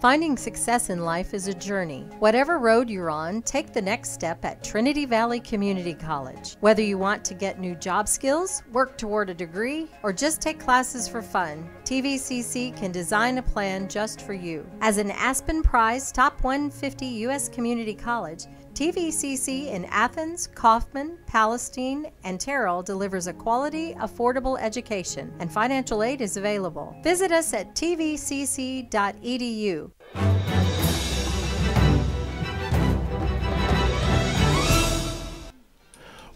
Finding success in life is a journey. Whatever road you're on, take the next step at Trinity Valley Community College. Whether you want to get new job skills, work toward a degree, or just take classes for fun, TVCC can design a plan just for you. As an Aspen Prize Top 150 U.S. Community College, TVCC in Athens, Kaufman, Palestine, and Terrell delivers a quality, affordable education, and financial aid is available. Visit us at tvcc.edu.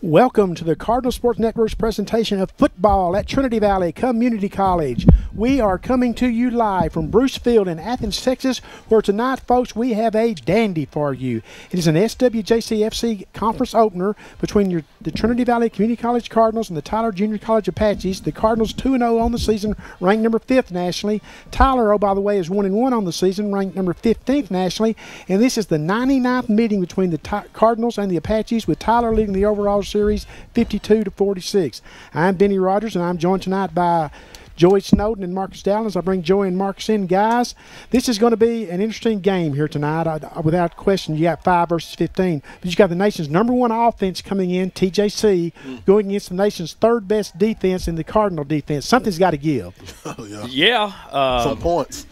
Welcome to the Cardinal Sports Network's presentation of football at Trinity Valley Community College. We are coming to you live from Bruce Field in Athens, Texas, where tonight, folks, we have a dandy for you. It is an SWJCFC conference opener between your, the Trinity Valley Community College Cardinals and the Tyler Junior College Apaches. The Cardinals 2 0 on the season, ranked number 5th nationally. Tyler, oh, by the way, is 1 1 on the season, ranked number 15th nationally. And this is the 99th meeting between the Cardinals and the Apaches, with Tyler leading the overall series 52 to 46. I'm Benny Rogers, and I'm joined tonight by Joey Snowden and Marcus Dowlins. I bring Joey and Marcus in. Guys, this is going to be an interesting game here tonight. I, without question, you got 5 versus 15. But you got the nation's number one offense coming in, TJC, mm. going against the nation's third best defense in the Cardinal defense. Something's got to give. Oh, yeah. Yeah. Um, some points.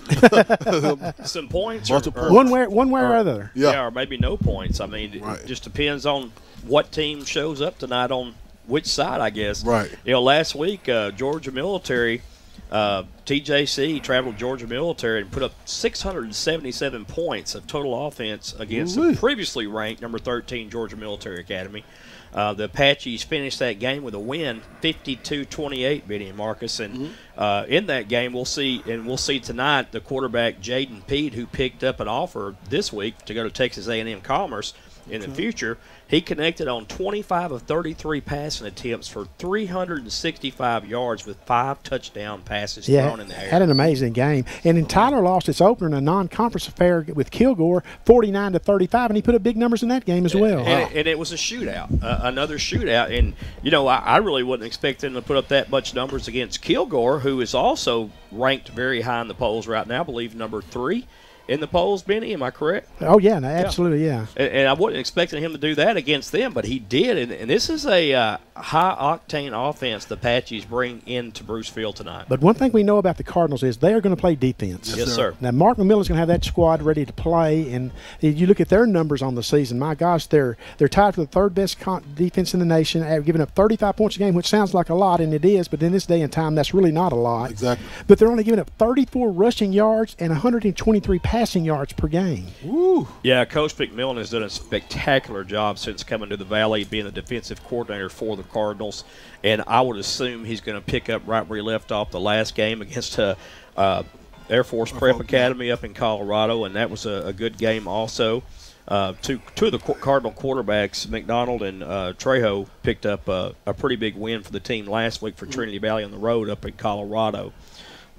some points. Or, or, one way, one way or, or other. Yeah. yeah. or maybe no points. I mean, right. it just depends on what team shows up tonight on which side, I guess. Right. You know, last week uh, Georgia Military, uh, TJC traveled Georgia Military and put up 677 points of total offense against the previously ranked number 13 Georgia Military Academy. Uh, the Apaches finished that game with a win, 52-28, Benny and Marcus. And mm-hmm. uh, in that game, we'll see, and we'll see tonight the quarterback Jaden Pete, who picked up an offer this week to go to Texas A&M Commerce in the future. He connected on 25 of 33 passing attempts for 365 yards with five touchdown passes yeah, thrown in the air. Had an amazing game. And then Tyler lost its opener in a non-conference affair with Kilgore, 49 to 35, and he put up big numbers in that game as well. And, and, and it was a shootout, uh, another shootout. And you know, I, I really wasn't expect expecting to put up that much numbers against Kilgore, who is also ranked very high in the polls right now. I believe number three in the polls, Benny. Am I correct? Oh yeah, no, absolutely, yeah. yeah. And, and, I wasn't expecting him to do that against them, but he did. And, and this is a uh, high octane offense the Apaches bring into Bruce Field tonight. But one thing we know about the Cardinals is they are going to play defense. Yes, yes sir. Now Mark McMillan's going to have that squad ready to play, and you look at their numbers on the season. My gosh, they're they're tied for the third best defense in the nation, giving up 35 points a game, which sounds like a lot, and it is. But in this day and time, that's really not a lot. Exactly. But they're only giving up 34 rushing yards and 123 passing yards per game. Woo. Yeah, Coach McMillan has done a spectacular job since coming to the Valley, being the defensive coordinator for the Cardinals. And I would assume he's going to pick up right where he left off the last game against uh, uh, Air Force Prep Academy up in Colorado, and that was a, a good game also. Uh, two, two of the Cardinal quarterbacks, McDonald and uh, Trejo, picked up a pretty big win for the team last week for Trinity Valley on the road up in Colorado.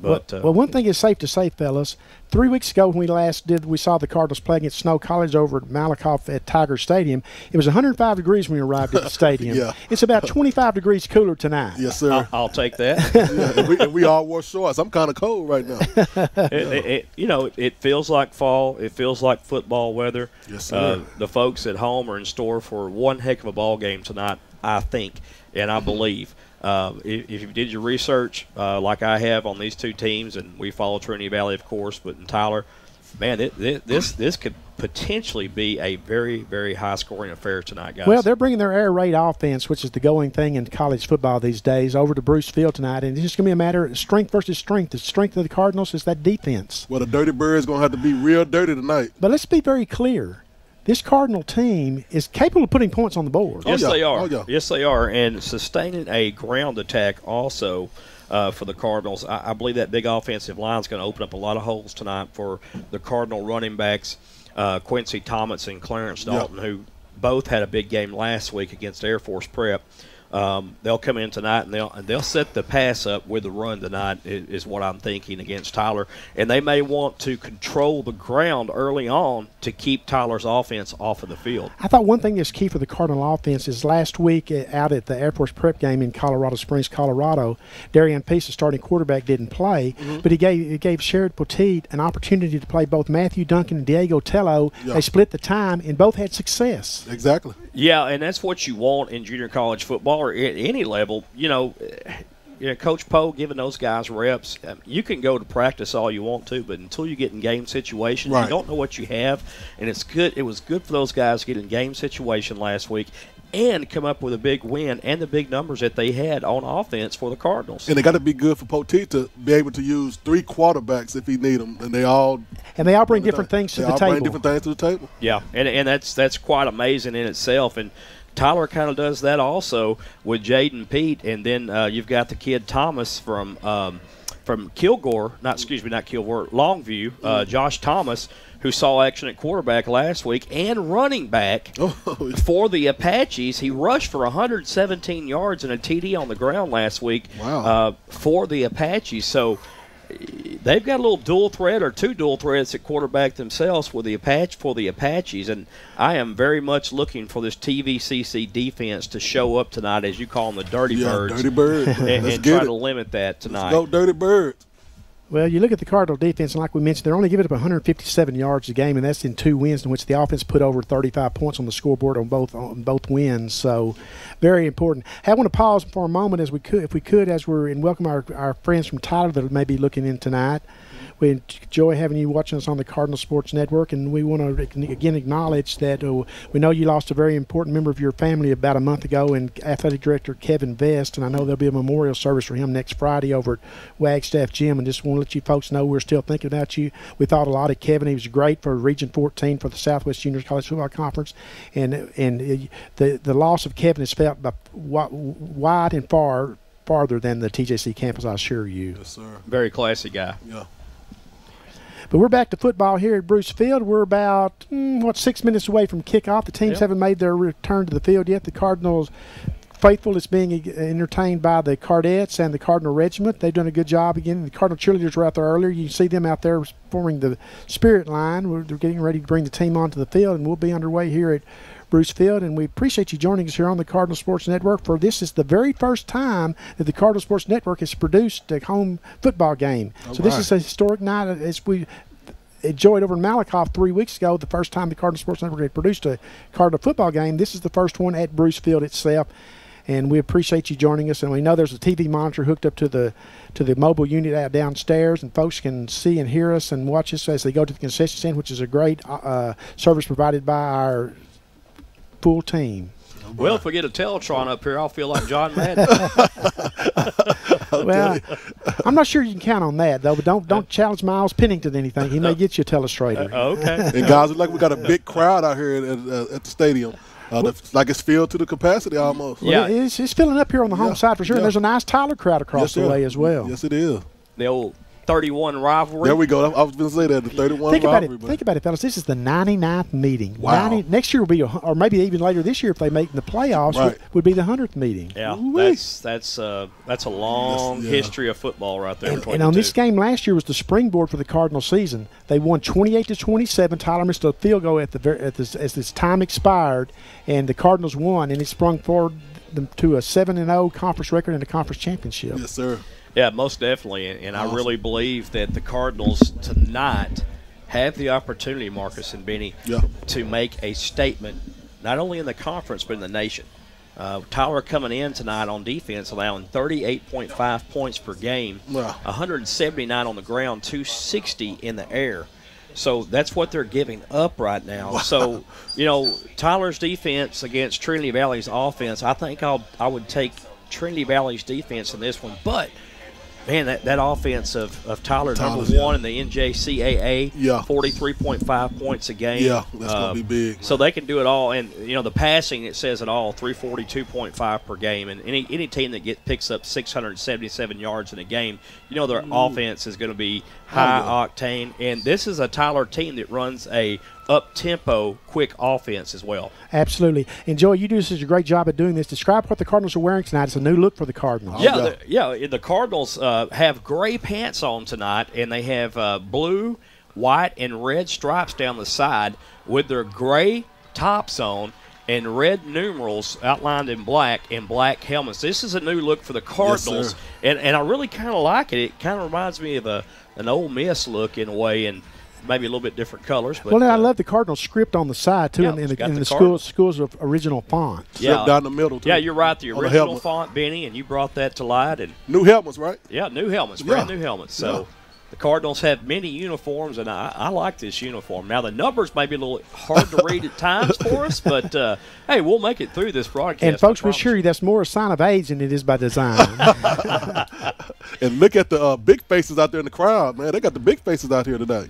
But, well, uh, well, one thing is safe to say, fellas. Three weeks ago, when we last did, we saw the Cardinals play against Snow College over at Malakoff at Tiger Stadium. It was 105 degrees when we arrived at the stadium. yeah. It's about 25 degrees cooler tonight. Yes, sir. I'll, I'll take that. yeah, and we, and we, all wore shorts. I'm kind of cold right now. it, it, it, you know, it feels like fall. It feels like football weather. Yes, sir. Uh, the folks at home are in store for one heck of a ball game tonight, I think, and I believe. Uh, if, if, you did your research, uh, like I have on these two teams, and we follow Trinity Valley, of course, but in Tyler, man, it, it, this this could potentially be a very very high scoring affair tonight, guys. Well, they're bringing their air raid offense, which is the going thing in college football these days, over to Bruce Field tonight, and it's just going to be a matter of strength versus strength. The strength of the Cardinals is that defense. Well, the Dirty Birds going to have to be real dirty tonight. But let's be very clear this Cardinal team is capable of putting points on the board. Yes, oh, yeah. they are. Oh, yeah. Yes, they are, and sustaining a ground attack also. Uh, for the Cardinals, I, I, believe that big offensive line is going to open up a lot of holes tonight for the Cardinal running backs, uh, Quincy Thomas and Clarence Dalton, yep. who both had a big game last week against Air Force Prep. Um, they'll come in tonight and they'll and they'll set the pass up with the run tonight is, is what I'm thinking against Tyler, and they may want to control the ground early on to keep Tyler's offense off of the field. I thought one thing that's key for the Cardinal offense is last week out at the Air Force Prep game in Colorado Springs, Colorado, Darian Peace, the starting quarterback, didn't play, but he gave he gave Sherrod Poteet an opportunity to play both Matthew Duncan and Diego Tello. Yeah. They split the time, and both had success. Exactly. Yeah, and that's what you want in junior college football or at any level. You know, eh, you know, Coach Poe giving those guys reps. um, You can go to practice all you want to, but until you get in game situations, Right. you don't know what you have. And it's good. It was good for those guys to get in game situation last week and come up with a big win and the big numbers that they had on offense for the Cardinals. And it got to be good for Poteet to be able to use three quarterbacks if he need them, and they all And they all bring different things to they the all table. Bring different things to the table. Yeah, and and that's that's quite amazing in itself. And Tyler kind of does that also with Jaden Pete, and then uh, you've got the kid Thomas from um, from Kilgore, not excuse me, not Kilgore, Longview, uh, Josh Thomas, who saw action at quarterback last week and running back Oh, for the Apaches. He rushed for 117 yards and a TD on the ground last week Wow. uh, for the Apaches. So they've got a little dual threat or two dual threats at quarterback themselves with the Apache for the Apaches, and I am very much looking for this TVCC defense to show up tonight, as you call them, the Dirty yeah, Birds, Dirty Bird. and, and try it. to limit that tonight. Let's go, Dirty Birds. Well, you look at the Cardinal defense, and like we mentioned, they're only giving up 157 yards a game, and that's in two wins in which the offense put over 35 points on the scoreboard on both on both wins. So, very important. I want to pause for a moment, as we could, if we could, as we're and welcome our, our friends from Tyler that may be looking in tonight. We enjoy having you watching us on the Cardinal Sports Network, and we want to again acknowledge that uh, we know you lost a very important member of your family about a month ago, and athletic director Kevin Vest, and I know there'll be a memorial service for him next Friday over at Wagstaff Gym, and just want to let you folks know we're still thinking about you. We thought a lot of Kevin. He was great for Region 14 for the Southwest Junior College Football Conference, and and uh, the the loss of Kevin is felt by wi- wide and far farther than the TJC campus. I assure you. Yes, sir. Very classy guy. Yeah. But we're back to football here at Bruce Field. We're about mm, what six minutes away from kickoff. The teams Yep. haven't made their return to the field yet. The Cardinals faithful is being entertained by the Cardettes and the Cardinal Regiment. They've done a good job again. The Cardinal cheerleaders were out there earlier. You can see them out there forming the spirit line. We're, they're getting ready to bring the team onto the field, and we'll be underway here at Bruce Field. And we appreciate you joining us here on the Cardinal Sports Network. For this is the very first time that the Cardinal Sports Network has produced a home football game. All so this is a historic night as we enjoyed over in Malakoff three weeks ago. The first time the Cardinal Sports Network had produced a Cardinal football game. This is the first one at Bruce Field itself. And we appreciate you joining us. And we know there's a TV monitor hooked up to the to the mobile unit out downstairs, and folks can see and hear us and watch us as they go to the concession stand, which is a great uh, uh, service provided by our full team. Well, if we get a Teltron up here, I'll feel like John Madden. Well, I'm not sure you can count on that though. But don't don't challenge Miles Pennington anything. He may get you a telestrator. okay. And guys, it's like we got a big crowd out here at, at, uh, at the stadium. Uh, the, like it's filled to the capacity almost. Yeah. Well, it's, it's filling up here on the home Yeah, side for sure. And there's a nice Tyler crowd across Yes, the way as well. Yes, it is. The old 31 rivalry. There we go. I was going to say that the 31 Think about rivalry, it. but- Think about it, fellas. This is the 99th meeting. Wow. 90 next year will be, a, or maybe even later this year if they make the playoffs, Right. would, would be the hundredth meeting. Yeah, Ooh-wee. that's that's uh, that's a long yeah. history of football right there. And, between and on this game last year was the springboard for the Cardinal season. They won 28 to 27. Tyler missed a field goal at the ver- at this, as this time expired, and the Cardinals won, and it sprung forward them to a 7 and 0 conference record and a conference championship. Yes, sir. Yeah, most definitely, and, and I really believe that the Cardinals tonight have the opportunity, Marcus and Benny, Yeah. to make a statement not only in the conference but in the nation. Uh, Tyler coming in tonight on defense, allowing 38.5 points per game, Wow. 179 on the ground, 260 in the air. So that's what they're giving up right now. So, you know, Tyler's defense against Trinity Valley's offense, I think I'll I would take Trinity Valley's defense in this one. But man, that, that offense of, of Tyler, Tyler's, number yeah. one in the NJCAA, Yeah. 43.5 points a game. Yeah, that's gonna Um, be big. So they can do it all, and you know the passing it says it all, 342.5 per game, and any any team that get picks up 677 yards in a game, you know their offense is going to be high octane, and this is a Tyler team that runs a up tempo, quick offense as well. Absolutely. And Joey, you do such a great job at doing this. Describe what the Cardinals are wearing tonight. It's a new look for the Cardinals. Yeah, the, yeah. The Cardinals uh, have gray pants on tonight, and they have uh, blue, white, and red stripes down the side with their gray tops on and red numerals outlined in black and black helmets. This is a new look for the Cardinals, Yes, and and I really kind of like it. It kind of reminds me of a an Ole Miss look in a way, and maybe a little bit different colors. But well, I uh, love the Cardinal script on the side too, Yeah, in, in it's the, got in the the, Cardinal. schools schools of original font. yeah, down the middle. Too, yeah, you're right. The on the original font, Benny, and you brought that to light, and New helmets, right? Yeah, new helmets, brand Yeah. new helmets. So Yeah. the Cardinals have many uniforms, and I, I like this uniform. Now the numbers may be a little hard to read at times for us, but uh, hey, we'll make it through this broadcast. And folks, we promise assure you that's more a sign of age than it is by design. And look at the uh, big faces out there in the crowd, man. They got the big faces out here today.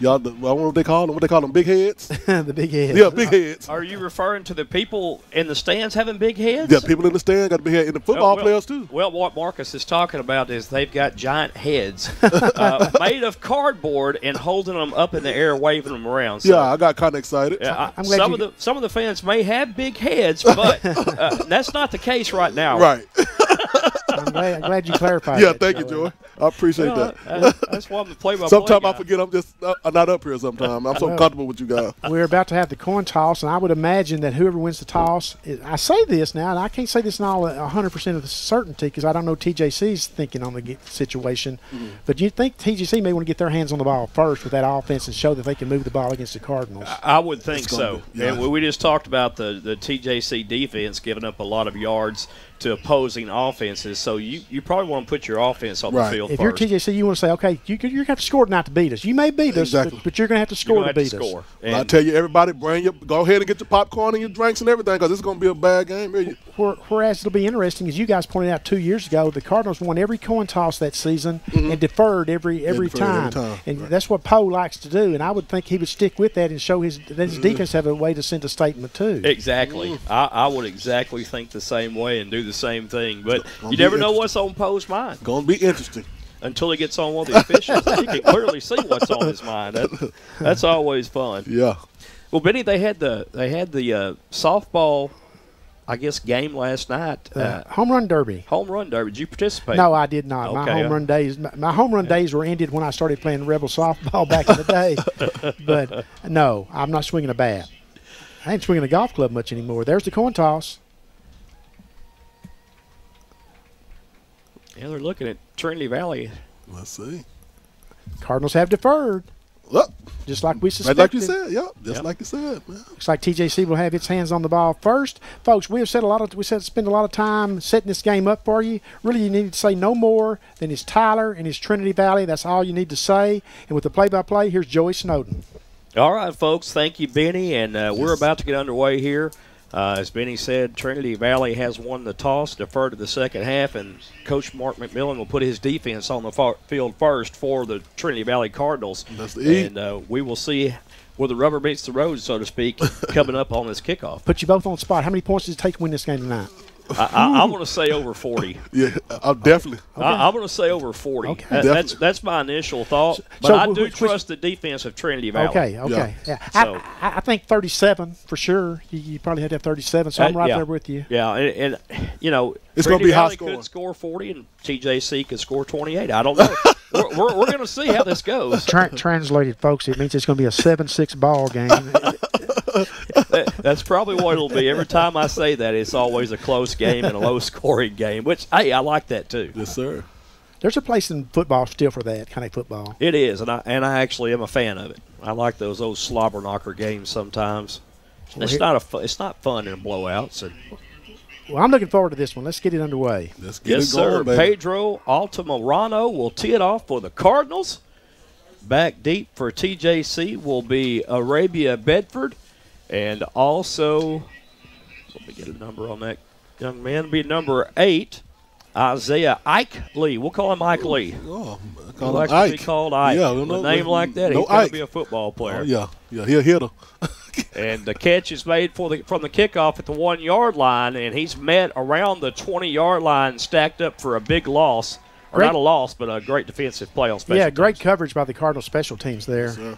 Y'all, the, I don't know what they call them. What they call them? Big heads. the big heads. Yeah, big heads. Are you referring to the people in the stands having big heads? Yeah, people in the stand got to be here, and the football well, players too. Well, what Marcus is talking about is they've got giant heads uh, made of cardboard and holding them up in the air, waving them around. So, Yeah, I got kind of excited. Yeah, I- I'm glad some of the some of the fans may have big heads, but uh, that's not the case right now. Right. I'm, glad, I'm glad you clarified. yeah, that, thank you, Joey. Joy. I appreciate Well, that. uh, that's why I'm the play-by-play Sometimes. I forget I'm just uh, I'm not up here. Sometimes I'm so Well- comfortable with you guys. We're about to have the coin toss, and I would imagine that whoever wins the toss, I say this now, and I can't say this in all 100% of the certainty because I don't know TJC's thinking on the situation. Mm-hmm. But you think TJC may want to get their hands on the ball first with that offense and show that they can move the ball against the Cardinals. I would think so. be- yeah. And we- we just talked about the, the TJC defense giving up a lot of yards to opposing offenses. So you, you probably want to put your offense on Right. the field If first. you're TJC, you want to say, okay, you, you're going to have to score tonight to beat us. You may beat us, Exactly. but, but you're going to have to You're score gonna have beat to us. score. Well, I tell you, everybody, bring your go ahead and get your popcorn and your drinks and everything because it's going to be a bad game. Whereas it'll be interesting, as you guys pointed out two years ago, the Cardinals won every coin toss that season and deferred every every, deferred every time. time, And right. that's what Poe likes to do. And I would think he would stick with that and show his that Mm-hmm. his defense have a way to send a statement too. Exactly. I, I would exactly think the same way and do the same thing. But gonna you never know what's on Poe's mind Going to be interesting. until he gets on one of the officials. he can clearly see what's on his mind. That, that's always fun. Yeah. Well, Benny, they had the they had the uh, softball, I guess, game last night. Uh, Uh, home run derby. home run derby. Did you participate? No, I did not. my home run days, my, my home run days were ended when I started playing rebel softball back in the day. but no, I'm not swinging a bat. I ain't swinging a golf club much anymore. There's the coin toss. Yeah, they're looking at Trinity Valley. Let's see. Cardinals have deferred, Well, just like we right suspected. like you said. Yep. Just Yep. like you said. Man. Looks like TJC will have its hands on the ball first, folks. We have said a lot of we said spend a lot of time setting this game up for you. Really, you need to say no more than is Tyler and his Trinity Valley. That's all you need to say. And with the play-by-play, here's Joey Snowden. All right, folks. Thank you, Benny. And uh, we're about to get underway here. Uh, as Benny said, Trinity Valley has won the toss, deferred to the second half, and Coach Mark McMillan will put his defense on the far- field first for the Trinity Valley Cardinals. That's the. And uh, we will see where the rubber meets the road, so to speak, coming up on this kickoff. Put you both on the spot. How many points does it take to win this game tonight? I, I, I'm going to say over 40. Yeah. I'm definitely. I, I'm going to say over 40. Okay. That- that's that's my initial thought. But so I do which- which- trust the defense of Trinity Valley. Okay, okay. Yeah. So- I, I, I think 37 for sure. You, you probably had to have 37, so I'm right yeah. there with you. Yeah, and, and you know, It's gonna be high Valley scoring. could score 40 and TJC could score 28. I don't know. we're we're, we're going to see how this goes. Tra- translated, folks, it means it's going to be a 7-6 ball game. That- That's probably what it'll be. Every time I say that, it's always a close game and a low scoring game, which, hey, I like that too. Yes, sir. There's a place in football still for that kind of football. It is, and I, and I actually am a fan of it. I like those old slobber knocker games sometimes. It's here- not a fu- it's not fun in blowouts. And Well, I'm looking forward to this one. Let's get it underway. Let's get yes, it going, sir. baby. Pedro Altamirano will tee it off for the Cardinals. Back deep for TJC will be Arabia Bedford, and also let me get a number on that young man. Be number eight, Isaiah Ike Lee. We'll call him Ike Lee. Oh, He call him likes to Ike. be called Ike. Yeah, With no, a name no, like that, no he's going Ike. to be a football oh, player. Oh, yeah, yeah, he'll hit him. And the catch is made for the from the kickoff at the one yard line, and he's met around the 20 yard line, stacked up for a big loss. Or Great- not a loss, but a great defensive play on special yeah, great teams. coverage by the Cardinal special teams there. Sir.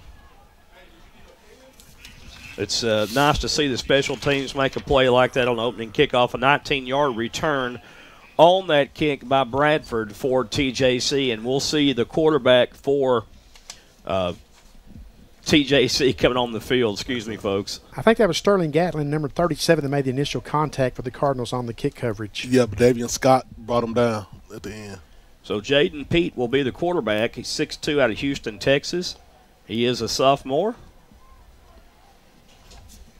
It's uh, nice to see the special teams make a play like that on the opening kickoff, a 19-yard return on that kick by Bradford for TJC, and we'll see the quarterback for uh, TJC coming on the field. Excuse me, folks. I think that was Sterling Gatlin, number 37, that made the initial contact for the Cardinals on the kick coverage. Yeah, but Davian Scott brought him down at the end. So Jaden Pete will be the quarterback. He's 6'2 out of Houston, Texas. He is a sophomore.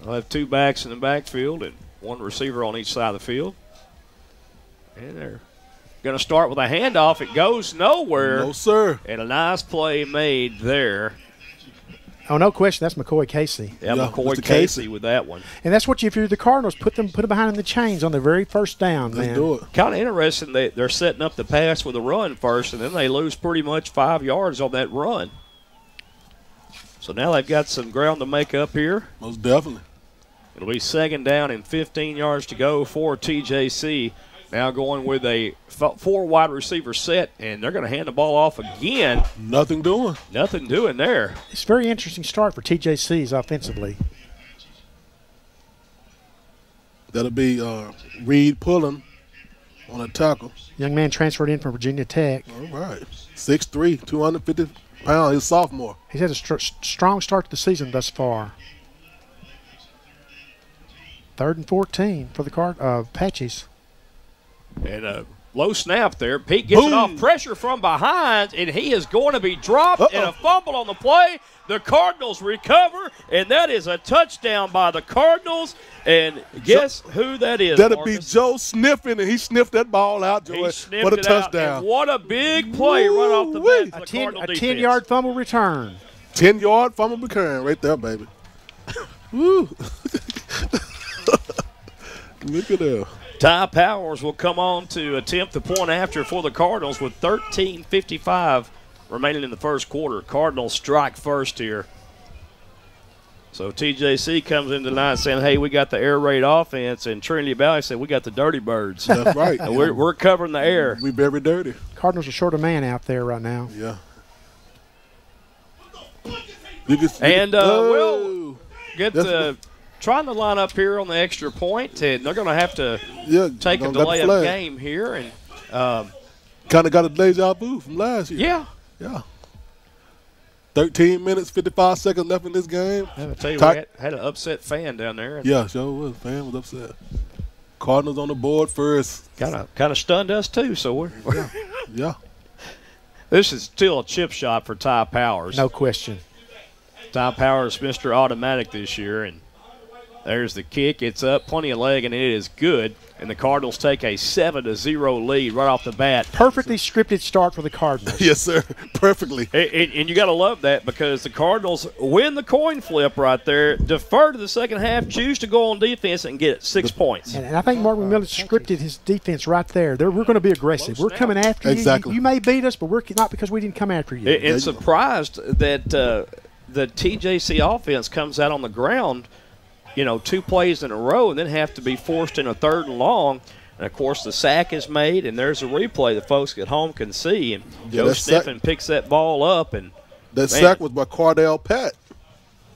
I'll have two backs in the backfield and one receiver on each side of the field. And they're going to start with a handoff. It goes nowhere. No, sir. And a nice play made there. Oh, no question. That's McCoy Casey. Yeah, Yeah, McCoy Casey. Casey. with that one. And that's what you, if you're the Cardinals, put them put them behind in the chains on the very first down, Let's man. do it. Kind of interesting. They, they're setting up the pass with a run first, and then they lose pretty much five yards on that run. So now they've got some ground to make up here. Most definitely. It'll be second down and 15 yards to go for TJC. Now going with a four wide receiver set, and they're going to hand the ball off again. Nothing doing. Nothing doing there. It's a very interesting start for TJC's offensively. That'll be uh, Reed pulling on a tackle. Young man transferred in from Virginia Tech. All right. 6'3", 250 pounds. He's a sophomore. He's had a str- strong start to the season thus far. Third and 14 for the card uh, Apaches. And a low snap there. Pete gets it off pressure from behind, and he is going to be dropped and Uh-oh. a fumble on the play. The Cardinals recover, and that is a touchdown by the Cardinals. And guess who that is? That'll be Joe sniffing, and he sniffed that ball out, He Joey, sniffed for the it touchdown. and what a big play right off the Woo-wee. bat A the ten, a 10 yard fumble return. 10 yard fumble return right there, baby. Woo. Look at that. Ty Powers will come on to attempt the point after for the Cardinals with 13.55 remaining in the first quarter. Cardinals strike first here. So TJC comes in tonight saying, hey, we got the air raid offense, and Trinity Valley said, we got the dirty birds. That's right. And we're, we're covering the air. we very dirty. Cardinals are short a man out there right now. Yeah. You can, And, uh, Oh. Will- Get That's- the trying to line up here on the extra point, and they're going to have to yeah, take a gonna the delay of game here. And um, Kind of got a deja vu from last year. yeah, Yeah. 13 minutes, 55 seconds left in this game. I tell you, Ty- we had, had an upset fan down there. Yeah, sure was. Fan was upset. Cardinals on the board first. kind of kind of stunned us too. So we're, we're Yeah. this is still a chip shot for Ty Powers. No question. Ty Powers, Mr. Automatic this year, and there's the kick. It's up, plenty of leg, and it is good. And the Cardinals take a seven to zero lead right off the bat. Perfectly scripted start for the Cardinals. Yes, sir. Perfectly. And, and- and you got to love that because the Cardinals win the coin flip right there, defer to the second half, choose to go on defense, and get six points. And, and I think Mark McMillan scripted his defense right there. They're, we're going to be aggressive. We're coming after you. Exactly. you. You may beat us, but we're not because we didn't come after you. And, and surprised that uh, the TJC offense comes out on the ground, you know, two plays in a row, and then have to be forced in a third and long. And of course, the sack is made, and there's a replay the folks at home can see. And Yeah, Joe sack- picks that ball up, and That Man. sack was by Cardell Pat.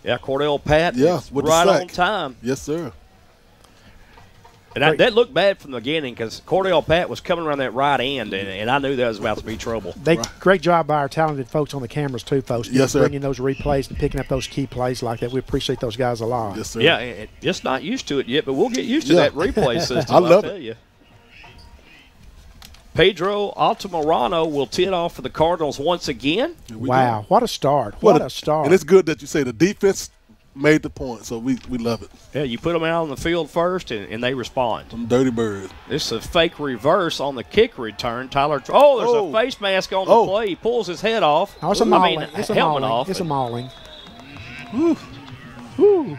yeah, Cordell Pat, Yeah, with the right sack. on time. Yes, sir. And I, that looked bad from the beginning because Cordell Pat was coming around that right end, and, and I knew that was about to be trouble. They great job by our talented folks on the cameras too, folks. Yes, sir. Bringing those replays and picking up those key plays like that. We appreciate those guys a lot. Yes, sir. Yeah, and- and just not used to it yet, but we'll get used to Yeah. that replay system. I love tell it. You. Pedro Altamirano will tee it off for the Cardinals once again. Wow, go. what a start! What, a, start! And it's good that you say the defense made the point, so we, we love it. Yeah, you put them out on the field first, and, and they respond. Some dirty birds. This is a fake reverse on the kick return. Tyler, oh, there's Oh. a face mask on the Oh. play. He pulls his head off. Oh, it's a I mauling. mean, it's a helmet mauling. off. It's a mauling. Whew. Whew.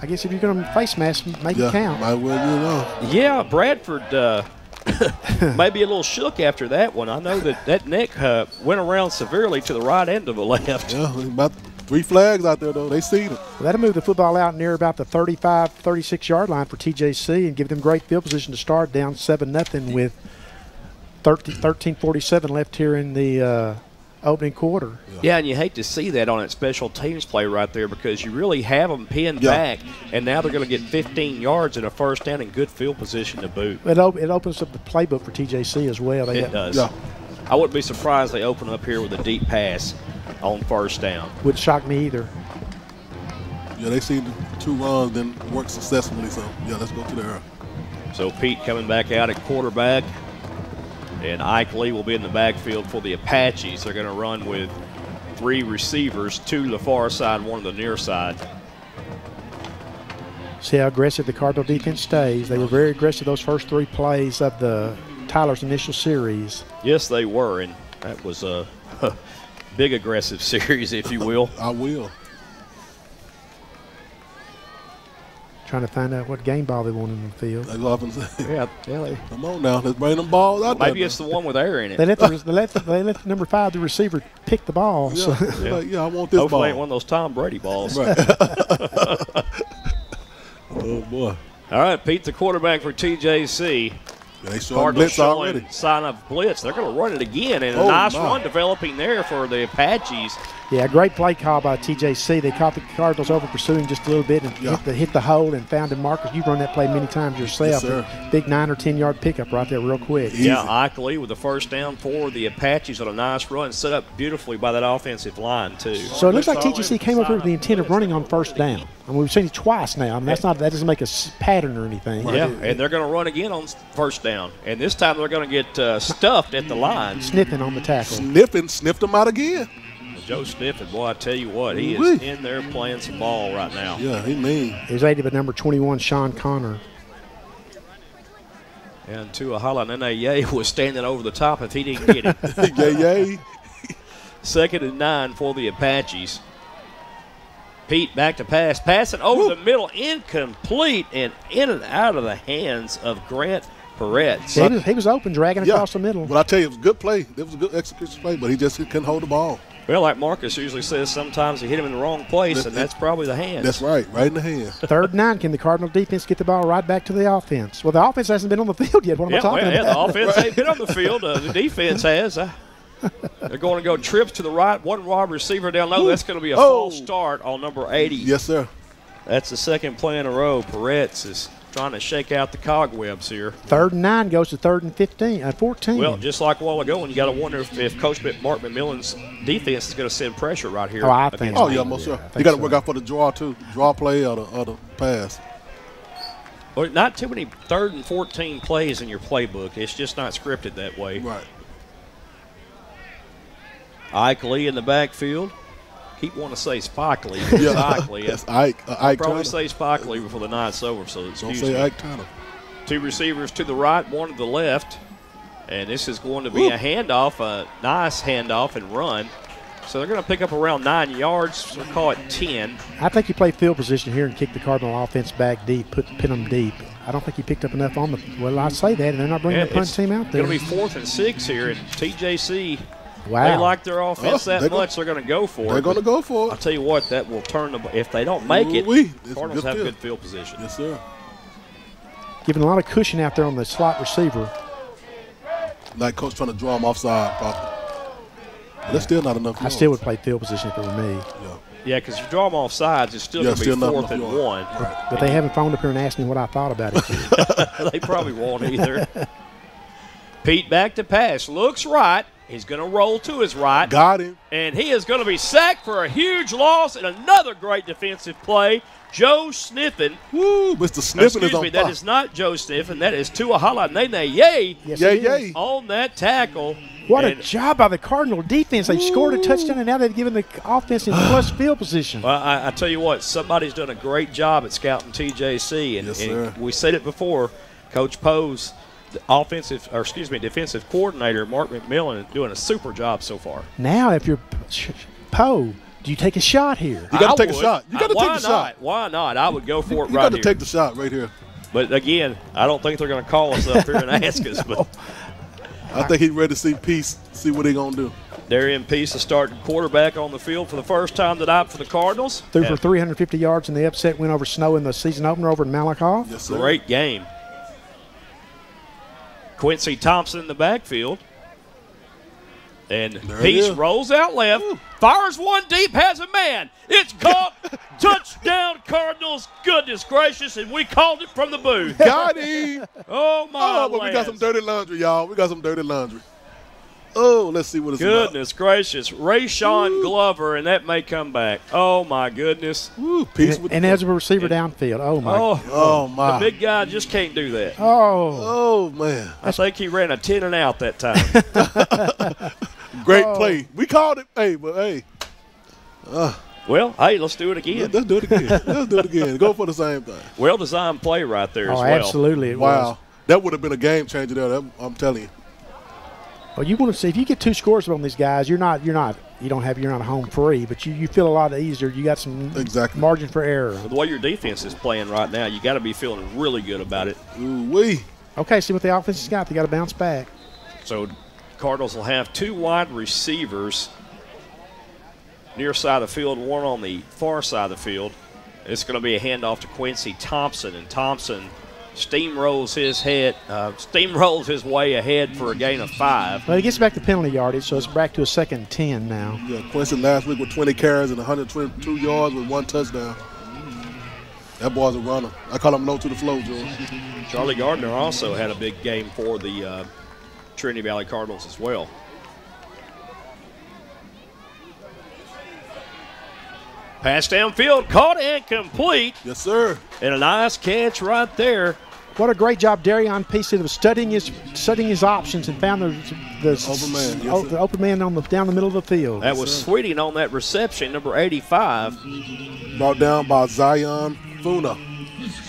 I guess if you're going to face mask, make Yeah, it count. might well, you know. Yeah, Bradford uh, maybe a little shook after that one. I know that that neck uh, went around severely to the right end of the left. Yeah, about three flags out there, though. They see them. Well, that'll move the football out near about the 35, 36 yard line for TJC and give them great field position to start down 7 nothing with 13, 1347 left here in the uh, opening quarter. Yeah, and you hate to see that on that special teams play right there because you really have them pinned Yeah. back, and now they're going to get 15 yards and a first down in good field position to boot. It, op- it opens up the playbook for TJC as well. They It have- does. Yeah. I wouldn't be surprised they open up here with a deep pass on first down. Wouldn't shock me either. Yeah, they see the two runs then work successfully. So yeah, let's go to the there. So Pete coming back out at quarterback, and Ike Lee will be in the backfield for the Apaches. They're going to run with three receivers, two to the far side, one to the near side. See how aggressive the Cardinal defense stays. They were very aggressive those first three plays of the Tyler's initial series. Yes, they were, and that was a big aggressive series, if you will. I will. Trying to find out what game ball they want in the field. They go up and say, Yeah, yeah. They, "Come on now, let's bring them balls out maybe there." it's the one with air in it. They it. let the, they let the, they let the number five, the receiver, pick the ball. yeah, So they're like, yeah, I want this Hopefully, ball. ain't one of those Tom Brady balls. Right. oh boy, All right, Pete, the quarterback for TJC. They showing Cardinals blitz already. sign of blitz. They're going to run it again, and a Oh, nice my. run developing there for the Apaches. Yeah, great play call by TJC. They caught the Cardinals over pursuing just a little bit and Yeah. hit, the, hit the hole and found him. Marcus, you've run that play many times yourself. Yes, sir. Big nine or ten yard pickup right there, real quick. Easy. Yeah, Ike Lee with the first down for the Apaches on a nice run, set up beautifully by that offensive line too. So it looks like TJC came over with the intent of running on first down. I mean, we've seen it twice now. I mean, that's not that doesn't make a pattern or anything. Yeah, and they're going to run again on first down, and this time they're going to get uh, stuffed at the line. Sniffing on the tackle. Sniffing, sniffed them out again. Joe Sniffen, boy, I tell you what, he is in there playing some ball right now. Yeah, he mean. He was aided by number 21, Sean Connor. And Tua Halanene was standing over the top if he didn't get it. yay, yay. Second and nine for the Apaches. Pete back to pass, passing over the middle, incomplete, and in and out of the hands of Grant Peretz. Yeah, he, was, he was open, dragging Yeah. across the middle. But I tell you, it was a good play. It was a good execution play, but he just couldn't hold the ball. Well, like Marcus usually says, sometimes he hit him in the wrong place, and that's probably the hands. That's right, right in the hand. Third and nine. Can the Cardinal defense get the ball right back to the offense? Well, the offense hasn't been on the field yet. What am Yeah, I talking well, yeah, about? the offense ain't been on the field. Uh, the defense has. Uh, they're going to go trips to the right, one wide receiver down low. That's going to be a Oh. false start on number 80. Yes, sir. That's the second play in a row. Peretz is trying to shake out the cobwebs here. Third and nine goes to third and 15, uh, 14. Well, just like a while ago, and you got to wonder if, if Coach Mark McMillan's defense is going to send pressure right here. Oh, I think Oh yeah, most Yeah, sure. You got to so. work out for the draw too. Draw play or the, or the pass. Well, not too many third and 14 plays in your playbook. It's just not scripted that way. Right. Ike Lee in the backfield. Keep wanting to say Spike Lee. but It's Yeah. Ike Lee. That's Ike. Uh, Ike Probably Turner. say Spike Lee before the night's over, so Don't say me. Ike Turner. Two receivers to the right, one to the left. And this is going to be a handoff, a nice handoff and run. So they're going to pick up around nine yards. We'll call it 10. I think you play field position here and kick the Cardinal offense back deep, put pin them deep. I don't think he picked up enough on the. Well, I say that, and they're not bringing Yeah, the punt team out there. going to be fourth and six here. And TJC, wow. they like their offense Oh, that they're gonna- much, they're going to go for They're it. going to go for it. I'll tell you what, that will turn the. If they don't make it, Ooh-wee. It's Cardinals good have field. good field position. Yes, sir. Giving a lot of cushion out there on the slot receiver. Like coach trying to draw him offside, probably. But that's still not enough. I yards. still would play field position if it were me. Yeah. Yeah, because if you draw them off sides, it's still Yeah, going to be not fourth and enough one. yards. But they haven't phoned up here and asked me what I thought about it. they probably won't either. Pete back to pass. Looks right. He's going to roll to his right. Got him. And he is going to be sacked for a huge loss and another great defensive play. Joe Sniffen. Woo, Mr. Sniffen Excuse is on me, that fire. is not Joe Sniffen. That is Tuahala Nene Yay Yes, Yay, yay. on that tackle. What a job by the Cardinal defense. They scored a touchdown, and now they've given the offense in plus field position. Well, I, I tell you what, somebody's done a great job at scouting TJC, and, Yes, and sir. we said it before. Coach Poe's the offensive, or excuse me, defensive coordinator Mark McMillan doing a super job so far. Now, if you're Poe, do you take a shot here? You gotta I take a shot. You gotta Uh, take a not? shot. Why not? I would go for it right there. You right got to take the shot right here. but again, I don't think they're going to call us up here and ask us. But I think he's ready to see peace, see what he gonna do. Darian Peace, the starting quarterback on the field for the first time tonight for the Cardinals. Threw Had for 350 yards in the upset win over Snow in the season opener over in Malakoff. Yes, sir. Great game. Quincy Thompson in the backfield. And There Peace rolls out left, fires one deep, has a man. It's caught. Touchdown, Cardinals. Goodness gracious. And we called it from the booth. Got him. Oh, my Oh, but we got some dirty laundry, y'all. We got some dirty laundry. Oh, let's see what it's about. Goodness gracious. Rayshawn Glover, and that may come back. Oh, my goodness. Woo, peace And, with and as a receiver downfield, oh my, Oh, Oh, my. the big guy just can't do that. oh, Oh, man. I think he ran a 10 and out that time. Great Oh. play. We called it. Hey, but hey, uh. well, hey, let's do it again. let's do it again. let's do it again. Go for the same thing. Well designed play right there oh, as oh, well. absolutely, it Wow. was. That would have been a game changer there. That- I'm telling you. Well, you want to see if you get two scores on these guys, you're not, you're not, you don't have, you're not home free, but you, you feel a lot easier. You got some Exactly. margin for error. The way your defense is playing right now, you got to be feeling really good about it. Ooh, wee. Okay, see what the offense has got. They got to bounce back. So, Cardinals will have two wide receivers near side of the field, one on the far side of the field. It's going to be a handoff to Quincy Thompson, and Thompson steamrolls his head, uh, steamrolls his way ahead for a gain of five. Well, he gets back to penalty yardage, so it's back to a second ten now. Yeah, Quincy last week with 20 carries and 122 yards with one touchdown. That boy's a runner. I call him low to the flow, George. Charlie Gardner also had a big game for the uh, Trinity Valley Cardinals as well. Pass downfield, caught and complete, Yes, sir. and a nice catch right there. What a great job Darion Peace did of studying his studying his options and found the the Open man, yes, sir. the open man on the down the middle of the field. That was Sweeting on that reception, number 85. Brought down by Zion Fonua.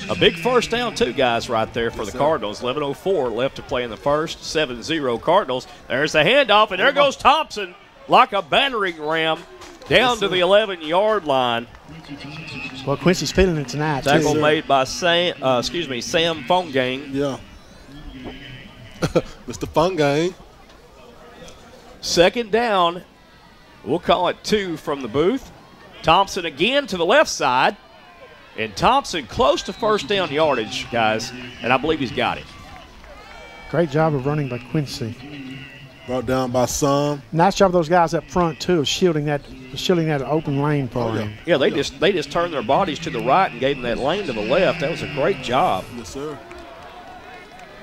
A big first down, too, guys, right there for the Cardinals. 11.04 left to play in the first. 7 0 Cardinals. There's the handoff, and there goes Thompson like a battering ram down to the 11 yard line. Well, Quincy's feeling it tonight Tackle too. made by Sam, uh, excuse me, Sam Fongang. Yeah. Mr. Fun Gang. Second down. We'll call it two from the booth. Thompson again to the left side. And Thompson close to first down yardage, guys. And I believe he's got it. Great job of running by Quincy. Brought down by Sam. Nice job of those guys up front too, of shielding that shielding that open lane for Oh, yeah. him. Yeah, they just they just turned their bodies to the right and gave them that lane to the left. That was a great job. Yes, sir.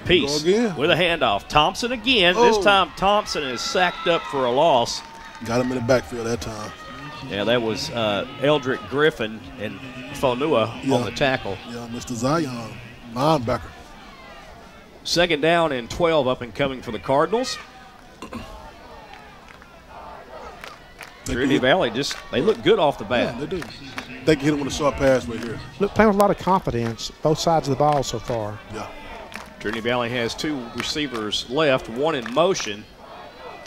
Peace again. with a handoff. Thompson again. This Oh. time Thompson is sacked up for a loss. Got him in the backfield that time. Yeah, that was uh, Eldrick Griffin and Fonua Yeah. on the tackle. Yeah, Mr. Zion. Linebacker. Second down and 12 up and coming for the Cardinals. They Trinity Valley just they look good off the bat. Yeah, bat. they do. They can hit him with a short pass right here. Look, playing with a lot of confidence, both sides of the ball so far. Yeah. Trinity Valley has two receivers left, one in motion.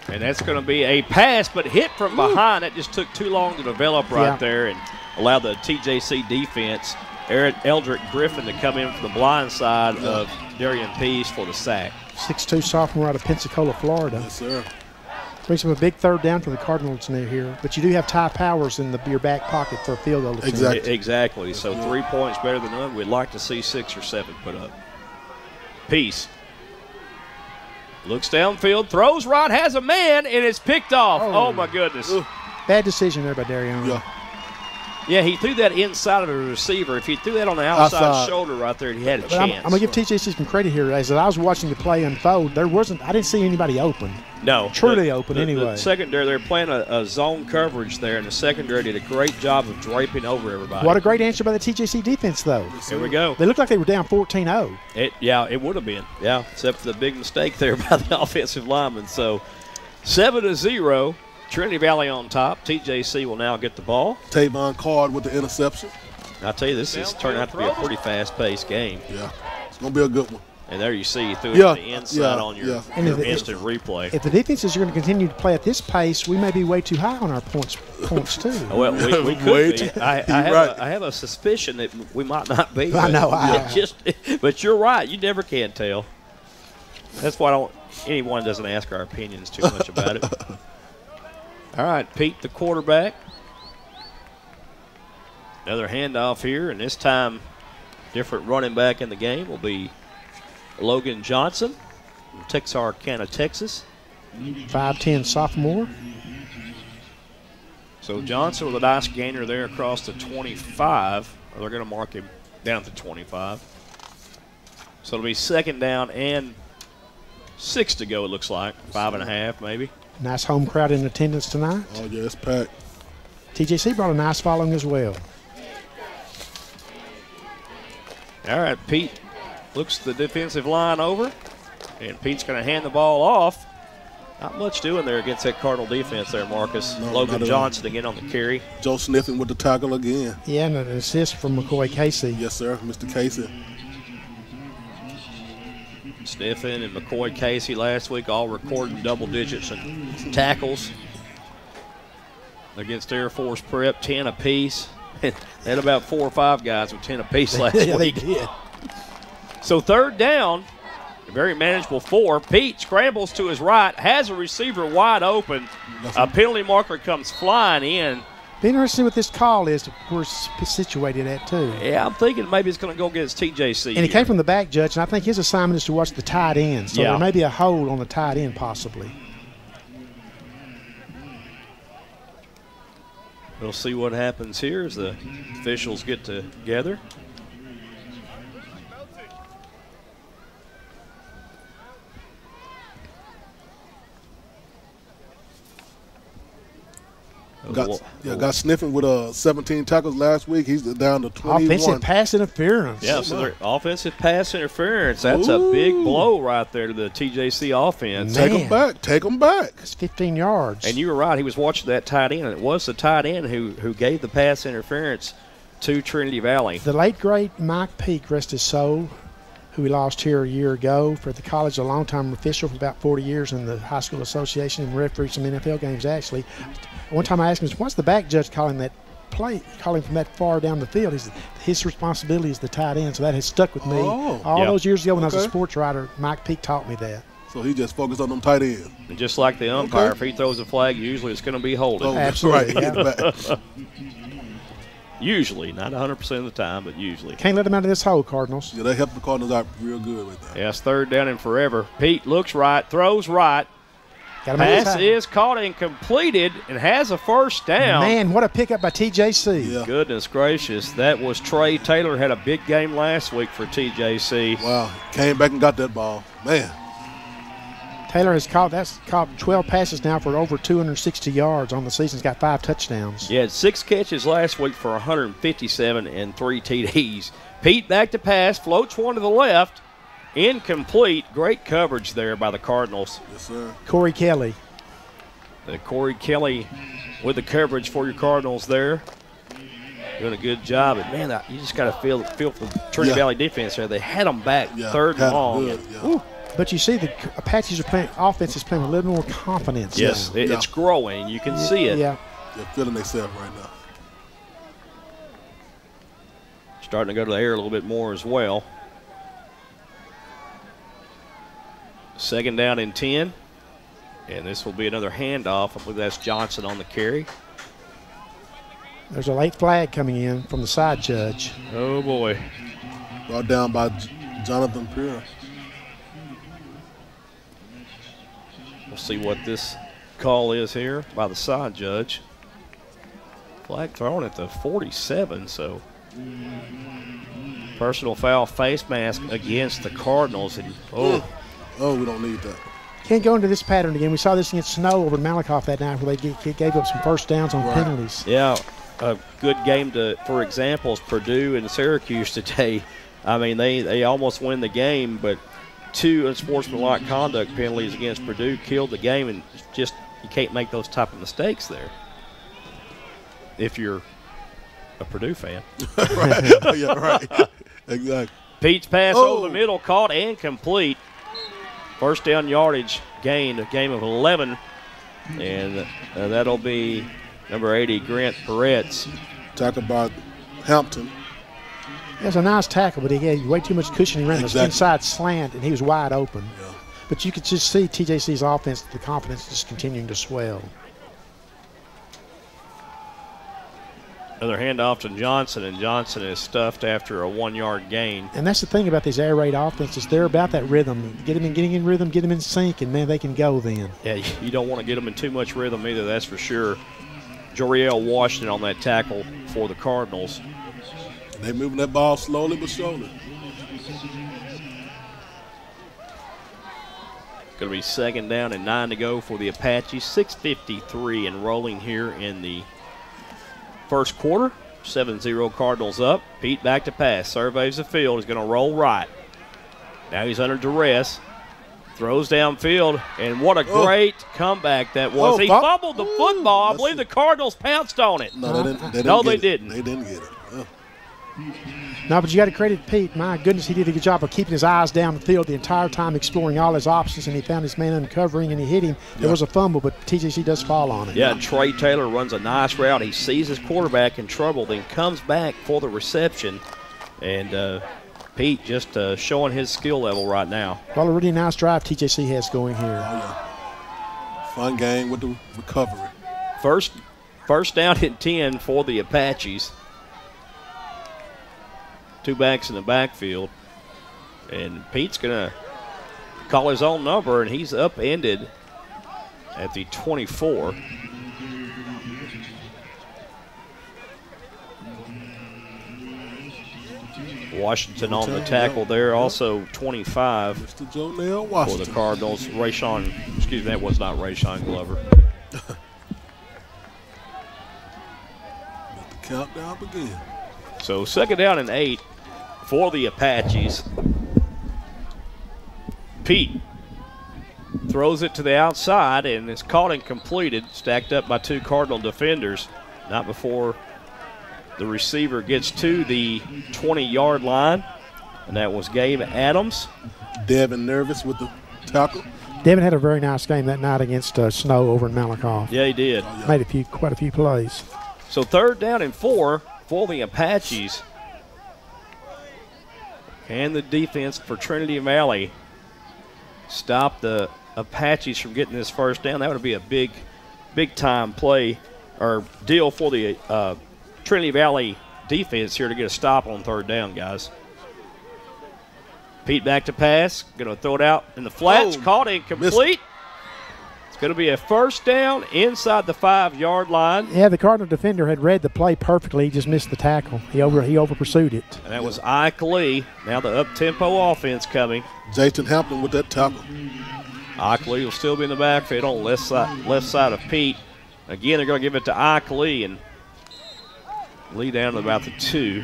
And that's going to be a pass, but hit from behind. That just took too long to develop right Yeah. there and allow the TJC defense, Eric Eldrick Griffin, to come in from the blind side of Darian Peace for the sack. 6'2 sophomore out of Pensacola, Florida. Yes, sir. Brings up a big third down for the Cardinals near here. But you do have Ty Powers in the your back pocket for a field goal. attempt. Exactly. Exactly. So three points better than none. We'd like to see six or seven put up. Peace. Looks downfield, throws right, has a man, and it's picked off. Oh. Oh, my goodness. Bad decision there by Darion. Yeah. Yeah, he threw that inside of the receiver. If he threw that on the outside Outside. shoulder right there, he had a But I'm, chance. I'm gonna give TJC some credit here. As I was watching the play unfold, there wasn't. I didn't see anybody open. no, truly the- open the- anyway. The secondary, they're playing a, a zone coverage there, and the secondary did a great job of draping over everybody. What a great answer by the TJC defense, though. Here we go. They looked like they were down 14-0. It, yeah, it would have been. Yeah, except for the big mistake there by the offensive lineman. So, seven to zero. Trinity Valley on top. TJC will now get the ball. Tavon Card with the interception. I tell you, this is turning out to be a pretty fast-paced game. Yeah. It's going to be a good one. And there you see, he threw Yeah, it to the inside yeah, on your, yeah. And your if it- instant replay. If the defenses are going to continue to play at this pace, we may be way too high on our points points too. Well, we, we could Way be. too- I, I, have right. a, I have a suspicion that we might not be. I know, I- it just, but you're right. You never can tell. That's why I don't. Anyone doesn't ask our opinions too much about it. All right, Pete, the quarterback. Another handoff here, and this time, different running back in the game will be Logan Johnson from Texarkana, Texas. 5'10 sophomore. So Johnson with a nice gainer there across the 25. They're going to mark him down to 25. So it'll be second down and six to go, it looks like. Five and a half, maybe. Nice home crowd in attendance tonight. Oh, yeah, it's packed. TJC brought a nice following as well. All right, Pete looks the defensive line over, and Pete's going to hand the ball off. Not much doing there against that Cardinal defense there, Marcus. No, Logan at all. Johnson again on the carry. Joe Sniffen with the tackle again. Yeah, and an assist from McCoy Casey. Yes, sir, Mr. Casey. Sniffen and McCoy Casey last week all recording double digits in tackles against Air Force Prep, 10 apiece. they had about four or five guys with 10 apiece last yeah, they week. did. So third down, very manageable four. Pete scrambles to his right, has a receiver wide open. A penalty marker comes flying in. Be interesting what this call is where it's situated at, too. Yeah, I'm thinking maybe it's going to go against TJC. And he here. came from the back judge, and I think his assignment is to watch the tight end. So Yeah. there may be a hold on the tight end, possibly. We'll see what happens here as the officials get together. Got, yeah, got Sniffen with uh, 17 tackles last week. He's down to 21. Offensive pass interference. Yeah, so their offensive pass interference. That's a big blow right there to the TJC offense. Man. Take them back. Take them back. It's 15 yards. And you were right. He was watching that tight end. and It was the tight end who, who gave the pass interference to Trinity Valley. the late great Mike Peak, rest his soul, who we lost here a year ago for the college, a long-time official for about 40 years in the high school association and refereed some NFL games. Actually, one time I asked him, "What's the back judge calling that play? Calling from that far down the field?" He said, "His responsibility is the tight end." So that has stuck with me Oh. all Yeah. those years ago when I was a sports writer. Mike Peak taught me that. So he just focused on them tight ends. And just like the umpire, Okay. if he throws a flag, usually it's going to be holding. Oh, Absolutely, Right. yeah. He's back. Usually, not 100% of the time, but usually. Can't let him out of this hole, Cardinals. yeah, they helped the Cardinals out real good with that. Yes, third down and forever. Pete looks right, throws right. Got to Pass is caught and completed and has a first down. Man, what a pickup by TJC. Yeah. Goodness gracious. That was Trey Taylor. Had a big game last week for TJC. Wow. Came back and got that ball. Man. Taylor has caught that's caught 12 passes now for over 260 yards on the season. He's got five touchdowns. He had six catches last week for 157 and three TDs. Pete back to pass, floats one to the left, incomplete. Great coverage there by the Cardinals. Yes, sir. Corey Kelly. Uh, Corey Kelly with the coverage for your Cardinals there. Doing a good job. And man, that- you just got to feel feel for the Trinity Yeah. Valley defense there. They had them back Yeah. third had and long. good, yeah. But you see, the Apaches are playing. Offense is playing with a little more confidence. Yes, now. it- Yeah. it's growing. You can see it. Yeah. They're feeling themselves right now. Starting to go to the air a little bit more as well. Second down and 10. And this will be another handoff. I believe that's Johnson on the carry. There's a late flag coming in from the side judge. Oh, boy. Brought down by J- Jonathan Pierre. We'll see what this call is here by the side judge. Flag thrown at the 47, so personal foul face mask against the Cardinals. And oh, Oh, we don't need that. Can't go into this pattern again. We saw this against Snow over in Malakoff that night where they gave up some first downs on Right. penalties. yeah, a good game to, for example, is Purdue and Syracuse today. I mean, they, they almost win the game, but two unsportsmanlike conduct penalties against Purdue killed the game, and just you can't make those type of mistakes there. If you're a Purdue fan. right. yeah, right. Exactly. Pete's pass Oh. over the middle, caught and complete. First down yardage gained, a game of 11. And uh, that'll be number 80, Grant Peretz. Talk about Hampton. It was a nice tackle, but he had way too much cushion. He ran the Exactly. inside slant, and he was wide open. Yeah. But you could just see TJC's offense, the confidence just continuing to swell. Another handoff to Johnson, and Johnson is stuffed after a one-yard gain. And that's the thing about these air raid offenses. They're about that rhythm. Get them in, getting in rhythm, get them in sync, and man, they can go then. Yeah, you don't want to get them in too much rhythm either. That's for sure. Joriel Washington on that tackle for the Cardinals. They moving that ball slowly but surely. It's going to be second down and nine to go for the Apaches. 6:53 and rolling here in the first quarter. 7-0 Cardinals up. Pete back to pass. Surveys the field. He's going to roll right. Now he's under duress. Throws downfield, and what a Oh. great comeback that was. Oh, he fumbled the football. I believe the Cardinals pounced on it. No, they didn't. They didn't No, they it. didn't. They didn't get it. No, but you got to credit Pete. My goodness, he did a good job of keeping his eyes down the field the entire time, exploring all his options, and he found his man uncovering and he hit him. There Yeah. was a fumble, but TJC does fall on it. Yeah, Trey Taylor runs a nice route. He sees his quarterback in trouble, then comes back for the reception. And uh, Pete just uh, showing his skill level right now. Well, a really nice drive TJC has going here. Oh, yeah. Fun game with the recovery. First, first down and 10 for the Apaches. Two backs in the backfield. And Pete's going to call his own number, and he's upended at the 24. Washington on the tackle there, also 25 for the. Cardinals. Rayshawn, excuse me, that was not Rayshawn Glover. Let the countdown begin. So second down and eight for the Apaches. Pete throws it to the outside and is caught and completed, stacked up by two Cardinal defenders. Not before the receiver gets to the 20 yard line, and that was Gabe Adams. Devin nervous with the tackle. Devin had a very nice game that night against uh, Snow over in Malakoff. Yeah, he did. Made a few, quite a few plays. So third down and four for the Apaches. And the defense for Trinity Valley stop the Apaches from getting this first down. That would be a big, big time play or deal for the uh, Trinity Valley defense here to get a stop on third down, guys. Pete back to pass. Going to throw it out in the flats. Oh, Caught incomplete. It's going to be a first down inside the five yard line. Yeah, the Cardinal defender had read the play perfectly. He just missed the tackle. He over he over pursued it. And that was Ike Lee. Now the up tempo offense coming. Jason Hampton with that tackle. Ike Lee will still be in the backfield on left side, left side of Pete. Again, they're going to give it to Ike Lee and Lee down to about the two.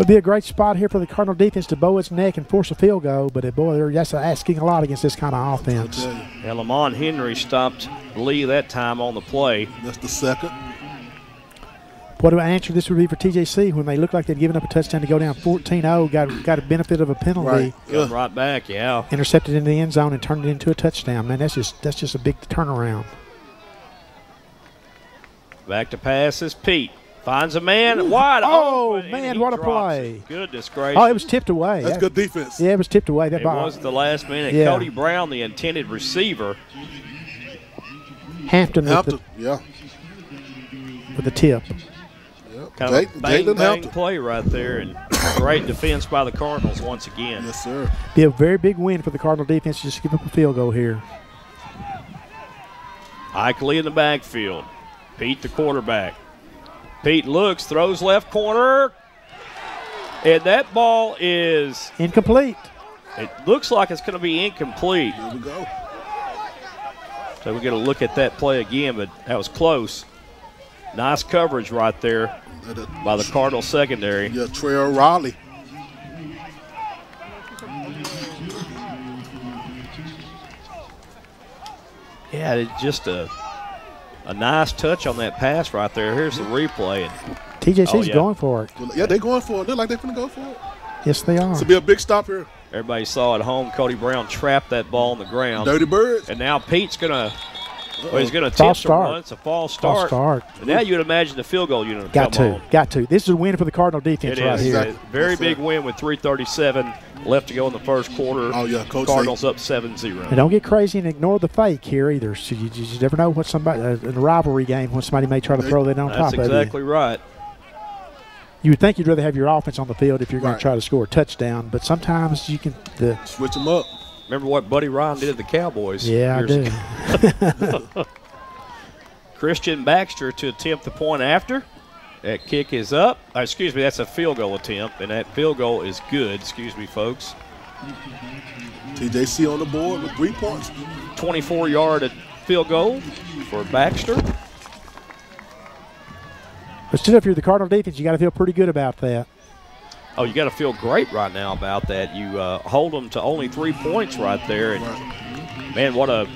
Would be a great spot here for the Cardinal defense to bow its neck and force a field goal. But boy, they're that's asking a lot against this kind of offense. tell And Lamont Henry stopped Lee that time on the play. that's the second. What an answer this would be for TJC when they looked like they'd given up a touchdown to go down 14-0, got got a benefit of a penalty, Right. Come Yeah. right back, yeah. intercepted in the end zone, and turned it into a touchdown. Man, that's just that's just a big turnaround. Back to pass is Pete. Finds a man wide Oh, open. and man, he what a play. it. Goodness gracious. Oh, it was tipped away. That's Yeah. good defense. Yeah, it was tipped away. That It ball. was the last minute. Yeah. Cody Brown, the intended receiver, Hampton with Hampton. Yeah. with the tip. yeah. kind Jay- of a bang Jalen bang Hampton. play right there, and great defense by the Cardinals once again. Yes, sir. Be a very big win for the Cardinal defense just give up a field goal here. Ike Lee in the backfield. Pete, the quarterback. Pete looks, throws left corner, and that ball is. Incomplete. It looks like it's going to be incomplete. Here we go. So we're going to look at that play again, but that was close. Nice coverage right there That- that- by the Cardinal secondary. Yeah, Trey O'Reilly. Yeah, it's just a a nice touch on that pass right there. Here's the replay. And TJC's Oh, yeah. going for it. Yeah, they going for it. They're like they're going to go for it. Yes, they are. This will be a big stop here. everybody saw at home Cody Brown trapped that ball on the ground. Dirty Birds. And now Pete's going to Well, he's going to False attempt to start. run. It's a false False start. start. And now you'd imagine the field goal unit would Got come to. on. Got to. This is a win for the Cardinal defense It right is. here. A Very Yes, big sir. win with 337 left to go in the first quarter. Oh, yeah, Coach Cardinals up 7-0. And don't get crazy and ignore the fake here either. So you, you never know what somebody uh, in a rivalry game when somebody may try to throw that on That's top of you. That's exactly right. You would think you'd rather have your offense on the field if you're going Right. to try to score a touchdown, but sometimes you can. The Switch them up. Remember what Buddy Ryan did to the Cowboys? yeah, I do. ago? Christian Baxter to attempt the point after. That kick is up. Uh, excuse me, that's a field goal attempt, and that field goal is good. Excuse me, folks. TJC on the board with three points. 24 yard field goal for Baxter. But still, if you're the Cardinal defense, you got to feel pretty good about that. Oh, you got to feel great right now about that. You uh, hold them to only three points right there, and man, what a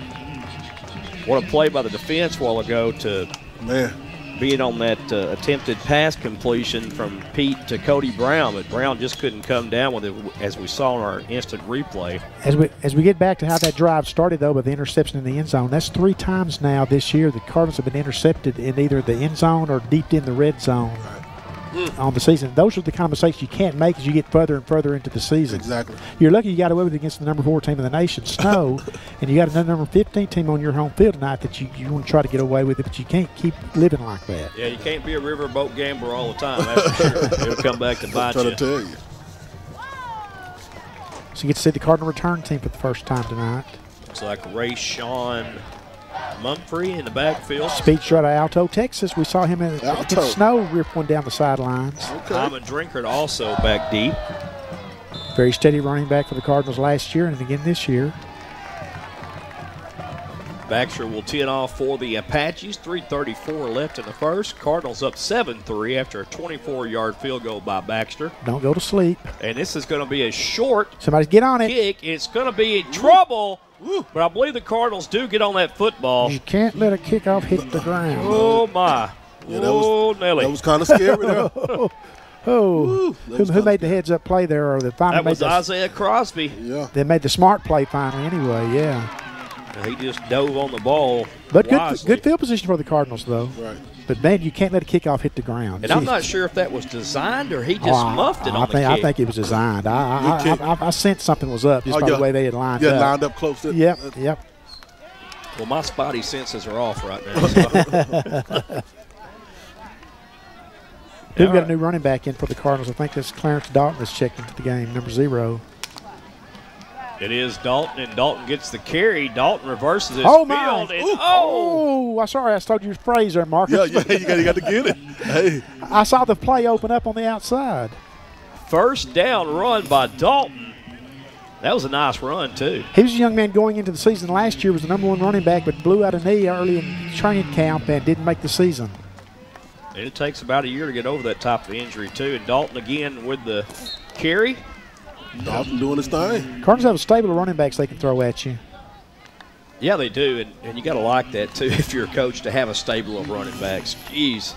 what a play by the defense a while ago to Man, being on that uh, attempted pass completion from Pete to Cody Brown, but Brown just couldn't come down with it, as we saw in our instant replay. As we as we get back to how that drive started, though, with the interception in the end zone, that's three times now this year the Cardinals have been intercepted in either the end zone or deep in the red zone Mm. on the season. Those are the kind of mistakes you can't make as you get further and further into the season. exactly. You're lucky you got away with it against the number four team in the nation, Snow, and you got another number 15 team on your home field tonight that you, you want to try to get away with it, but you can't keep living like that. Yeah, you can't be a riverboat gambler all the time. That's for sure. It'll come back to bite I'm bite trying to tell you. So you get to see the Cardinal return team for the first time tonight. Looks like Ray Sean Mumphrey in the backfield. Speech out of Alto, Texas. We saw him in Alto. against Snow rip one down the sidelines. Okay. Hyman Drinkard also back deep. Very steady running back for the Cardinals last year and again this year. Baxter will tee it off for the Apaches. 334 left in the first. Cardinals up 7-3 after a 24-yard field goal by Baxter. Don't go to sleep. And this is going to be a short Somebody get on it. kick. It's going to be in trouble. But I believe the Cardinals do get on that football. You can't let a kickoff hit the ground. Oh, my. Yeah, that was- oh, Nelly. That was kind of scary there. Oh, Woo, who, who kinda- made the heads up play there, or they finally that made was the, Isaiah Crosby. Yeah. they made the smart play finally anyway. Yeah, He just dove on the ball. but good good field position for the Cardinals though. Right. But man, you can't let a kickoff hit the ground. And I'm not sure if that was designed or he just Oh, I- muffed it I, on think, the I think it was designed. I I, I, I, I sensed something was up just Oh, by yeah. the way they had lined Yeah, up. lined up close. to- Yep, yep. well, my spotty senses are off right now. so- We've All got right. a new running back in for the Cardinals. I think that's Clarence Dalton that's checked into the game, number zero. It is Dalton, and Dalton gets the carry. Dalton reverses his Oh, my. field. Ooh. oh! Oh, I'm sorry, I stole your phrase there, Marcus. Yeah, yeah, you got, you got to get it. Hey, I saw the play open up on the outside. First down run by Dalton. That was a nice run, too. He was a young man going into the season last year, was the number one running back, but blew out a knee early in training camp and didn't make the season. And it takes about a year to get over that type of injury, too. And Dalton again with the carry. Dalton doing his thing. Cardinals have a stable of running backs they can throw at you. Yeah, they do, and, and you got to like that too if you're a coach to have a stable of running backs. Jeez,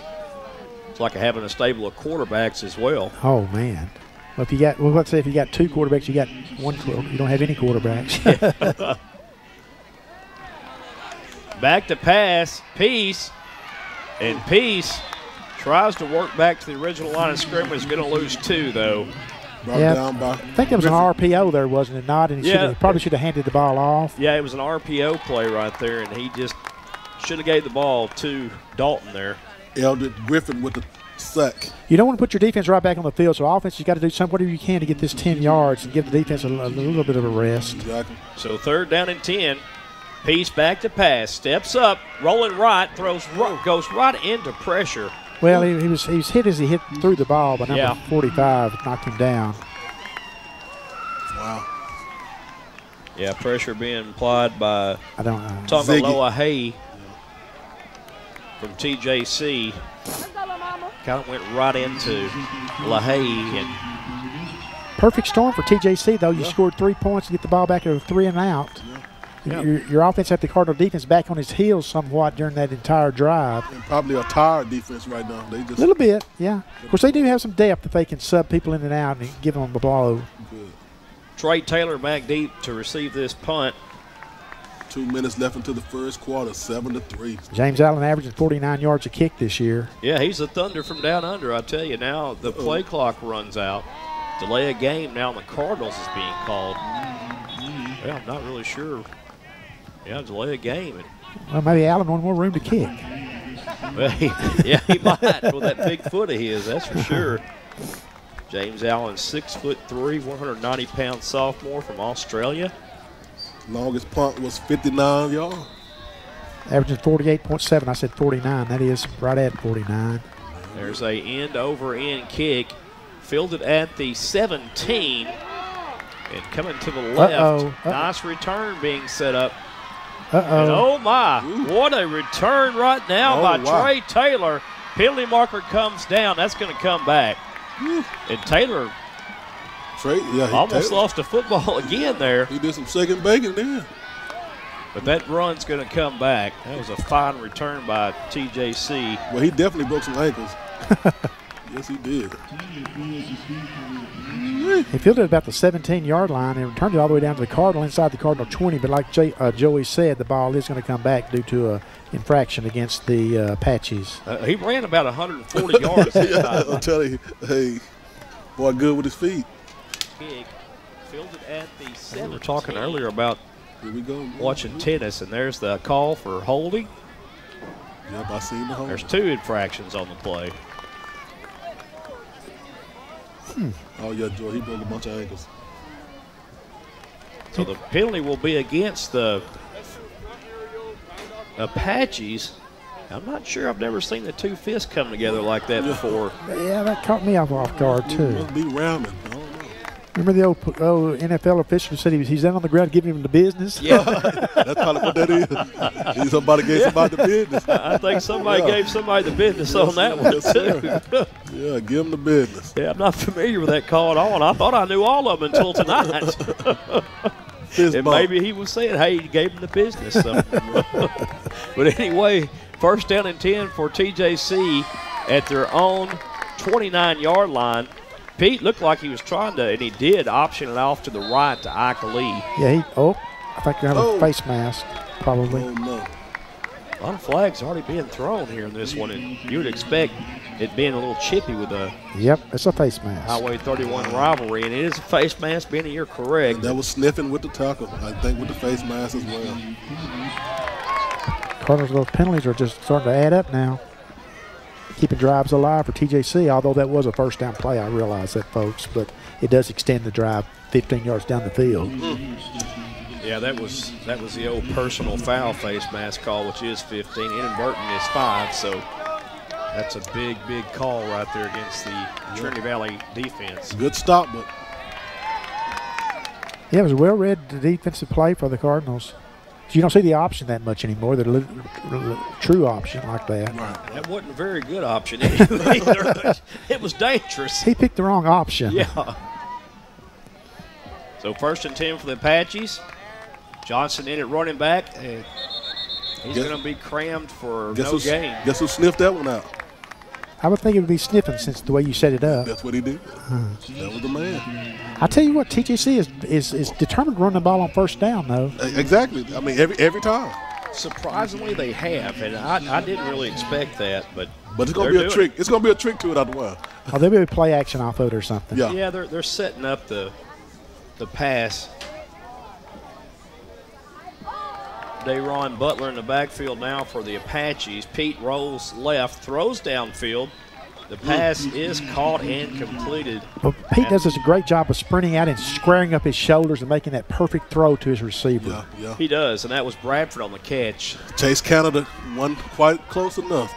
it's like having a stable of quarterbacks as well. Oh man. Well, if you got, well, let's say if you got two quarterbacks, you got one. You don't have any quarterbacks. Back to pass, Peace, and Peace tries to work back to the original line of scrimmage. Going to lose two though. Brought Yeah. down by. I think there was an RPO there, wasn't it? Not, and he, Yeah. should have, probably should have handed the ball off. Yeah, it was an RPO play right there, and he just should have gave the ball to Dalton there. Eldred Griffin with the sack. You don't want to put your defense right back on the field, so offense, you got to do some whatever you can to get this ten yards and give the defense a, a little bit of a rest. Exactly. So third down and ten. Peace back to pass, steps up, rolling right, throws goes right into pressure. Well, he, he was he was hit as he hit through the ball, but number Yeah. 45 knocked him down. Wow. Yeah, pressure being applied by I don't know. Talking Ziggy. about Loa Hay from TJC. Kind of went right into LaHaye and Perfect storm for TJC, though. You scored three points to get the ball back at a three and out. Yeah. Your, your offense had the Cardinal defense back on his heels somewhat during that entire drive. And probably a tired defense right now. They A little bit, yeah. Of course, they do have some depth that they can sub people in and out and give them a blow. good. Trey Taylor back deep to receive this punt. Two minutes left into the first quarter, seven to three. James Allen averaging 49 yards a kick this year. Yeah, he's the Thunder from down under. I tell you now, the play clock runs out. Delay a game now, and the Cardinals is being called. Mm-hmm. Yeah, I'm not really sure. Yeah, delay a game. Well, maybe Allen wanted more room to kick. Well, he, yeah, he might with that big foot of his. That's for sure. James Allen, six foot three, 190 pound sophomore from Australia. Longest punt was 59 yards. Averaging 48.7. I said 49. That is right at 49. There's a end over end kick, fielded at the 17, and coming to the left. Uh-oh. Uh-oh. Nice return being set up. Uh And oh. my, what a return right now Oh, by wow. Trey Taylor. Penalty marker comes down. That's going to come back. And Taylor Trey, yeah, he, almost Taylor, lost a football again there, he did some second bacon there. but that run's going to come back. That was a fine return by TJC. Well, he definitely broke some ankles. yes, he did. He fielded about the 17 yard line and returned it all the way down to the Cardinal inside the Cardinal 20. But like Jay, uh, Joey said, the ball is going to come back due to a infraction against the uh, Apaches. Uh, he ran about 140 yards Yeah. I'm telling you, hey, boy, good with his feet. Kick, fielded at the 17. We were talking earlier about Here we go. watching tennis, and there's the call for holding. Yep, I seen the hole. There's two infractions on the play. Hmm. Oh yeah, Joe, he broke a bunch of ankles. So the penalty will be against the Apaches. I'm not sure. I've never seen the two fists come together like that before. Yeah, that caught me off off guard, too. Must be ramming. I don't know. Remember the old, old NFL official said he was, he's down on the ground giving him the business? Yeah, That's probably what that is. He's somebody gave somebody the business. I think somebody Yeah. gave somebody the business on that one Yes, too. Yeah, give him the business. Yeah, I'm not familiar with that call at all, and I thought I knew all of them until tonight. And bump. maybe he was saying, "Hey, he gave him the business." So. but anyway, first down and ten for TJC at their own 29-yard line. Pete looked like he was trying to, and he did option it off to the right to Ike Lee. Yeah, he, oh, I think they have Oh. a face mask, probably. Oh no. A lot of flags already being thrown here in this one, and you would expect it being a little chippy with a. Yep, it's a face mask. Highway 31 rivalry, and it is a face mask. Benny, you're correct. That was Sniffen with the tackle. I think with the face mask as well. Cardinals, those penalties are just starting to add up now. Keeping drives alive for TJC, although that was a first down play. I realize that, folks, but it does extend the drive 15 yards down the field. Yeah, that was that was the old personal foul face mask call, which is 15. Inadvertent is five, so that's a big, big call right there against the Trinity Valley defense. Good stop, but Yeah, it was a well read defensive play for the Cardinals. You don't see the option that much anymore, the li- li- true option like that. That wasn't a very good option either. it was dangerous. He picked the wrong option. Yeah. So first and 10 for the Apaches. Johnson in at running back. and he's going to be crammed for guess, no who, gain. guess who sniffed that one out? I would think it would be Sniffen since the way you set it up. That's what he did. Hmm. That was the man. I tell you what, TJC is, is, is determined to run the ball on first down, though. Exactly. I mean, every every time. Surprisingly, they have, and I, I didn't really expect that, but But it's gonna be a doing trick. It's gonna be a trick to it out the while. Oh, they'll be able to play action off of it or something. Yeah. yeah, they're they're setting up the the pass. Dayron Butler in the backfield now for the Apaches. Pete rolls left, throws downfield. The pass is caught and completed. Well, Pete does a great job of sprinting out and squaring up his shoulders and making that perfect throw to his receiver. Yeah, yeah. He does, and that was Bradford on the catch. Chase Canada won quite close enough.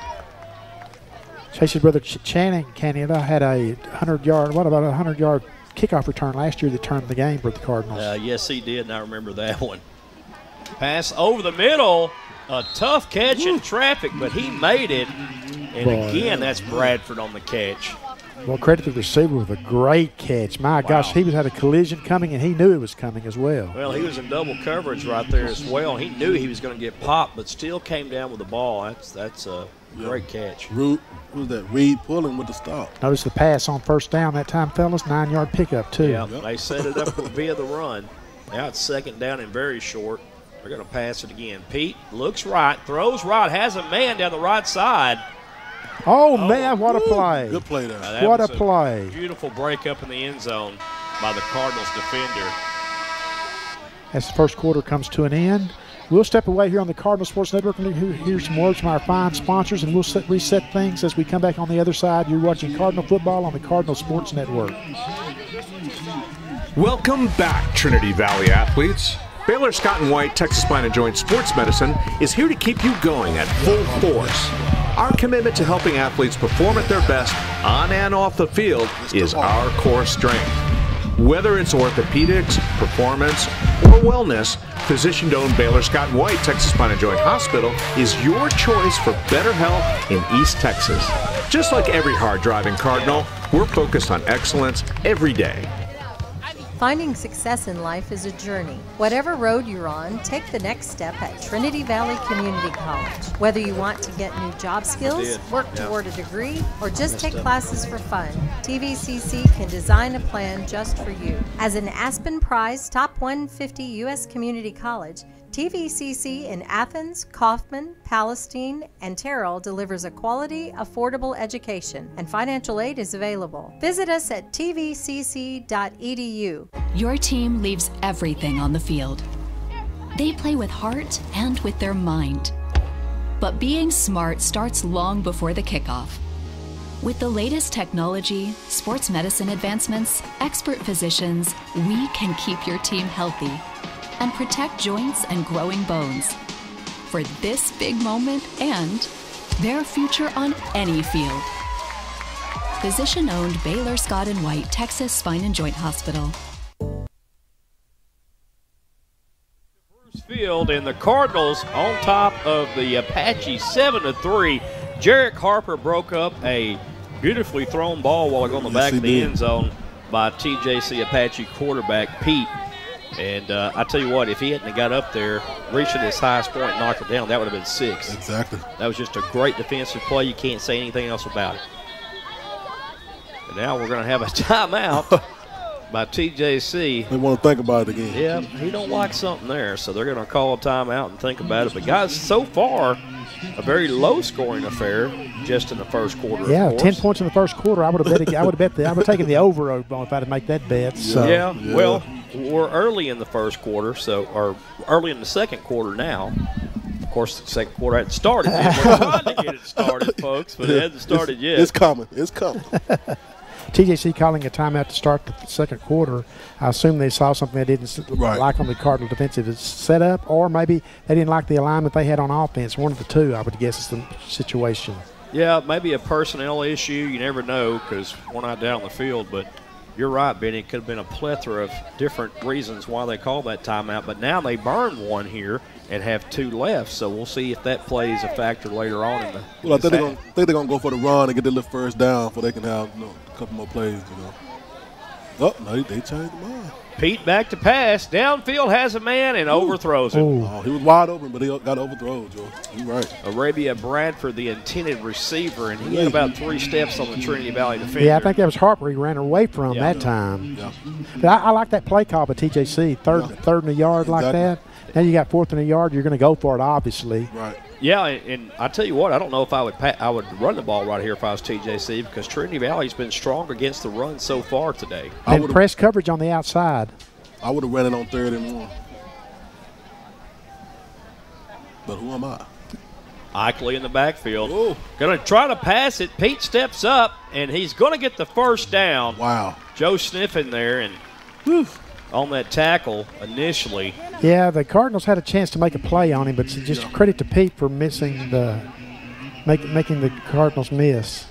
Chase's brother Ch- Channing Canada had a 100 yard, what about a 100 yard kickoff return last year that turned the game for the Cardinals. Uh, yes, he did, and I remember that one. Pass over the middle. A tough catch in traffic, but he made it. And Boy. again, that's Bradford on the catch. well, credit to the receiver with a great catch. My gosh, he was had a collision coming and he knew it was coming as well. Well, he was in double coverage right there as well. He knew he was going to get popped, but still came down with the ball. That's that's a great catch. Root, who's that? Reed pulling with the stop. Notice the pass on first down that time, fellas. Nine yard pickup, too. Yeah, Yep. they set it up via the run. Now it's second down and very short. They're going to pass it again. Pete looks right, throws right, has a man down the right side. Oh, oh man, what a play. Good play there. Now, What was a play. Beautiful break up in the end zone by the Cardinals defender. As the first quarter comes to an end, we'll step away here on the Cardinal Sports Network and hear- hear some words from our fine sponsors, and we'll set, reset things as we come back on the other side. You're watching Cardinal football on the Cardinal Sports Network. Welcome back, Trinity Valley athletes. Baylor Scott and White Texas Spine and Joint Sports Medicine is here to keep you going at full force. Our commitment to helping athletes perform at their best on and off the field is our core strength. Whether it's orthopedics, performance, or wellness, physician owned Baylor Scott White Texas Spine and Joint Hospital is your choice for better health in East Texas. Just like every hard driving Cardinal, we're focused on excellence every day. Finding success in life is a journey. Whatever road you're on, take the next step at Trinity Valley Community College. Whether you want to get new job skills, work Yeah. toward a degree, or just take up. classes for fun, TVCC can design a plan just for you. As an Aspen Prize Top 150 U.S. Community College, TVCC in Athens, Kaufman, Palestine, and Terrell delivers a quality, affordable education, and financial aid is available. Visit us at tvcc.edu. Your team leaves everything on the field. They play with heart and with their mind. But being smart starts long before the kickoff. With the latest technology, sports medicine advancements, expert physicians, we can keep your team healthy and protect joints and growing bones. For this big moment and their future on any field. Physician owned Baylor Scott and White Texas Spine and Joint Hospital. Field and the Cardinals on top of the Apache 7 to 3. Jarek Harper broke up a beautifully thrown ball while on the Yes, back of the did. end zone by TJC Apache quarterback Pete. And uh, I tell you what, if he hadn't got up there, reaching his highest point, point, knocked it down, that would have been six. Exactly. That was just a great defensive play. You can't say anything else about it. And now we're going to have a timeout by TJC. They want to think about it again. Yeah, he don't like something there, so they're going to call a timeout and think about it. But guys, so far, a very low-scoring affair just in the first quarter. Yeah, of ten points in the first quarter. I would have bet. I would have bet. The, I would have taken the over if I had have made that bet. So. Yeah, Yeah. well, we're early in the first quarter, so or early in the second quarter now. Of course, the second quarter hadn't started. yet. We're trying to get it started, folks, but it hasn't started it's, yet. It's coming. It's coming. TJC calling a timeout to start the second quarter. I assume they saw something they didn't Right. like on the Cardinal defensive setup, or maybe they didn't like the alignment they had on offense. One of the two, I would guess, is the situation. Yeah, maybe a personnel issue. You never know because we're not down the field. But you're right, Benny. It could have been a plethora of different reasons why they called that timeout. But now they burned one here and have two left. So we'll see if that plays a factor later on in the. Well, I think they're gonna think they're gonna go for the run and get the little first down, before they can have you know, a couple more plays. You know. Oh no, they, they changed the mind. Pete back to pass. Downfield has a man and overthrows him. Oh, Oh, he was wide open, but he got overthrown, Joe. You're right. Arabia Bradford, the intended receiver, and he had about three steps on the Trinity Valley defender. yeah, I think that was Harper. He ran away from Yeah. that time. Yeah. But I, I like that play call by TJC. Third, Yeah. third and a yard like that. Now you got fourth and a yard. You're going to go for it, obviously. Right. Yeah, and, and I tell you what, I don't know if I would pa- I would run the ball right here if I was TJC because Trinity Valley's been strong against the run so far today. I And would've- press coverage on the outside. I would have ran it on third and one. But who am I? Ike Lee in the backfield, Oh. going to try to pass it. Pete steps up and he's going to get the first down. Wow. Joe Sniffen there and on that tackle initially. Yeah, the Cardinals had a chance to make a play on him, but just credit to Pete for missing the make, making the Cardinals miss.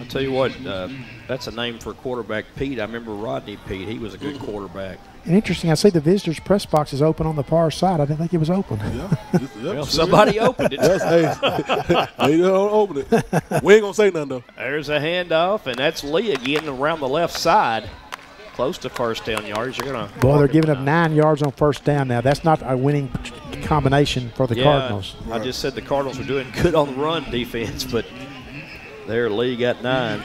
I'll tell you what, uh, that's a name for quarterback Pete. I remember Rodney Peete. He was a good quarterback. And interesting, I see the visitors' press box is open on the far side. I didn't think it was open. Yeah. Yep, Well, sure somebody opened it. Yes, hey, they don't open it. We ain't gonna say nothing though. There's a handoff, and that's Lee again around the left side. Close to first down yards. You're going to. Boy, they're giving up nine yards on first down now. That's not a winning combination for the yeah, Cardinals. I just said the Cardinals were doing good on the run defense, but there Lee got nine.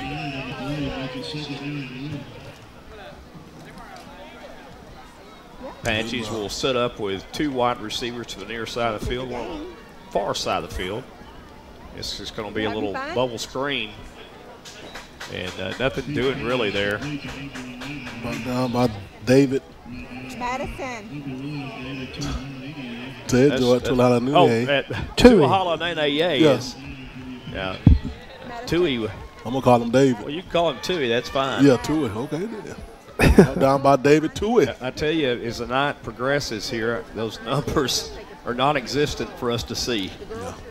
Apaches will set up with two wide receivers to the near side of the field, one on the far side of the field. This is going to be a little bubble screen. And uh, nothing doing really there. Brought down by David. Madison. Said That's- George that- Tulala Oh, at Tui. Tuahala Nene Yes. Yeah. Tui. I'm gonna call him David. Well, you can call him Tui. That's fine. Yeah, Tui. Okay, then. Brought down by David Tui. I tell you, as the night progresses here, those numbers are non-existent for us to see.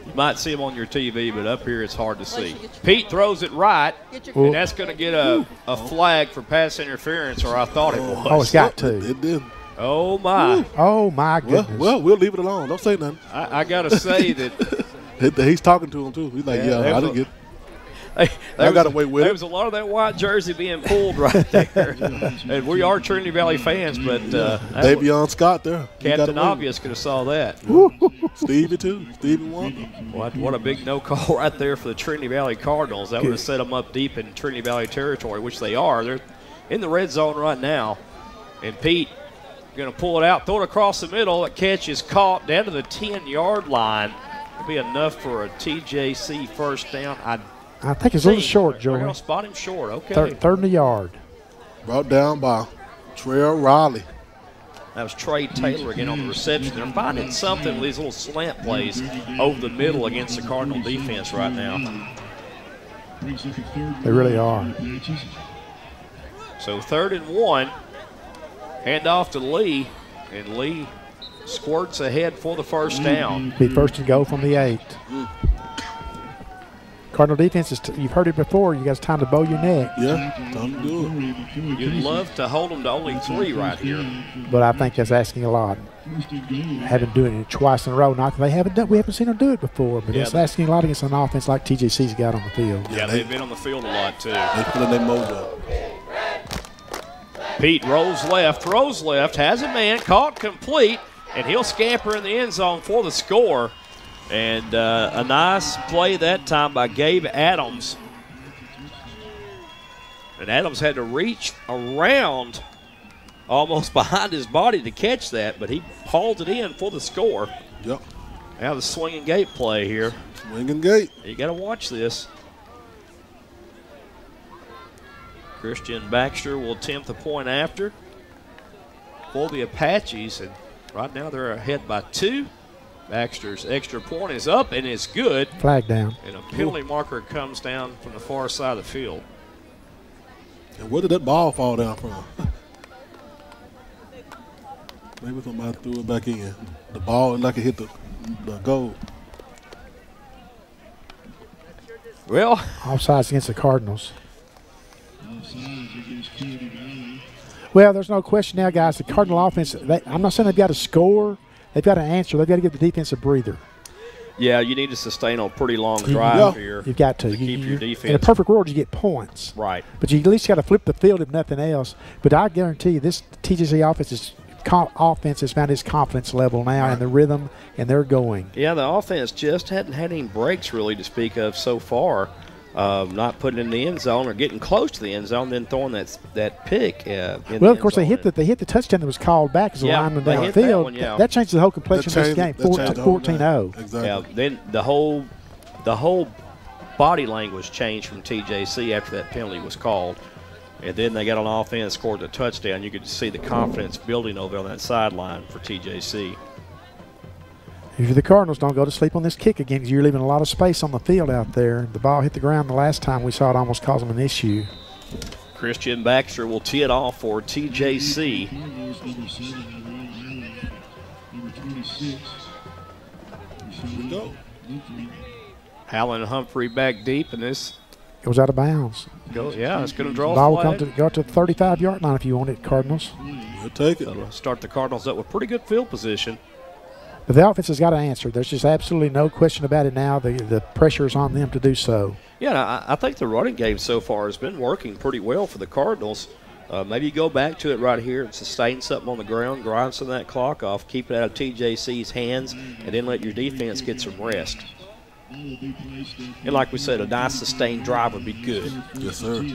You might see them on your TV, but up here it's hard to see. Pete throws it right, and that's going to get a, a flag for pass interference, or I thought it was. Oh, it's got to. it did. Oh my! Oh my Well, goodness. well, we'll leave it alone. Don't say nothing. I, I got to say that He's talking to him too. He's like, Yeah, yeah, I was didn't a- get. Hey, there I got was- away with There it. was a lot of that white jersey being pulled right there, and we are Trinity Valley fans, but uh, Davion Scott there. Captain Obvious could have saw that. Stevie too. Stevie Wonder. What, what a big no call right there for the Trinity Valley Cardinals. That would have set them up deep in Trinity Valley territory, which they are. They're in the red zone right now. And Pete going to pull it out, throw it across the middle. That catch is caught down to the 10 yard line. It'll be enough for a TJC first down. I I think it's a little think. short, We're going to spot him short. Okay. Third, third in the yard. Brought down by Trail Riley. That was Trey Taylor again on the reception. They're finding something with these little slant plays over the middle against the Cardinal defense right now. They really are. So third and one, hand off to Lee, and Lee squirts ahead for the first down. Be first and go from the eight. Cardinal defense is. T- you've heard it before. You guys time to bow your neck, Yeah, time to do it. You'd love to hold them to only three right here. but I think that's asking a lot. Having doing it twice in a row, not that they haven't done. We haven't seen them do it before, but Yeah, it's asking a lot against an offense like TJC's got on the field. Yeah, they've been on the field a lot too. They put in their mojo. Pete rolls left, throws left, has a man, caught complete, and he'll scamper in the end zone for the score. And uh, a nice play that time by Gabe Adams. And Adams had to reach around almost behind his body to catch that, but he hauled it in for the score. Yep. Now the swinging gate play here. Swinging gate. You got to watch this. Christian Baxter will attempt the point after for the Apaches, and right now they're ahead by two. Baxter's extra point is up and it's good, Flag down. and a penalty marker comes down from the far side of the field. And where did that ball fall down from? Maybe somebody threw it back in. The ball and like it hit the, the goal. Well, Offsides against the Cardinals. Well, there's no question now, guys. The Cardinal offense, they, I'm not saying they've got to score. They've got to answer. They've got to give the defense a breather. yeah, you need to sustain a pretty long drive Yeah. here. You've got to. to You- keep your defense. In a perfect world, you get points. Right. But you at least got to flip the field if nothing else. But I guarantee you, this TJC offense is offense has found its confidence level now and the rhythm, and they're going. Yeah, the offense just hadn't had any breaks really to speak of so far. Uh, not putting in the end zone or getting close to the end zone, then throwing that that pick. Uh, in the Well, end of course, they hit the they hit the touchdown that was called back as a Yeah, lineman they hit that downfield. one, yeah. That changed the whole complexion of this game. that changed the whole 14 0. Exactly. Yeah, then the whole the whole body language changed from TJC after that penalty was called. And then they got on offense, scored the touchdown. You could see the confidence building over on that sideline for TJC. If you're the Cardinals, don't go to sleep on this kick again because you're leaving a lot of space on the field out there. The ball hit the ground the last time we saw it almost cause them an issue. Christian Baxter will tee it off for TJC. Here we go. Alan Humphrey back deep, and this It was out of bounds. go yeah, it's going to draw Ball a will come flag. to go to the 35 yard line if you want it, Cardinals. We'll take it. That'll start the Cardinals up with pretty good field position. But the offense has got to answer. There's just absolutely no question about it now. The the pressure is on them to do so. Yeah, I, I think the running game so far has been working pretty well for the Cardinals. Uh, maybe you go back to it right here and sustain something on the ground, grind some of that clock off, keep it out of TJC's hands, and then let your defense get some rest. And like we said, a nice sustained drive would be good. Yes, sir.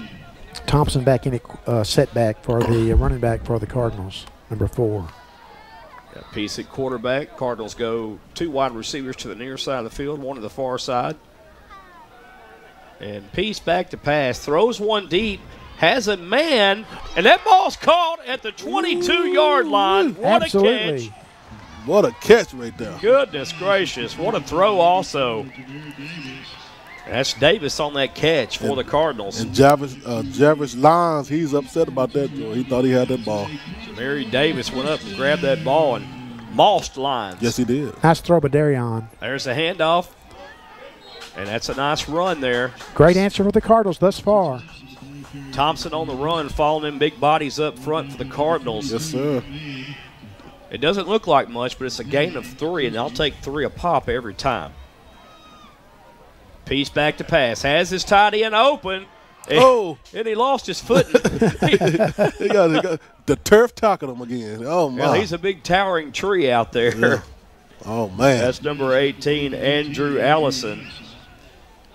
Thompson back in a uh, setback for the uh, running back for the Cardinals, number four. Got Peace at quarterback. Cardinals go two wide receivers to the near side of the field, one to the far side. And Peace back to pass. Throws one deep. Has a man. And that ball's caught at the 22 yard line. What a catch. What a catch right there. Goodness gracious. What a throw, also. That's Davis on that catch for the Cardinals. And Jarvis, uh, Jarvis Lyons, he's upset about that. Throw. He thought he had that ball. Mary Davis went up and grabbed that ball and mossed Lyons. Yes, he did. Nice throw by Darion. There's a handoff. And that's a nice run there. Great answer for the Cardinals thus far. Thompson on the run, following them big bodies up front for the Cardinals. Yes, sir. It doesn't look like much, but it's a gain of three, and I'll take three a pop every time. Peace back to pass. Has his tight end open. And, Oh. and he lost his foot. He got, he got the turf tackled him again. Oh, my. well, he's a big towering tree out there. Yeah. oh, man. That's number 18, Andrew Allison.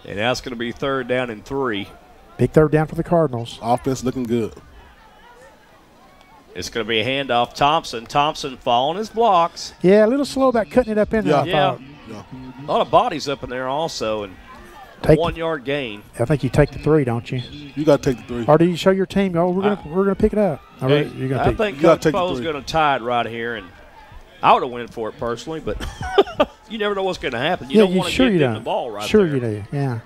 And that's going to be third down and three. Big third down for the Cardinals. Offense looking good. It's going to be a handoff. Thompson. Thompson following his blocks. Yeah, a little slow about cutting it up in there. Yeah. Yeah. A lot of bodies up in there also, and a Take- one yard gain. I think you take the three, don't you? You got to take the three. Or do you show your team? Oh, we're gonna I- we're gonna pick it up. All right, Hey, you're gonna I pick. think You Coach take the Poe's going to tie it right here, and I would have went for it personally, but you never know what's going to happen. You yeah, don't you want to sure give you them don't. the ball right sure there. you do. Yeah.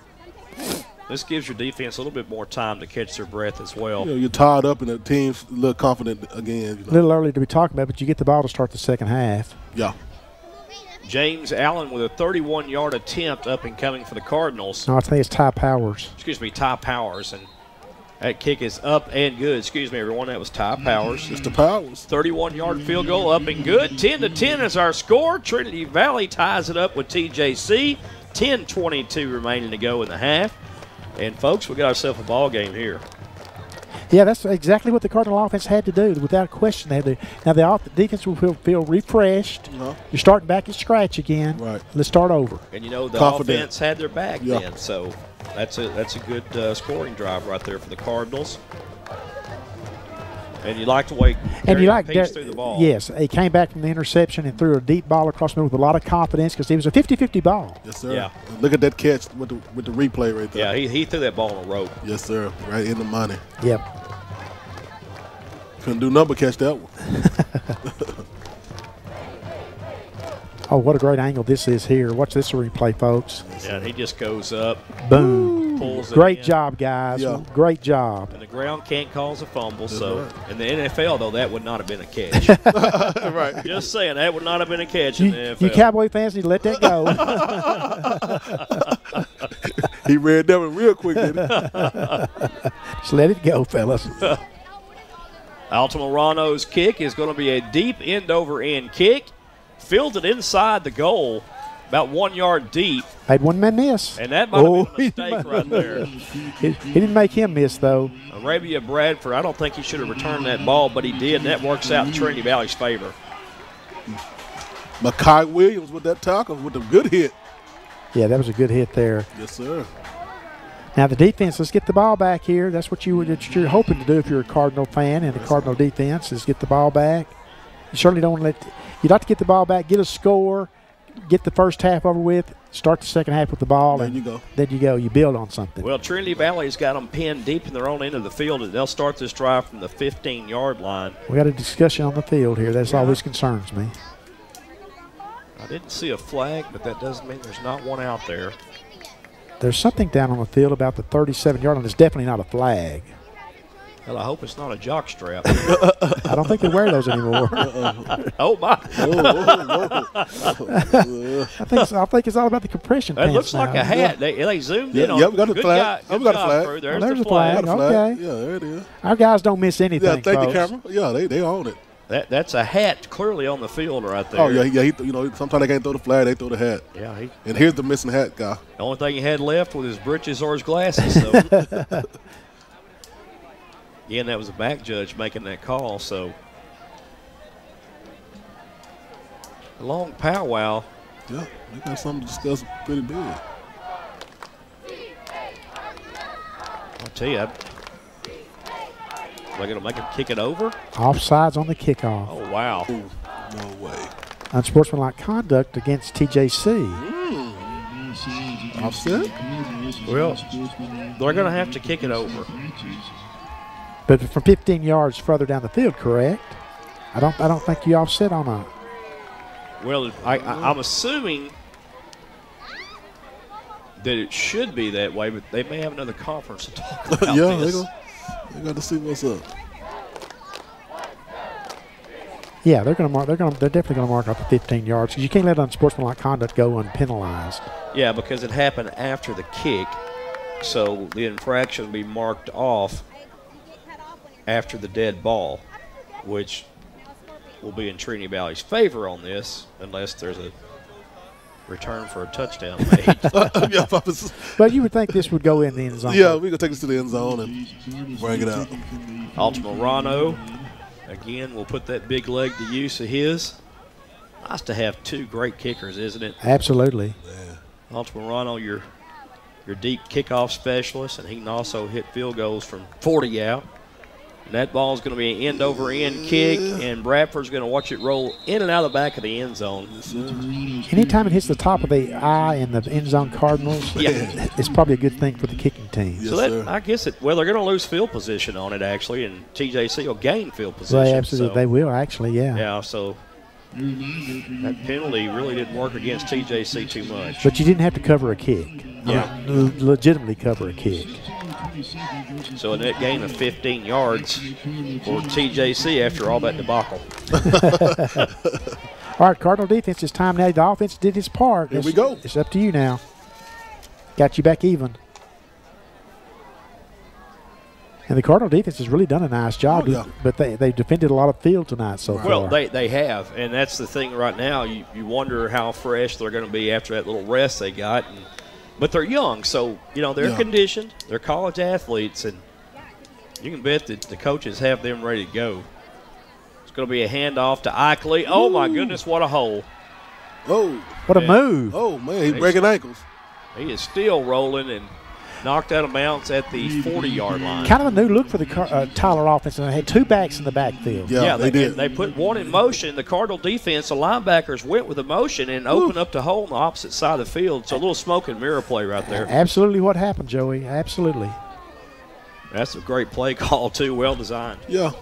This gives your defense a little bit more time to catch their breath as well. You know, you're tied up and the team's a little confident again. You A little early to be talking about, but you get the ball to start the second half. Yeah. James Allen with a 31 yard attempt up and coming for the Cardinals. No, I think it's Ty Powers. Excuse me, Ty Powers. And that kick is up and good. Excuse me, everyone. That was Ty Powers. It's the powers. 31 yard field goal up and good. 10 to 10 is our score. Trinity Valley ties it up with TJC. 10 22 remaining to go in the half. And folks, we got ourselves a ball game here. Yeah, that's exactly what the Cardinal offense had to do, without a question. They had to, now the off, defense will feel, feel refreshed. Uh-huh. You're starting back at scratch again. Right. Let's start over. And you know the Confident. offense had their back Yeah. then, so that's a that's a good uh, scoring drive right there for the Cardinals. And you like the way And you Darian like Peace that? threw the ball. Yes, he came back from the interception and threw a deep ball across the middle with a lot of confidence because it was a 50-50 ball. Yes, sir. Yeah. Look at that catch with the with the replay right there. Yeah, he, he threw that ball on a rope. Yes, sir. Right in the money. Yep. Couldn't do number catch that one. Oh, what a great angle this is here. Watch this replay, folks. Yeah, and he just goes up, Boom. pulls Great in. job, guys. Yeah. Great job. And the ground can't cause a fumble. So right. in the NFL, though, that would not have been a catch. right. just saying, that would not have been a catch in You, the NFL. you Cowboy fans need to let that go. He read that one real quick, didn't he? Just let it go, fellas. Altamirano's kick is going to be a deep end over end kick, fielded inside the goal, about one yard deep, Made one man miss. and that might Oh, have been a mistake right there. He, he didn't make him miss, though. Arabia Bradford, I don't think he should have returned that ball, but he did, and that works out in Trinity Valley's favor. Makai Williams with that tackle with a good hit. Yeah, that was a good hit there. Yes, sir. Now the defense, let's get the ball back here. That's what you would that you're hoping to do if you're a Cardinal fan and the Cardinal defense is get the ball back. You certainly don't let you'd like to get the ball back, get a score, get the first half over with, start the second half with the ball, There and you go. then you go. You build on something. Well, Trinity Valley's got them pinned deep in their own end of the field, and they'll start this drive from the 15 yard line. We got a discussion on the field here. That's always concerns me. I didn't see a flag, but that doesn't mean there's not one out there. There's something down on the field about the 37 yard line. It's definitely not a flag. Well, I hope it's not a jock strap. I don't think they wear those anymore. oh, my. I think it's, I think it's all about the compression That pants. looks like now. a hat. They, they zoomed Yeah, in on yeah, we got a Good flag. guy- Oh, we good got a flag. Drew. Oh, there's, There's the a flag. flag. Got a flag. Okay. Yeah, there it is. Our guys don't miss anything. Yeah, thank you, folks. camera. Yeah, they, they own it. That, that's a hat clearly on the field right there. Oh, yeah, yeah. He, you know, sometimes they can't throw the flag, they throw the hat. Yeah, he, And here's the missing hat guy. the only thing he had left was his britches or his glasses. So. yeah, and that was a back judge making that call. So a long powwow. Yeah, they got something to discuss pretty big. I'll tell you, they're going to make him kick it over. Offsides on the kickoff. Oh wow! No way. Unsportsmanlike conduct against TJC. Mm-hmm. Offset? Well, they're going to have to kick it over. But from 15 yards further down the field, correct? I don't. I don't think you offset on a. Well, I, I, I'm assuming that it should be that way, but they may have another conference to talk about yeah, they, this. go, they got to see what's up. Yeah, they're going to mark. They're going. to They're definitely going to mark off the 15 yards because you can't let unsportsmanlike conduct go unpenalized. Yeah, because it happened after the kick, so the infraction will be marked off after the dead ball, which will be in Trinity Valley's favor on this, unless there's a return for a touchdown made. yeah, if I was- But you would think this would go in the end zone. yeah, we're gonna take this to the end zone and bring it out. Altamirano, again, will put that big leg to use of his. Nice to have two great kickers, isn't it? Absolutely. Altamirano, your your deep kickoff specialist, and he can also hit field goals from 40 out. And that ball is going to be an end over end kick, and Bradford's going to watch it roll in and out of the back of the end zone. Anytime it hits the top of the eye in the end zone Cardinals, Yeah. it's probably a good thing for the kicking team. Yes, so that, sir. I guess it. Well, they're going to lose field position on it actually, and TJC will gain field position. They absolutely. so- They will actually. Yeah. Yeah, so that penalty really didn't work against TJC too much. But you didn't have to cover a kick. Yeah. Le- legitimately cover a kick. So a net gain of 15 yards for TJC after all that debacle. All right, Cardinal defense. It's time now. The offense did its part. Here we go. It's up to you now. Got you back even. And the Cardinal defense has really done a nice job, Oh, yeah. but they they defended a lot of field tonight so Well, far. they, they have, and that's the thing right now. You, you wonder how fresh they're going to be after that little rest they got. And, but they're young, so, you know, they're Yeah. conditioned. They're college athletes, and you can bet that the coaches have them ready to go. It's going to be a handoff to Ike Lee. Oh, my goodness, what a hole. Oh, what a Yeah. move! oh man, he's breaking ankles. He is still rolling and knocked out of bounds at the 40 yard line. Kind of a new look for the Car- uh, Tyler offense, and they had two backs in the backfield. Yeah, they, they, did. They put one in motion. The Cardinal defense, the linebackers went with the motion and opened up the hole on the opposite side of the field. So a little smoke and mirror play right there. Absolutely, what happened, Joey? Absolutely. That's a great play call too, well designed. yeah,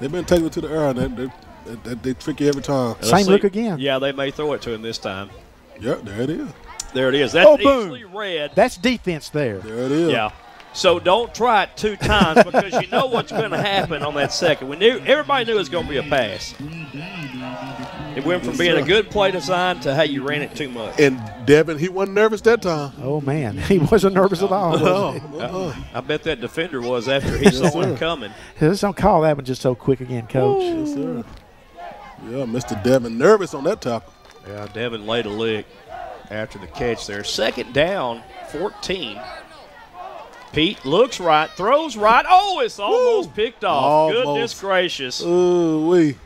they've been taking it to the air, and they, they, they, they trick you every time. Same see. look again. Yeah, they may throw it to him this time. Yeah, there it is. There it is. That's Oh, boom. easily read. That's defense there. There it is. Yeah. So don't try it two times because you know what's going to happen on that second. We knew everybody knew it was going to be a pass. It went from being a good play design to hey, you ran it too much. And Devin, he wasn't nervous that time. Oh man, he wasn't nervous at all. Was he? Uh-uh. I bet that defender was after he saw him it coming. Just don't call that one just so quick again, Coach. Yes, sir. Yeah, Mr. Devin nervous on that tackle. Yeah, Devin laid a lick after the catch there. Second down, 14. Peete looks right, throws right. Oh, it's almost picked off. Almost. Goodness gracious. Ooh, wee.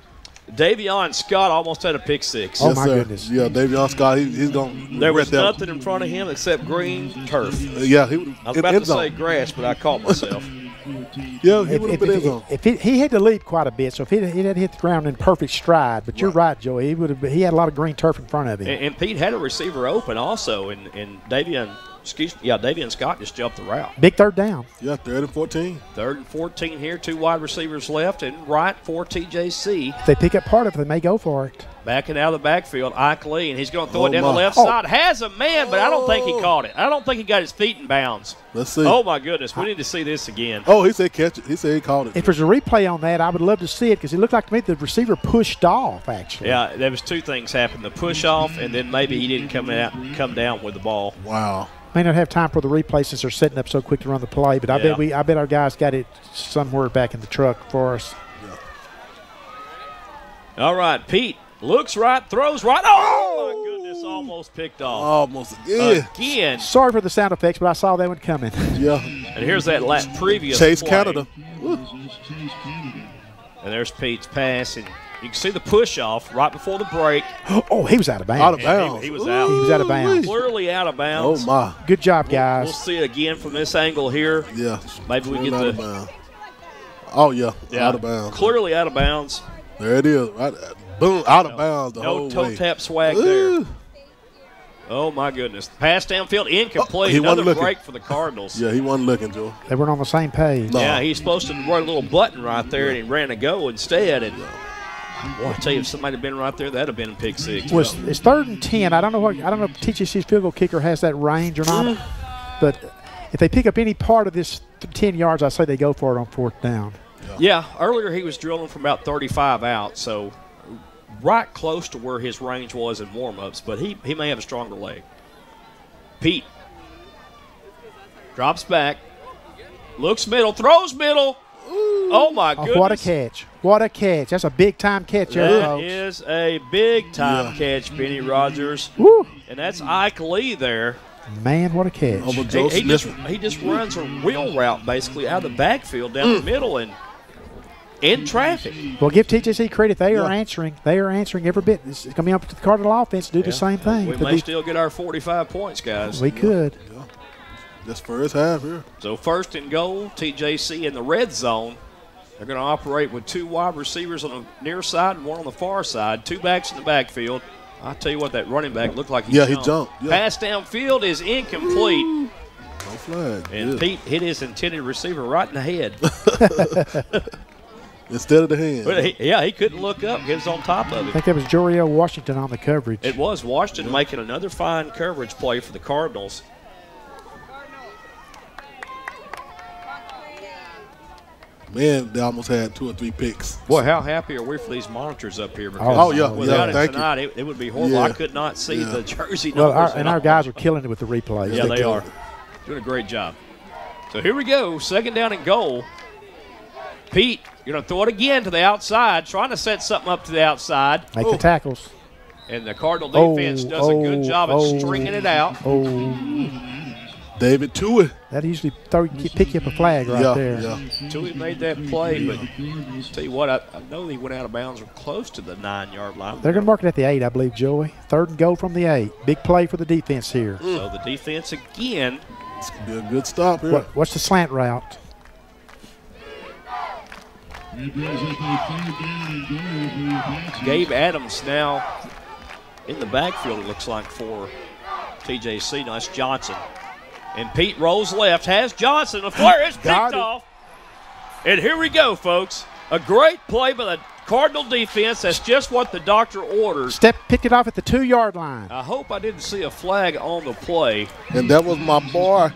Davion Scott almost had a pick six. Oh, yes, my sir. goodness. Yeah, Davion Scott, he, he's going to There was that. nothing in front of him except green turf. Yeah, he I was about to say grass, but I caught myself. Yeah, he If, would have if, in if, if he, he had to leap quite a bit, so if he, he had hit the ground in perfect stride, but you're right, Joey, he would have. He had a lot of green turf in front of him. And, and Peete had a receiver open also, and, and Davion, excuse me, yeah, Davion Scott just jumped the route. Big third down. Yeah, third and 14. Third and 14 here, two wide receivers left, and right for TJC. If they pick up part of it, they may go for it. Backing out of the backfield, Ike Lee, and he's going to throw Oh, it down my. the left Oh. side. Has a man, but I don't think he oh. caught it. I don't think he got his feet in bounds. Let's see. Oh, my goodness. We need to see this again. Oh, he said catch it. He said he caught it. If there's a replay on that, I would love to see it because it looked like to me the receiver pushed off. Actually, Yeah, there was two things happened: the push off, and then maybe he didn't come out, come down with the ball. wow. May not have time for the replay since they're setting up so quick to run the play. But I Yeah. bet we, I bet our guys got it somewhere back in the truck for us. All right, Peete looks right, throws right. Oh, my oh! goodness, almost picked off Almost again. again. Sorry for the sound effects, but I saw that one coming. yeah. And here's that last previous Chase play. Canada. And there's Peete's pass, and you can see the push off right before the break. oh, he was out of bounds. Out bounds. of And he- bounds. he was out. He was out of bounds. Clearly out of bounds. Oh, my. Good job, guys. We'll guys. see it again from this angle here. Yeah. Maybe we Clearly get out of the- bounds. Oh, yeah. Yeah, Out of bounds. Clearly out of bounds. There it is. Right, boom, out of bounds the no whole toe way. tap swag Ooh. there. Oh my goodness! Pass downfield, incomplete. Oh, he wasn't Another break for the Cardinals. Yeah, he wasn't looking, Joe. They weren't on the same page. No. Yeah, he's supposed to run a little button right there, and he ran a go instead. And boy, I tell you, if somebody had been right there, that'd have been a pick six. was it's third and ten. I don't know what I don't know if TCC's field goal kicker has that range or not, mm. but if they pick up any part of this ten yards, I say they go for it on fourth down. Yeah, earlier he was drilling from about 35 out, so right close to where his range was in warm-ups, but he, he may have a stronger leg. Peete drops back, looks middle, throws middle. Oh my Oh, goodness! what a catch! What a catch! That's a big time catch, there, That folks. is a big time catch, Benny Rogers, Woo! and that's Ike Lee there. Man, what a catch! Oh, He, he just he just runs a wheel route basically out of the backfield down the mm. middle and in traffic. Well, give TJC credit. They are answering. They are answering every bit. It's going to be up to the Cardinal offense to do the same thing. We may de- still get our 45 points, guys. we could. This first half here. So first and goal, TJC in the red zone. They're going to operate with two wide receivers on the near side and one on the far side. Two backs in the backfield. I'll tell you what, that running back looked like he Yeah, he jumped. jumped, yeah. Pass downfield is incomplete, No flag. and Good. Peete hit his intended receiver right in the head. Instead of the hand. but he, yeah, he couldn't look up. He was on top of it. I think that was Joriel Washington on the coverage. It was Washington making another fine coverage play for the Cardinals. Man, they almost had two or three picks. Boy, how happy are we for these monitors up here? Because Oh, yeah, uh, without yeah, it thank you. tonight, it, it would be horrible. I could not see Yeah. the jersey well, numbers. our, at and our guys are killing it with the replays. Yeah, they they are it. doing a great job. So here we go, second down and goal. Peete, you're going to throw it again to the outside, trying to set something up to the outside, Make the tackles. and the Cardinal Oh, defense does a good oh, job at oh. stringing it out. Oh. Mm-hmm. David Tui. that usually throw, pick you up a flag right yeah, there. yeah. Tui made that play, but tell you what, I, I know he went out of bounds or close to the nine yard line. They're going to mark it at the eight, I believe, Joey. Third and goal from the eight. Big play for the defense here. So the defense again It's gonna be a good stop here. What, what's the slant route? Gabe Adams now in the backfield, it looks like, for TJC. Nice Johnson. And Peete rolls left, has Johnson. The flare is Got picked it. off. And here we go, folks. A great play by the Cardinal defense. That's just what the doctor orders. Step picked it off at the two yard line. I hope I didn't see a flag on the play. And that was my boy,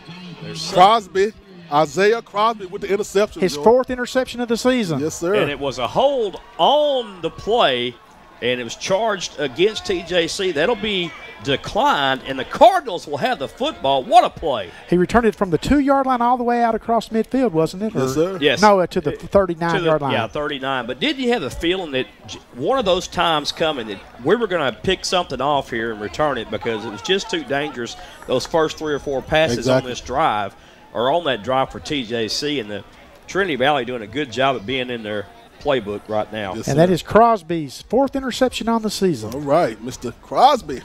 Crosby, Isaiah Crosby with the interception. His Joe. fourth interception of the season. Yes, sir. and it was a hold on the play, and it was charged against TJC. That'll be declined, and the Cardinals will have the football. What a play! He returned it from the two yard line all the way out across midfield, wasn't it? yes, sir. Yes. No, uh, to the 39 To the- yard line. Yeah, 39. But did you have the feeling that one of those times coming that we were going to pick something off here and return it because it was just too dangerous? Those first three or four passes on this drive, or on that drive for TJC, and the Trinity Valley doing a good job of being in their playbook right now. Yes, and that is Crosby's fourth interception on the season. All right, Mr. Crosby.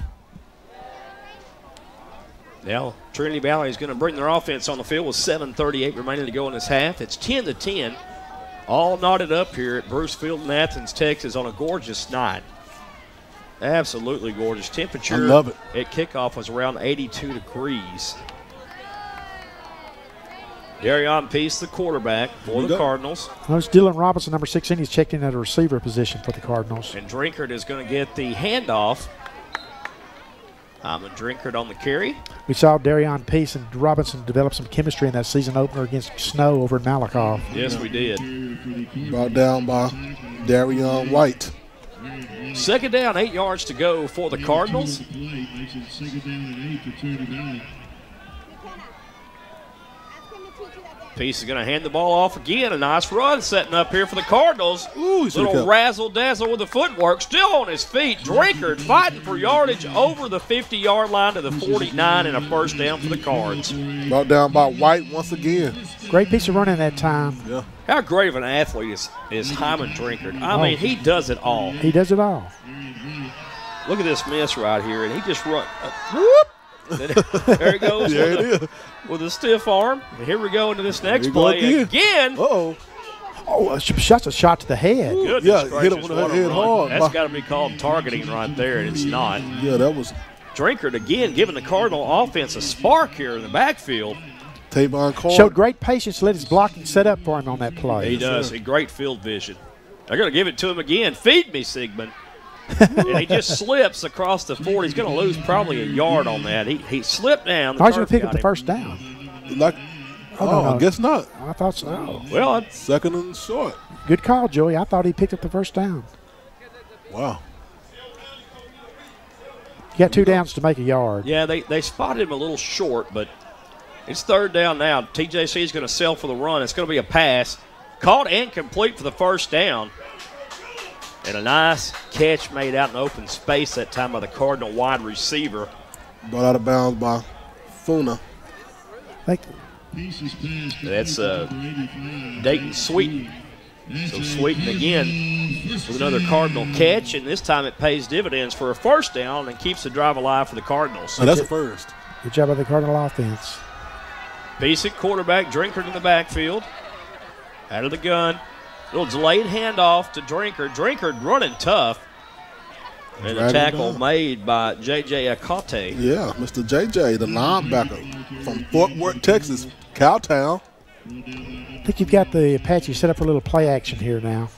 Now, Trinity Valley is going to bring their offense on the field with 7:38 remaining to go in this half. It's 10 to 10, all knotted up here at Bruce Field in Athens, Texas, on a gorgeous night. Absolutely gorgeous. Temperature I love it. at kickoff was around 82 degrees. Darion Peace, the quarterback for the go. Cardinals, Notice Dylan Robinson, number 16, he's checked in at a receiver position for the Cardinals. and Drinkard is going to get the handoff. I'm a Drinkard on the carry. We saw Darion Peace and Robinson develop some chemistry in that season opener against Snow over in Malakoff. Yes, we did. Brought down by Darion White. Second down, eight yards to go for the Cardinals. Peace is going to hand the ball off again. A nice run setting up here for the Cardinals. Ooh, Little razzle dazzle with the footwork. Still on his feet. Drinkard fighting for yardage over the 50 yard line to the 49 and a first down for the Cards. Brought down by White once again. Great piece of running that time. Yeah. How great of an athlete is, is Hyman Drinkard? I Oh. mean, he does it all. He does it all. Look at this miss right here, and he just run. Uh, whoop! There he goes There with, it a, is. with a stiff arm. Here we go into this next Here play again. again. Uh-oh. Oh, a sh- that's a shot to the head. Goodness Yeah, hit gracious, him with the head hard. That's got to be called targeting right there, and it's not. Yeah, that was Drinkard again giving the Cardinal offense a spark here in the backfield. Tavon Card. Showed great patience to let his blocking set up for him on that play. He does. A great field vision. They're going to give it to him again. Feed me, Sigmund. And he just slips across the 40. He's going to lose probably a yard on that. He, he slipped down. The I was going to pick got up the him. first down. Like, Oh, oh, no, no. I guess not. I thought so. Well, it's- Second and short. Good call, Joey. I thought he picked up the first down. Wow. You got two downs to make a yard. yeah, they, they spotted him a little short, but it's third down now. TJC is going to sell for the run. It's going to be a pass. Caught and complete for the first down. And a nice catch made out in open space that time by the Cardinal wide receiver. Brought out of bounds by Fonua. Think- That's uh, Dayton Sweeten. So Sweeten again with another Cardinal catch, and this time it pays dividends for a first down and keeps the drive alive for the Cardinals. That's a first. Good job by the Cardinal offense. Basic quarterback, Drinkard in the backfield. Out of the gun. Little delayed handoff to Drinkard. Drinkard running tough. And a tackle down. made by J.J. Akate. Yeah, Mr. JJ, the linebacker from Fort Worth, Texas, Cowtown. I think you've got the Apache set up for a little play action here now.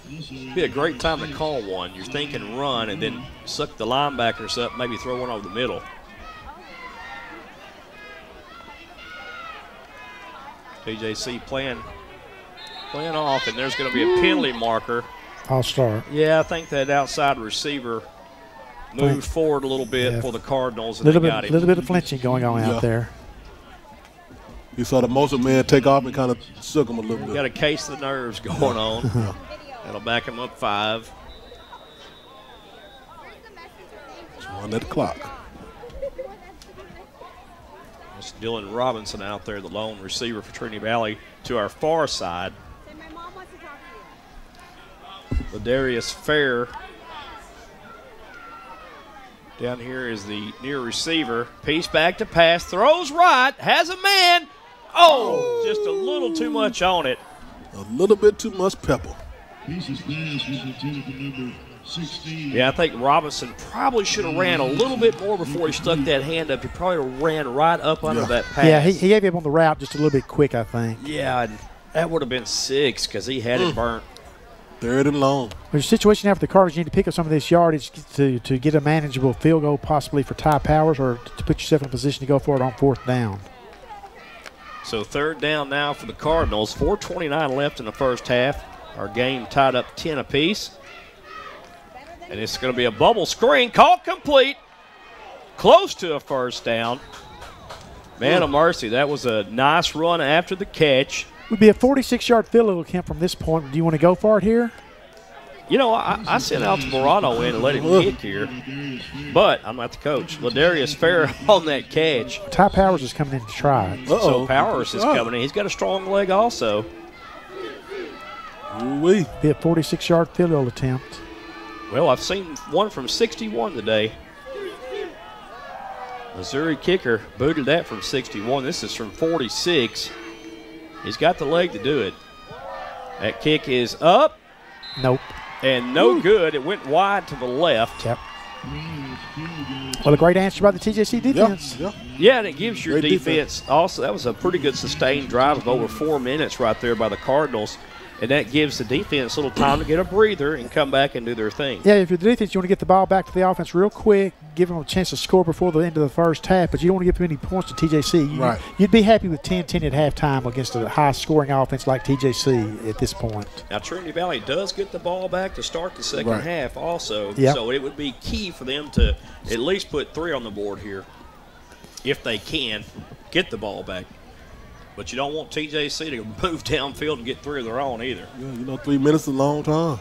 Be a great time to call one. You're thinking run and then suck the linebackers up, maybe throw one over the middle. TJC playing playing off, and there's going to be a penalty marker. I'll start. Yeah, I think that outside receiver moved Thanks. forward a little bit Yeah. for the Cardinals, A little bit, got him. little bit of flinching going on Yeah. out there. You saw the motion man take off and kind of shook him a little bit. Got a case of the nerves going on. That'll back him up five. One at the clock. It's Dylan Robinson out there, the lone receiver for Trinity Valley, to our far side. Ladarius Fair. Down here is the near receiver. Peace back to pass. Throws right. Has a man. Oh, just a little too much on it. A little bit too much pepper. Peace's pass was intended for number 16. Yeah, I think Robinson probably should have ran a little bit more before he stuck that hand up. He probably ran right up under Yeah. that pass. Yeah, he, he gave him on the route just a little bit quick, I think. yeah, that would have been six because he had it mm. burnt. Third and long. There's a situation now for the Cardinals. You need to pick up some of this yardage to, to get a manageable field goal, possibly for Ty Powers, or to put yourself in a position to go for it on fourth down. So third down now for the Cardinals. 4:29 left in the first half. Our game tied up 10 apiece. And it's going to be a bubble screen. Caught complete. Close to a first down. Man of mercy, that was a nice run after the catch. Would be a 46-yard field goal attempt from this point. Do you want to go for it here? You know, I, I sent Altamirano in and let him kick here, but I'm not the coach. Ladarius Fair on that catch. Ty Powers is coming in to try it. Uh-oh. Powers is Oh. coming in. He's got a strong leg also. Ooh-wee. Be a 46-yard field goal attempt. Well, I've seen one from 61 today. Missouri kicker booted that from 61. This is from 46. He's got the leg to do it. That kick is up Nope. and no good. It went wide to the left. Yep. Well, a great answer by the TJC Yeah, defense. yeah. Yeah, and it gives your Great defense, also. That was a pretty good sustained drive of over four minutes right there by the Cardinals. And that gives the defense a little time to get a breather and come back and do their thing. Yeah, if you're the defense, you want to get the ball back to the offense real quick, give them a chance to score before the end of the first half, but you don't want to give them any points to TJC. You, Right. You'd be happy with 10 10 at halftime against a high scoring offense like TJC at this point. Now Trinity Valley does get the ball back to start the second Right. half also. Yep. So it would be key for them to at least put three on the board here if they can get the ball back. But you don't want TJC to move downfield and get three of their own either. Yeah, you know, three minutes is a long time.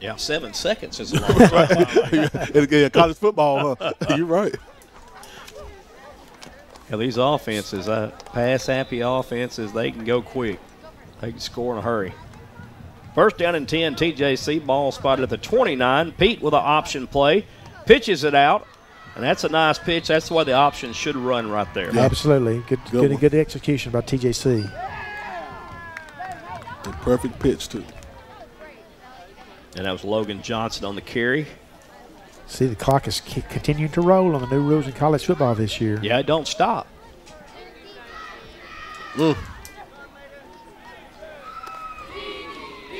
Yeah, seven seconds is a long time. Again, college football, huh? You're right. Yeah, these offenses, uh, pass happy offenses, they can go quick. They can score in a hurry. First down and 10, TJC ball spotted at the 29. Peete with an option play, pitches it out, and that's a nice pitch. That's why the option should run right there. Absolutely. Good Good good, good, execution by TJC. The perfect pitch too. And that was Logan Johnson on the carry. See, the clock is continuing to roll on the new rules in college football this year. Yeah, it don't stop.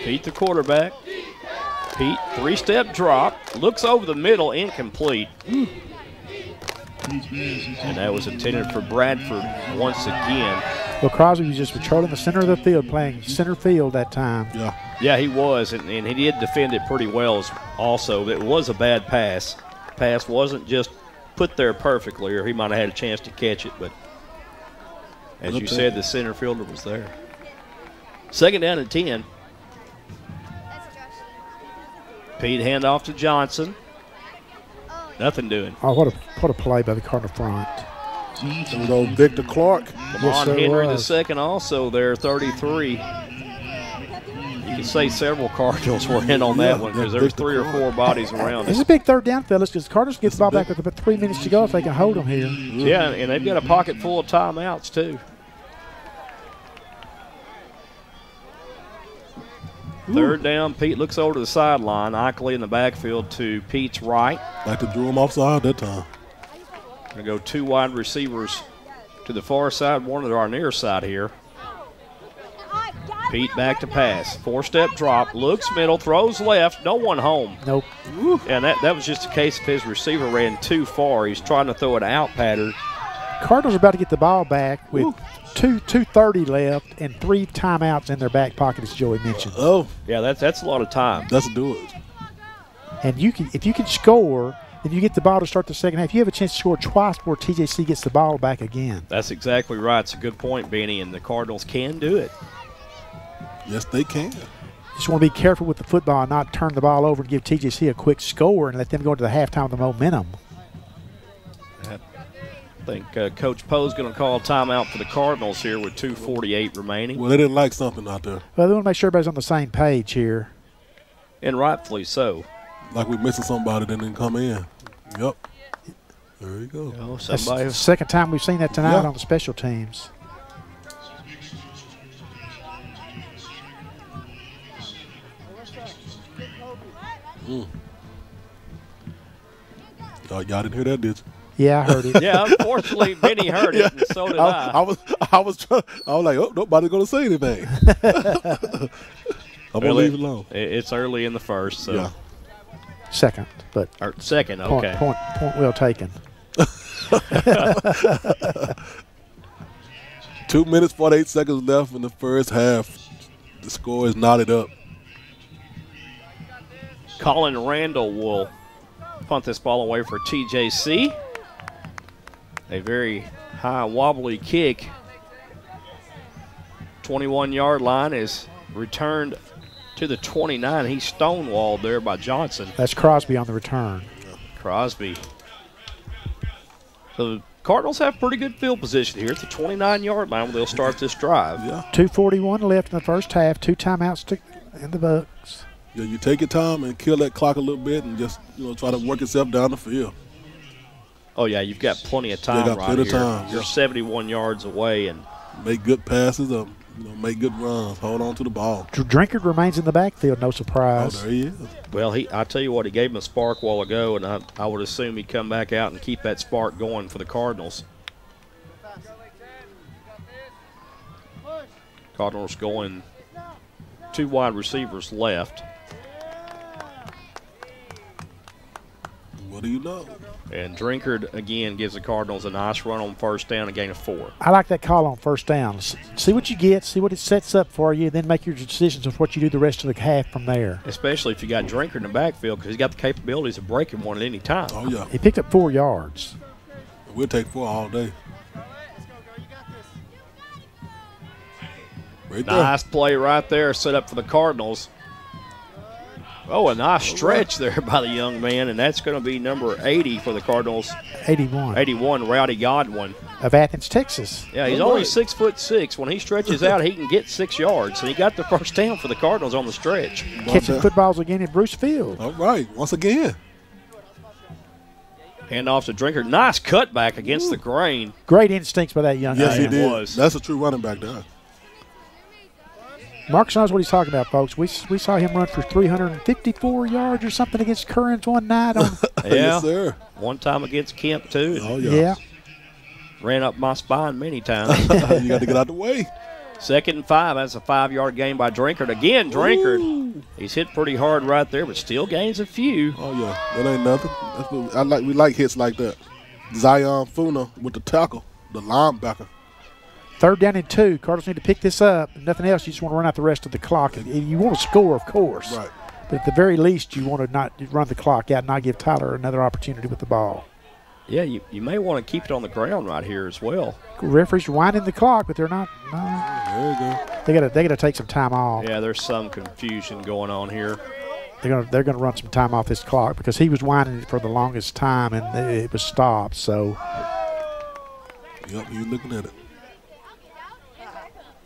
Peete, the quarterback. Peete, three step drop, looks over the middle, incomplete. Peete's pass is And that was intended for Bradford once again. Well, Crosby was just patrolling the center of the field, playing center field that time. Yeah. Yeah, he was, and, and he did defend it pretty well also. It was a bad pass. Pass wasn't just put there perfectly, or he might have had a chance to catch it, but as Good you take. said, the center fielder was there. Second down and 10. Peete handoff to Johnson. Nothing doing. Oh, what a what a play by the Cardinal front. Johnson. And go Victor Clark. Lamont sir, Henry the was. second also there, 33. You can say several Cardinals were in on that Yeah, one because there's there was three or four bodies around This it. is a big third down, fellas, because the Cardinals get the ball back with about three minutes to go if they can hold them here. Yeah, and they've got a pocket full of timeouts too. Third down, Peete looks over to the sideline. Ike Lee in the backfield to Peete's right. Like to drew him offside that time. Going to go two wide receivers to the far side, one to our near side here. Peete back to pass. Four step drop, looks middle, throws left, no one home. Nope. And that, that was just a case of his receiver ran too far. He's trying to throw an out pattern. Cardinals are about to get the ball back with two two thirty left and three timeouts in their back pocket, as Joey mentioned. Oh, Yeah, that's that's a lot of time. that's a do it. And you can if you can score, then you get the ball to start the second half. You have a chance to score twice before TJC gets the ball back again. That's exactly right. It's a good point, Benny, and the Cardinals can do it. Yes, they can. Just want to be careful with the football and not turn the ball over and give TJC a quick score and let them go into the halftime with the momentum. I think uh, Coach Poe's going to call a timeout for the Cardinals here with 2:48 remaining, Well, they didn't like something out there. Well, they want to make sure everybody's on the same page here. and rightfully so. Like we're missing somebody that didn't come in. Yep. There you go. You know, That's the second time we've seen that tonight Yeah. on the special teams. Oh, y'all didn't hear that, did you? Yeah, I heard it. Yeah, unfortunately, Benny heard it, and so did I, I. I was, I was, trying, I was like, oh, nobody's gonna say anything. I'm gonna Well, leave it- it alone. It's early in the first, so Yeah. Second, but or second. Okay, point, point well taken. Two minutes, 48 seconds left in the first half. The score is knotted up. Colin Randall will punt this ball away for TJC. A very high wobbly kick. 21 yard line is returned to the 29. He's stonewalled there by Johnson. That's Crosby on the return. Crosby. So the Cardinals have pretty good field position here at the 29 yard line where they'll start this drive. Yeah. 241 left in the first half. Two timeouts to, in the books. Yeah, you take your time and kill that clock a little bit and just, you know, try to work yourself down the field. Oh, yeah, you've got plenty of time got right plenty of here. time, You're 71 yards away, and Make good passes, um, you know, make good runs, hold on to the ball. Drinkard remains in the backfield, no surprise. Oh, surprise. there he is. Well, he I tell you what, he gave him a spark a while ago, and I, I would assume he'd come back out and keep that spark going for the Cardinals. Cardinals going two wide receivers left, What do you know? And Drinkard again gives the Cardinals a nice run on first down, a gain of four. I like that call on first down. See what you get, see what it sets up for you, then make your decisions of what you do the rest of the half from there. Especially if you got Drinkard in the backfield because he's got the capabilities of breaking one at any time. Oh, yeah. He picked up four yards. We'll take four all day. Right. Nice play right there, set up for the Cardinals. Oh, a nice stretch there by the young man, and that's going to be number 80 for the Cardinals. 81 81, Rowdy Godwin. of Athens, Texas. Yeah, he's All only right. six foot six. When he stretches out, he can get six yards, and he got the first down for the Cardinals on the stretch. Catching Okay. footballs again at Bruce Field. All right, once again. Hand off to Drinkard. Nice cutback against the grain. Great instincts by that young Yes, man. he it did. was. That's a true running back there. Marcus knows what he's talking about, folks. We, we saw him run for 354 yards or something against Kerens one night. On, Yeah. Yes, sir. One time against Kemp, too. Oh, yeah. yeah. Ran up my spine many times. you got to get out the way. Second and five. That's a five yard gain by Drinkard. Again, Drinkard. He's hit pretty hard right there, but still gains a few. Oh yeah, that ain't nothing. That's what I like. We like hits like that. Zion Fonua with the tackle, the linebacker. Third down and two. Cardinals need to pick this up. If nothing else, you just want to run out the rest of the clock. And You want to score, of course. Right. But at the very least, you want to not run the clock out and not give Tyler another opportunity with the ball. Yeah, you, you may want to keep it on the ground right here as well. Referees winding the clock, but they're not. No, There you go. they got to they got to take some time off. Yeah, there's some confusion going on here. They're gonna they're gonna run some time off this clock because he was winding it for the longest time and it was stopped. So Yep, you're looking at it.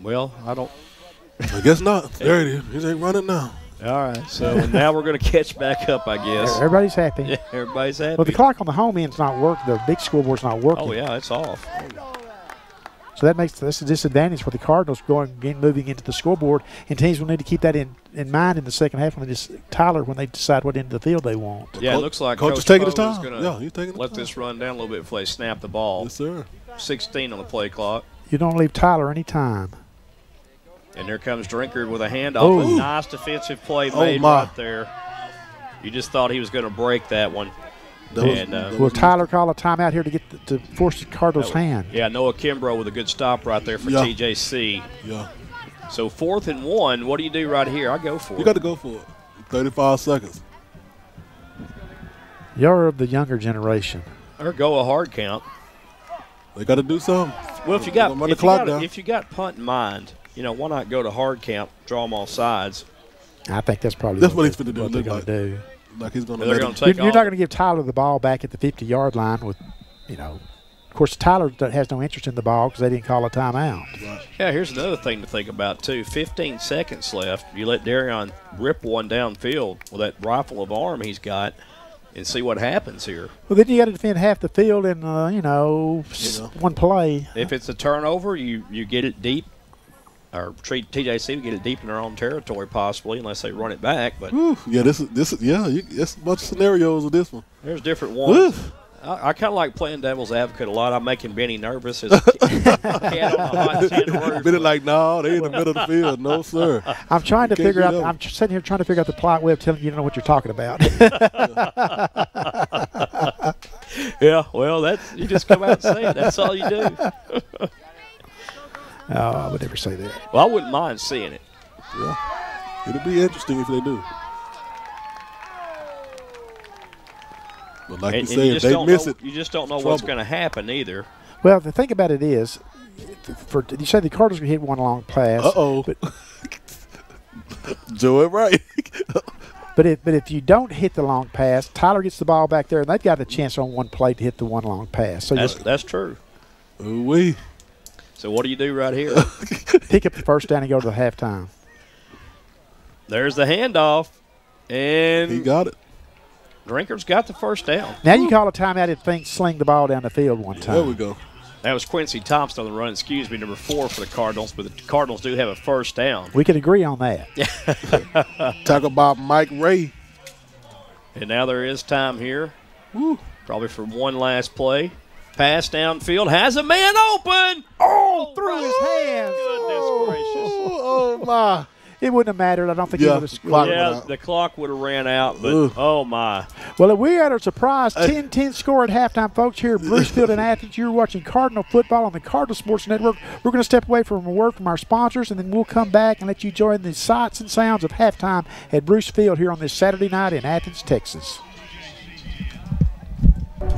Well, I don't. I guess not. There it is. He ain't running now. All right, so now we're going to catch back up, I guess. everybody's happy. Yeah, everybody's happy. Well, the clock on the home end's not working. The big scoreboard's not working. oh yeah, it's off. So that makes this a disadvantage for the Cardinals going again moving into the scoreboard, and teams will need to keep that in, in mind in the second half when they just Tyler when they decide what end of the field they want. Yeah, it looks like coach Coach is taking his time. Yeah, he's taking his let time. this run down a little bit before they snap the ball. Yes, sir. 16 on the play clock. You don't leave Tyler any time. And there comes Drinkard with a handoff. Oh. A nice defensive play Oh, made my. right there. You just thought he was going to break that one. That was- And, uh, Will Tyler call a timeout here to get the, to force the Cardinals' hand? Yeah, Noah Kimbrough with a good stop right there for Yeah. TJC. Yeah, So fourth and one. What do you do right here? I go for it. you got to go for it. Thirty-five seconds. You're of the younger generation. or go a hard count. They got to do something. Well, if you got if you got, if you got punt in mind, you know why not go to hard camp, draw them all sides. I think that's probably That's what they- he's finna do, What they're going like. to do. Like he's gonna. They're going him- to You're, you're not going to give Tyler the ball back at the 50 yard line with, you know, of course, Tyler has no interest in the ball because they didn't call a timeout. Yeah, here's another thing to think about too. 15 seconds left. You let Darion rip one downfield with that rifle of arm he's got, and see what happens here. Well, then you got to defend half the field in, uh, you know, You know. one play. If it's a turnover, you you get it deep, or treat TJC would get it deep in their own territory possibly, unless they run it back. But Whew. Yeah, this is this is yeah. You, there's a bunch of scenarios with this one. there's different Whew. ones. I, I kind of like playing devil's advocate a lot. I'm making Benny nervous as a cat on a hot tin roof. Been it like no, they in the middle of the field. No sir. I'm trying to figure out. that. I'm sitting here trying to figure out the plot web, telling you you don't know what you're talking about. Yeah, well, that's you just come out and say it. That's all you do. Oh, I would never say that. Well, I wouldn't mind seeing it. Yeah, it'll be interesting if they do. But like and, you and you said, they miss know, it. You just don't know what's going to happen either. Well, the thing about it is, for you said the Cardinals can hit one long pass. Uh oh, But, Joe it right. but if but if you don't hit the long pass, Tyler gets the ball back there, and they've got a chance on one play to hit the one long pass. So That's that's true. Ooh wee. So what do you do right here? pick up the first down and go to the halftime. There's the handoff, and He got it. Drinkard's got the first down. Now you call a timeout if think sling the ball down the field one time. There we go. That was Quincy Thompson on the run. Excuse me, number four for the Cardinals, but the Cardinals do have a first down. We can agree on that. Talk about Mike Ray. And now there is time here, probably for one last play. Pass downfield has a man open. Oh, through his hands. Goodness oh, gracious. Oh, oh my. It wouldn't have mattered. I don't think Yeah, he would have scored. Yeah, the clock would have ran out, but Ugh. oh my. Well, we had a surprise uh, 10 10 score at halftime, folks, here at Bruce Field in Athens. You're watching Cardinal football on the Cardinal Sports Network. We're going to step away from a word from our sponsors, and then we'll come back and let you join the sights and sounds of halftime at Bruce Field here on this Saturday night in Athens, Texas.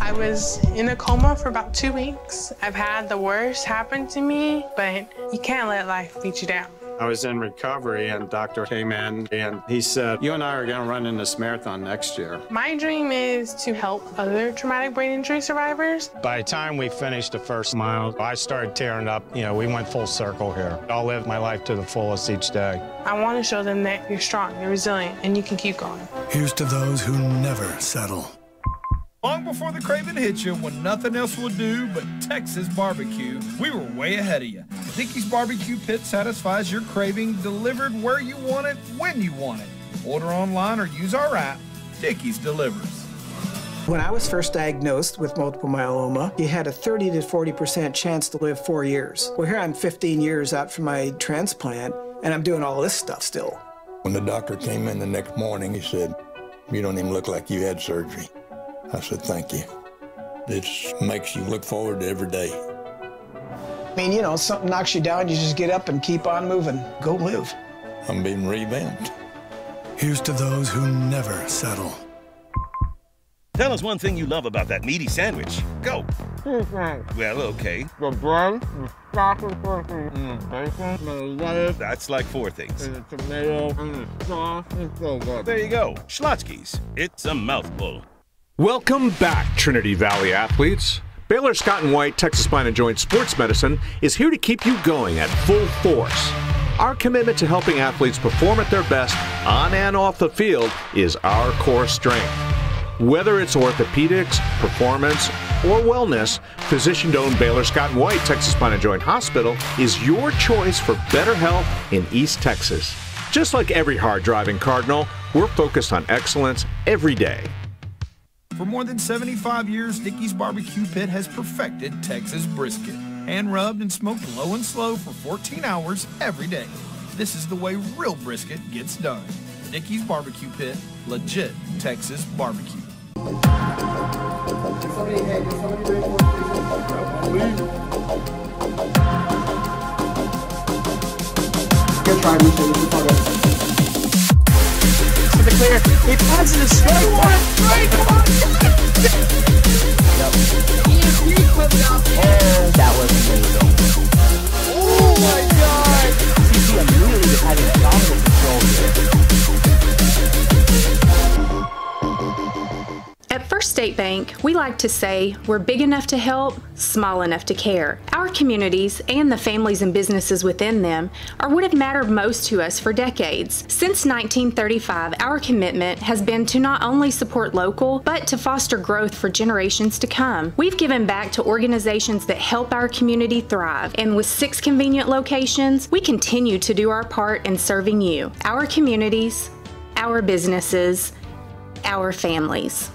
I was in a coma for about two weeks. I've had the worst happen to me, but you can't let life beat you down. I was in recovery and doctor came in and he said, you and I are going to run in this marathon next year. My dream is to help other traumatic brain injury survivors. By the time we finished the first mile, I started tearing up. You know, we went full circle here. I'll live my life to the fullest each day. I want to show them that you're strong, you're resilient, and you can keep going. Here's to those who never settle. Long before the craving hit you, when nothing else will do but Texas barbecue, we were way ahead of you. Dickey's Barbecue Pit satisfies your craving, delivered where you want it, when you want it. Order online or use our app. Dickey's delivers. When I was first diagnosed with multiple myeloma, you had a 30 to 40% chance to live four years. Well, here I'm 15 years out from my transplant, and I'm doing all this stuff still. When the doctor came in the next morning, he said, You don't even look like you had surgery. I said, Thank you. It makes you look forward to every day. I mean, you know, something knocks you down, you just get up and keep on moving. Go live. I'm being revamped. Here's to those who never settle. Tell us one thing you love about that meaty sandwich. Go. Well, okay. The bread, the sausage, and the bacon, the lettuce. That's like four things. And the tomato, and the sauce. It's so good. There you go. Schlotzsky's. It's a mouthful. Welcome back, Trinity Valley athletes. Baylor Scott and White Texas Spine and Joint Sports Medicine is here to keep you going at full force. Our commitment to helping athletes perform at their best on and off the field is our core strength. Whether it's orthopedics, performance, or wellness, physician owned Baylor Scott and White Texas Spine and Joint Hospital is your choice for better health in East Texas. Just like every hard driving Cardinal, we're focused on excellence every day. For more than 75 years, Dickey's Barbecue Pit has perfected Texas brisket. Hand rubbed and smoked low and slow for 14 hours every day. This is the way real brisket gets done. Dickey's Barbecue Pit, legit Texas barbecue. To the clear. He passes it straight one. Straight one. Yep. Oh, that was amazing. Oh my god. CC immediately just having dominant control here. At First State Bank, we like to say we're big enough to help, small enough to care. Our communities and the families and businesses within them are what have mattered most to us for decades. Since 1935, our commitment has been to not only support local, but to foster growth for generations to come. We've given back to organizations that help our community thrive, and with six convenient locations, we continue to do our part in serving you, our communities, our businesses, our families.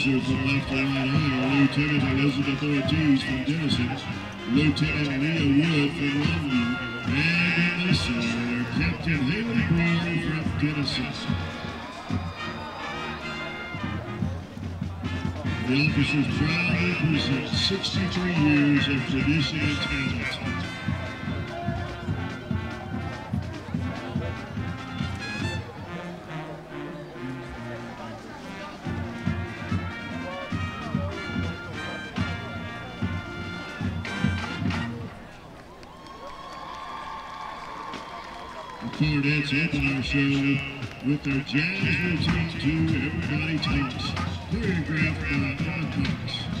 Officers left to right honor, Lieutenant Elizabeth Ortiz from Denison, Lieutenant Leah Wood from Longview, and center, Captain Haley Brown from Denison. The officers proudly present 63 years of tradition and talent. Show with their jazz routine to Everybody Takes, choreographed by Anna Cox.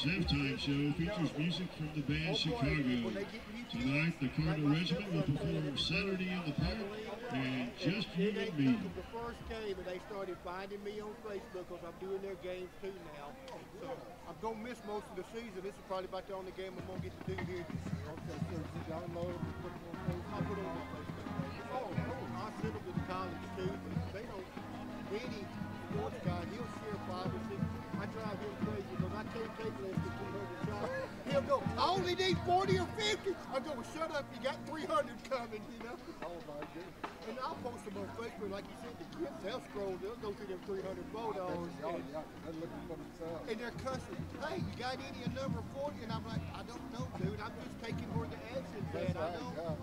Tonight's halftime show features music from the band Chicago. Tonight, the Cardinal Regiment will perform Saturday in the Park and Just You and Me. The first game, and they started finding me on Facebook because I'm doing their games too now. So I'm going to miss most of the season. This is probably about the only game I'm going to get to do here. Okay, so download and put it on Facebook. I'll put it on Facebook. Oh, oh, I sent to the college too. They don't, any sports guy, he'll only need 40 or 50. I go, well, shut up, you got 300 coming, you know? Oh, my goodness. And I'll post them on Facebook, like you said, the kids, they'll scroll, they'll go through them 300 photos. And, they're looking for themselves. And they're cussing, hey, you got any a number 40? And I'm like, I don't know, dude. I'm just taking where the action's man. Right, I don't. Yeah.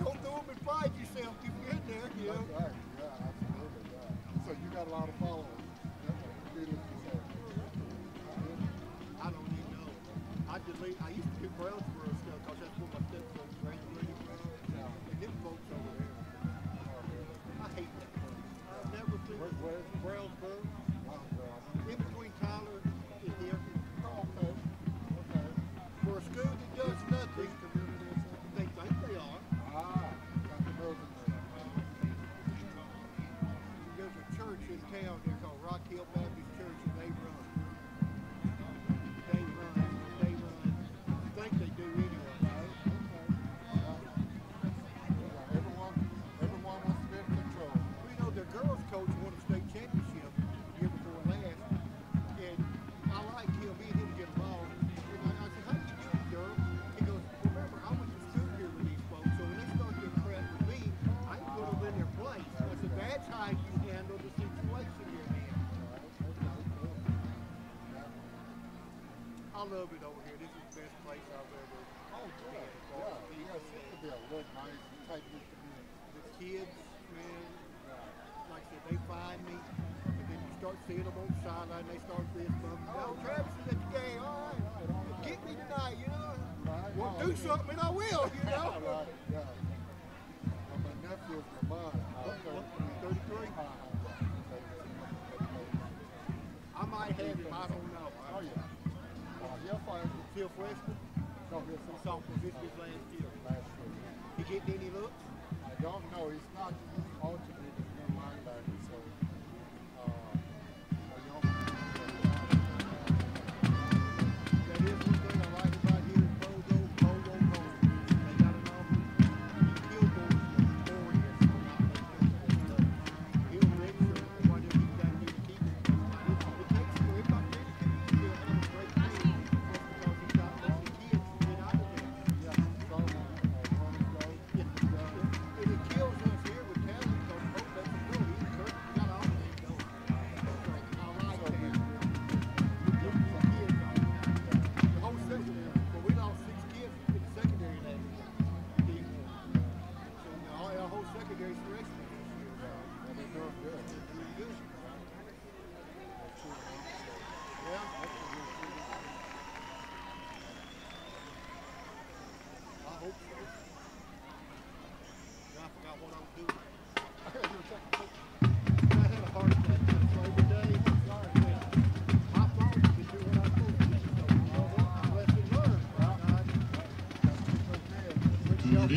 Go through them and find yourself if you're in there, you know? That's right, yeah, absolutely, yeah. So you got a lot of followers.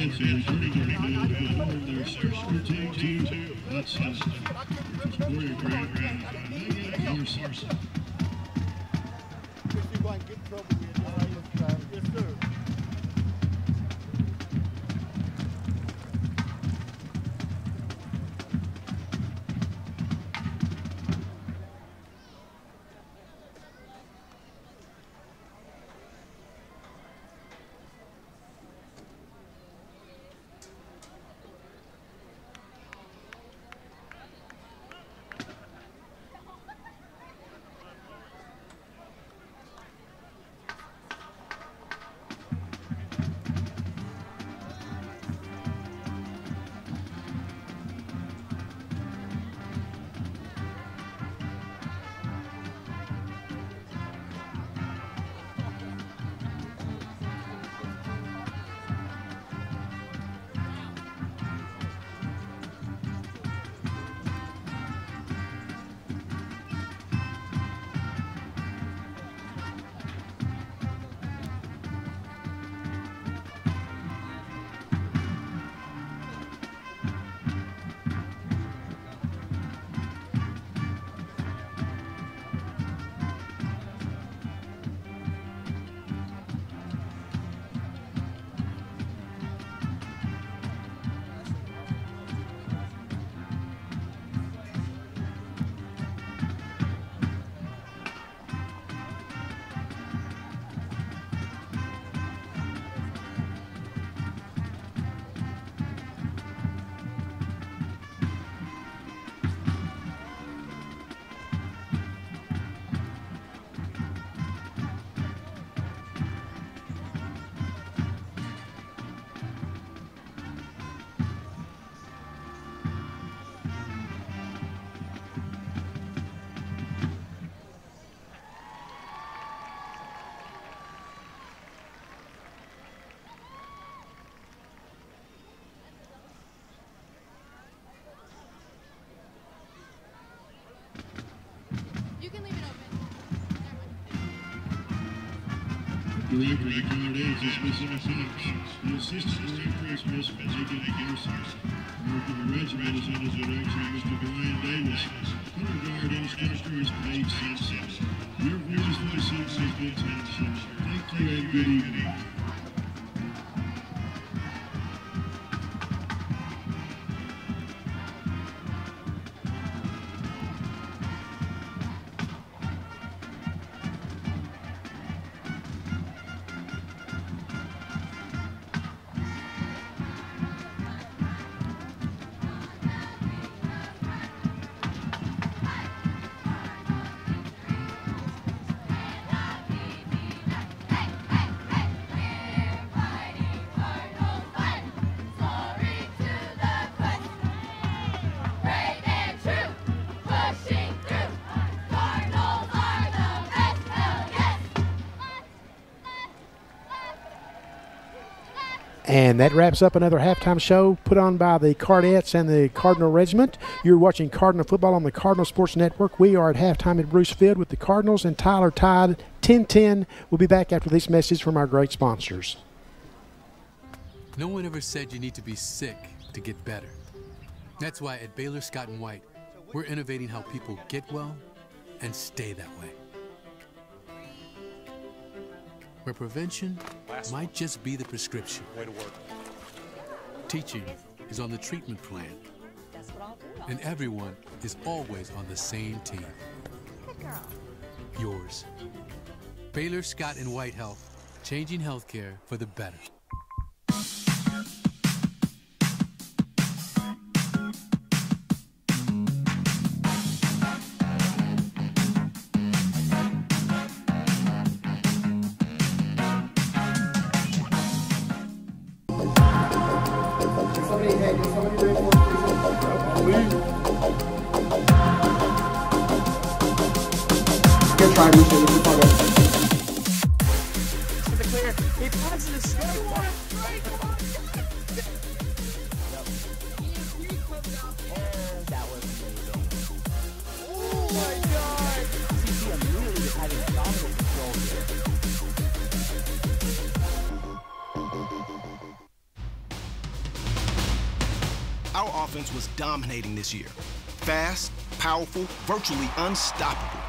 Toward infield, 30 30 field to perform their first routine to outside. Choreographed by Megan Larson. Yes, Director of Accommodations is Mississippi Fox. The Assistant Director is Miss Megan Garrison. Working the regiment is under direction of Mr. Brian Davis. Color Guard Instructor is Paige Simpson. Your voice for Thompson. Thank you and good evening. That wraps up another halftime show put on by the Cardettes and the Cardinal Regiment. You're watching Cardinal football on the Cardinal Sports Network. We are at halftime at Bruce Field with the Cardinals and Tyler Tide 10 10. We'll be back after this message from our great sponsors. No one ever said you need to be sick to get better. That's why at Baylor Scott and White, we're innovating how people get well and stay that way. Where prevention might just be the prescription. Way to work. Teaching is on the treatment plan. And everyone is always on the same team. Yours. Baylor Scott and White Health, changing healthcare for the better. Powerful, virtually unstoppable.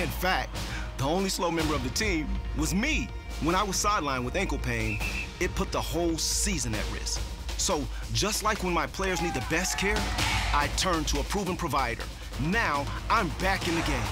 In fact, the only slow member of the team was me. When I was sidelined with ankle pain, it put the whole season at risk. So, just like when my players need the best care, I turned to a proven provider. Now, I'm back in the game.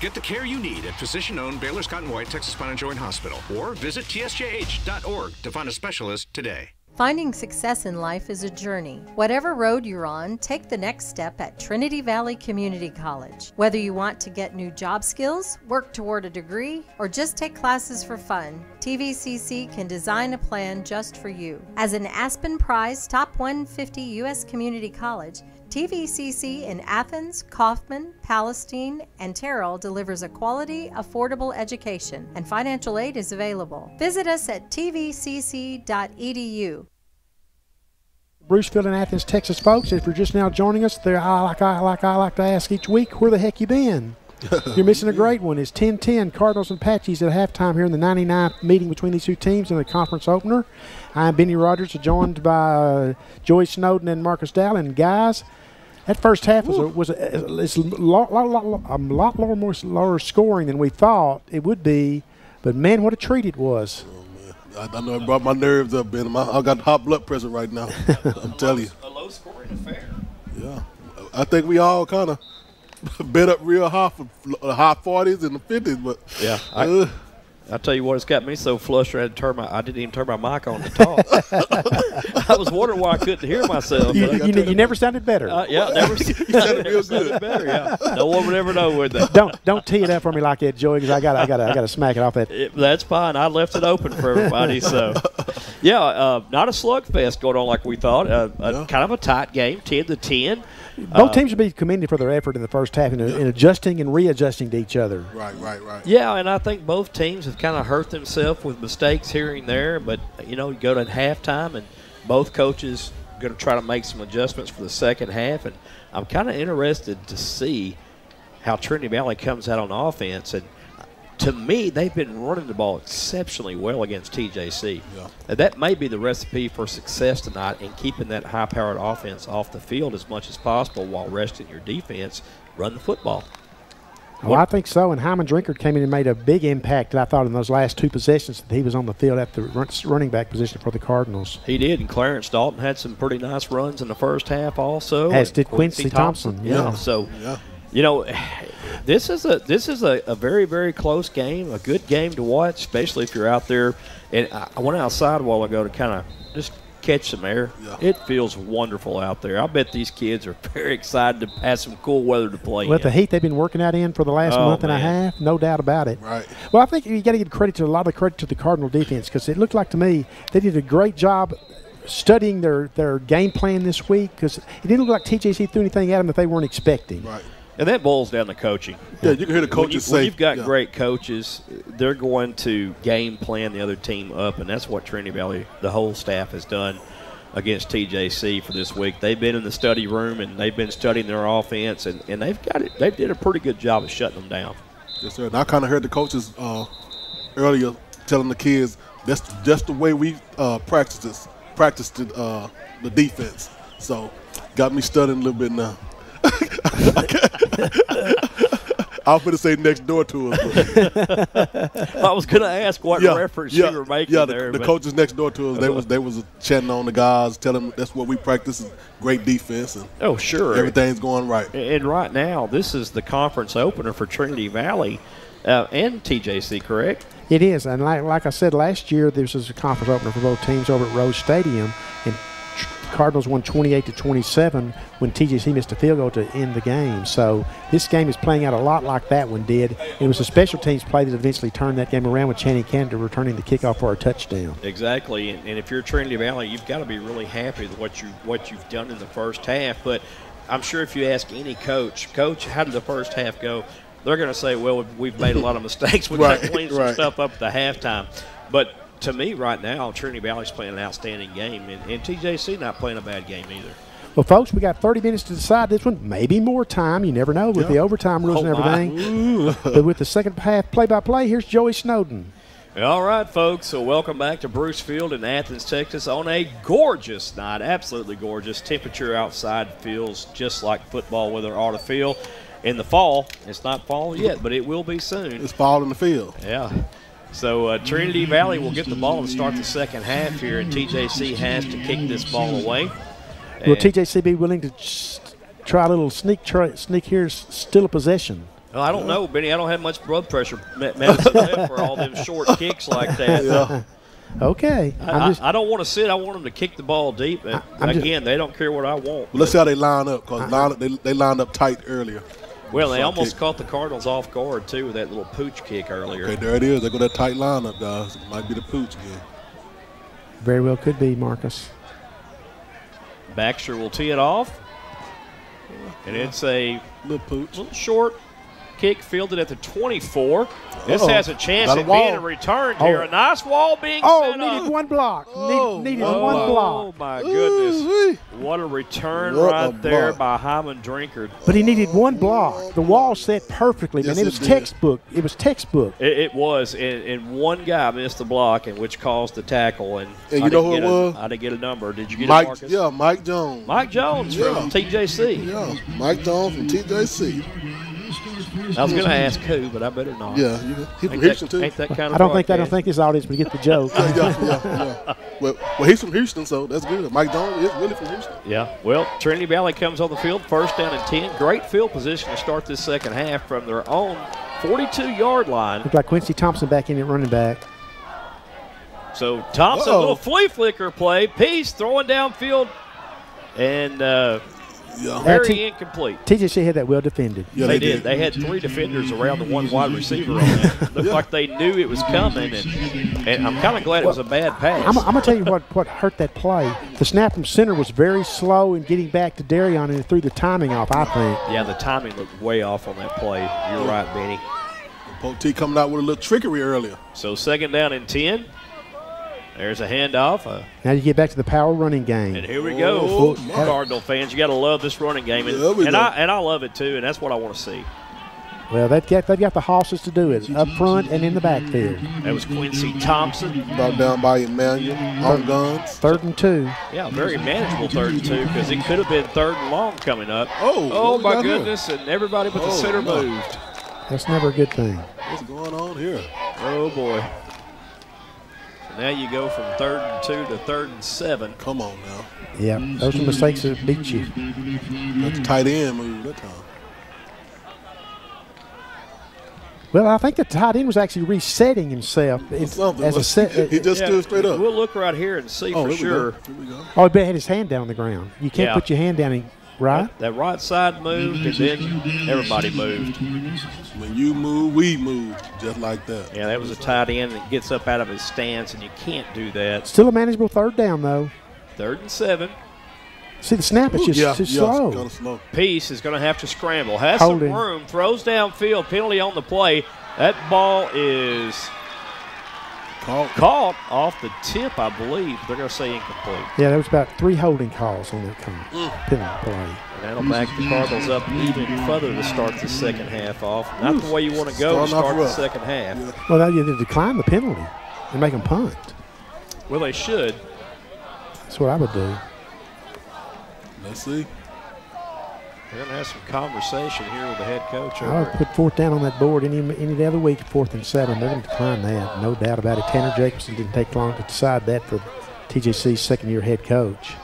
Get the care you need at physician-owned Baylor Scott White Texas Spine and Joint Hospital or visit tsjh.org to find a specialist today. Finding success in life is a journey. Whatever road you're on, take the next step at Trinity Valley Community College. Whether you want to get new job skills, work toward a degree, or just take classes for fun, TVCC can design a plan just for you. As an Aspen Prize Top 150 U.S. Community College, TVCC in Athens, Kaufman, Palestine, and Terrell delivers a quality, affordable education, and financial aid is available. Visit us at tvcc.edu. Bruce Field and Athens, Texas, folks. If you're just now joining us, there, I like I like I like to ask each week, where the heck you been? You're missing a great one. It's 10-10 Cardinals and Apaches at halftime here in the 99th meeting between these two teams in the conference opener. I'm Benny Rogers, joined by uh, Joey Snowden and Marcus Dowling. Guys, that first half was a, was a, a lot, lot, lot, a lot lower, more lower scoring than we thought it would be, but man, what a treat it was. I, I know it brought my nerves up, Ben. My, I got hot blood pressure right now. I'm telling you. A low scoring affair. Yeah, I think we all kind of bet up real high for the high 40s and the 50s, but Yeah, I, uh, I tell you what, it's got me so flustered. I, had to turn my, I didn't even turn my mic on to talk. I was wondering why I couldn't hear myself. You, you, you never sounded better. Uh, yeah, never, sounded real never sounded good. better. Yeah, no one would ever know, would they? don't don't tee it up for me like that, Joey, because I got I got I got to smack it off that. It- that's fine. I left it open for everybody. So, yeah, uh, not a slugfest going on like we thought. Uh, a, Kind of a tight game, ten to ten. Both Uh, teams should be commended for their effort in the first half in, in adjusting and readjusting to each other. right, right, right. Yeah, and I think both teams have kind of hurt themselves with mistakes here and there. But you know, you go to halftime, and both coaches going to try to make some adjustments for the second half. And I'm kind of interested to see how Trinity Valley comes out on offense. And to me, they've been running the ball exceptionally well against TJC. Yeah. And that may be the recipe for success tonight in keeping that high-powered offense off the field as much as possible while resting your defense. Run the football. Well, I think so. And Hyman Drinkard came in and made a big impact. I thought in those last two possessions that he was on the field at the running back position for the Cardinals. He did, and Clarence Dalton had some pretty nice runs in the first half, also. As did Quincy Thompson, yeah. So, Yeah. You know, this is a this is a, a very very close game, a good game to watch, especially if you're out there. And I, I went outside a while ago to kind of just catch some air. Yeah. It feels wonderful out there. I bet these kids are very excited to have some cool weather to play With in. the heat they've been working out in for the last Oh, month and a half, no doubt about it. Right. Well, I think you got to give credit to a lot of credit to the Cardinal defense because it looked like to me they did a great job studying their, their game plan this week because it didn't look like TJC threw anything at them that they weren't expecting. Right. And that boils down to coaching. Yeah, you can hear the When coaches you, when say- you've got yeah. great coaches, they're going to game plan the other team up, and that's what Trinity Valley, the whole staff, has done against TJC for this week. They've been in the study room and they've been studying their offense, and, and they've got it. They've did a pretty good job of shutting them down. Yes, sir. And I kind of heard the coaches uh, earlier telling the kids that's just the way we uh, practice this, practice the, uh, the defense. So, got me studying a little bit now. I was going to say next door to us. I was going to ask what reference you were making yeah, the, there. the coaches next door to us, they was they was chatting on the guys, telling them that's what we practice is great defense and Oh, sure. everything's going right. And right now, this is the conference opener for Trinity Valley uh, and TJC, correct? It is, and like, like I said last year, this was a conference opener for both teams over at Rose Stadium, and Tr- Cardinals won 28 to 27 when TJC missed a field goal to end the game. So this game is playing out a lot like that one did. It was a special teams play that eventually turned that game around with Channing Canada returning the kickoff for a touchdown. Exactly, and, and if you're Trinity Valley, you've got to be really happy with what you what you've done in the first half. But I'm sure if you ask any coach, coach, how did the first half go? They're going to say, well, we've made a lot of mistakes. We've got to clean some right. stuff up at the halftime. But to me, right now, Trinity Valley's playing an outstanding game, and, and TJC not playing a bad game either. Well, folks, we got 30 minutes to decide this one. Maybe more time. You never know with Yeah. the overtime rules Oh, and everything. but with the second half play-by-play, here's Joey Snowden. All right, folks. So welcome back to Bruce Field in Athens, Texas, on a gorgeous night. Absolutely gorgeous. Temperature outside feels just like football weather ought to feel. In the fall, it's not fall yet, but it will be soon. It's fall in the field. Yeah. So uh, Trinity Valley will get the ball to start the second half here, and TJC has to kick this ball away. Will And- TJC be willing to try a little sneak try, sneak here, still a possession? Well, I don't know, Benny. I don't have much blood pressure medicine left for all them short kicks like that. Yeah. Okay. I, just, I, I don't want to sit. I want them to kick the ball deep. And I'm just- again, they don't care what I want. Let's see how they line up because line they, they lined up tight earlier. Well, they almost kick. caught the Cardinals off guard too with that little pooch kick earlier. Okay, there it is. They got that tight lineup, guys. It might be the pooch again. very well could be Marcus. Baxter will tee it off, and it's a little pooch, little short kick fielded at the 24. This Uh-oh. has a chance Got a at being wall. a return Oh. here. A nice wall being Oh, set needed up. one block. Need, oh, needed Oh, one block. Oh my goodness! What a return What a right there block. by Hyman Drinkard. But he needed one block. The wall set perfectly, man. Yes, It it was did. textbook. It was textbook. It, it was, and, and one guy missed the block, and which caused the tackle. And, And you know who it a- was? I didn't get a number. Did you get Mike, it, Marcus? yeah, Mike Jones. Mike Jones Yeah. from TJC. Yeah, Mike Jones from TJC. I was going to ask who, but I better not. Yeah, you can- he from ain't Houston, that, too. Ain't that kind of I don't think I don't think this audience would get the joke. yeah, yeah, yeah. Well, well, he's from Houston, so that's good. Mike Jones is really from Houston. Yeah. Well, Trinity Valley comes on the field, first down and 10. Great field position to start this second half from their own 42 yard line. Looked like Quincy Thompson back in at running back. So Thompson, Uh-oh. little flea flicker play. Peace throwing downfield, and uh, Uh, very T- incomplete. TJC had that well defended. they, did. They had three defenders around the one wide receiver on that. Looked like they knew it was coming, and, and I'm kind of glad it was a bad pass. I'm, I'm gonna tell you what what hurt that play. The snap from center was very slow in getting back to Darion, and it threw the timing off. I think. yeah, the timing looked way off on that play. You're right, Benny. Pote coming out with a little trickery earlier. So second down and 10. There's a handoff. Uh, Now you get back to the power running game. And here we go, Cardinal fans. You got to love this running game, and, There we and. I and I love it too, and that's what I want to see. Well, they've got they've got the horses to do it up front and in the backfield. That was Quincy Thompson. Brought down by Emmanuel on guns. Third and two. Yeah, very manageable third and two because it could have been third and long coming up. Oh, oh my got here? goodness! And everybody but the Oh, center no. moved. That's never a good thing. What's going on here? Oh boy! So now you go from third and two to third and seven. Come on now. Yeah, those are mistakes that beat you. That's a tight end move that time. Well, I think the tight end was actually resetting himself as, as a set. he Yeah, stood straight up. We'll look right here and see Oh, for sure. go. Here we. Oh, he had his hand down on the ground. You can't Yeah. put your hand down, and, right? That, that right side moved, and then everybody moved. When you move, we move, just like that. Yeah, that was a tight end that gets up out of his stance, and you can't do that. Still a manageable third down though. Third and seven. See the snap is just yeah, too yeah, slow. kinda slow. Peace is going to have to scramble. Has Holding. some room. Throws downfield. Penalty on the play. That ball is caught, caught off the tip, I believe. They're going to say incomplete. Yeah, there was about three holding calls on that con- Mm. penalty play. And that'll back the Cardinals up even further to start the second half off. Not the way you want to go to Starting off start the second half. Well, they, you had to decline the penalty and make them punt. Well, they should. That's what I would do. Let's see. They're going to have some conversation here with the head coach. I would put fourth down on that board any any the other week, fourth and seven. They're going to decline that, no doubt about it. Tanner Jacobson didn't take long to decide that for TJC's second year head coach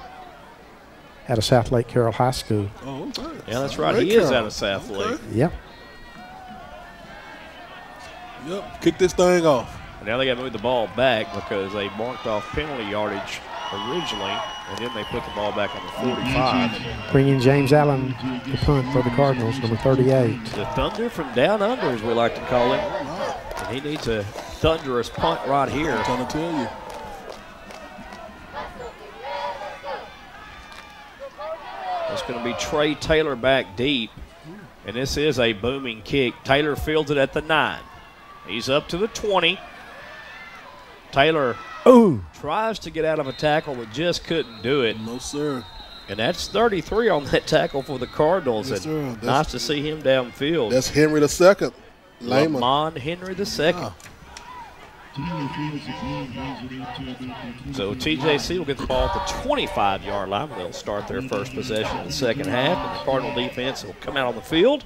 out of Southlake Carroll High School. Oh, okay. Yeah, that's right. Great He is Carroll. out of South Lake. Yep. Yep. Kick this thing off. Now they got to move the ball back because they marked off penalty yardage originally, and then they put the ball back on the 45. Bringing James Allen, the punt for the Cardinals, number 38. The Thunder from down under, as we like to call him. And he needs a thunderous punt right here. I'm trying to tell you. It's going to be Trey Taylor back deep. And this is a booming kick. Taylor fields it at the nine. He's up to the 20. Taylor Ooh. tries to get out of a tackle but just couldn't do it. No, sir. And that's 33 on that tackle for the Cardinals. Yes, and sir. That's- nice to see him downfield. That's Henry the second. Layman. Lamont Henry the second. Ah. So TJC will get the ball at the 25 yard line. They'll start their first possession in the second half, and the Cardinal defense will come out on the field.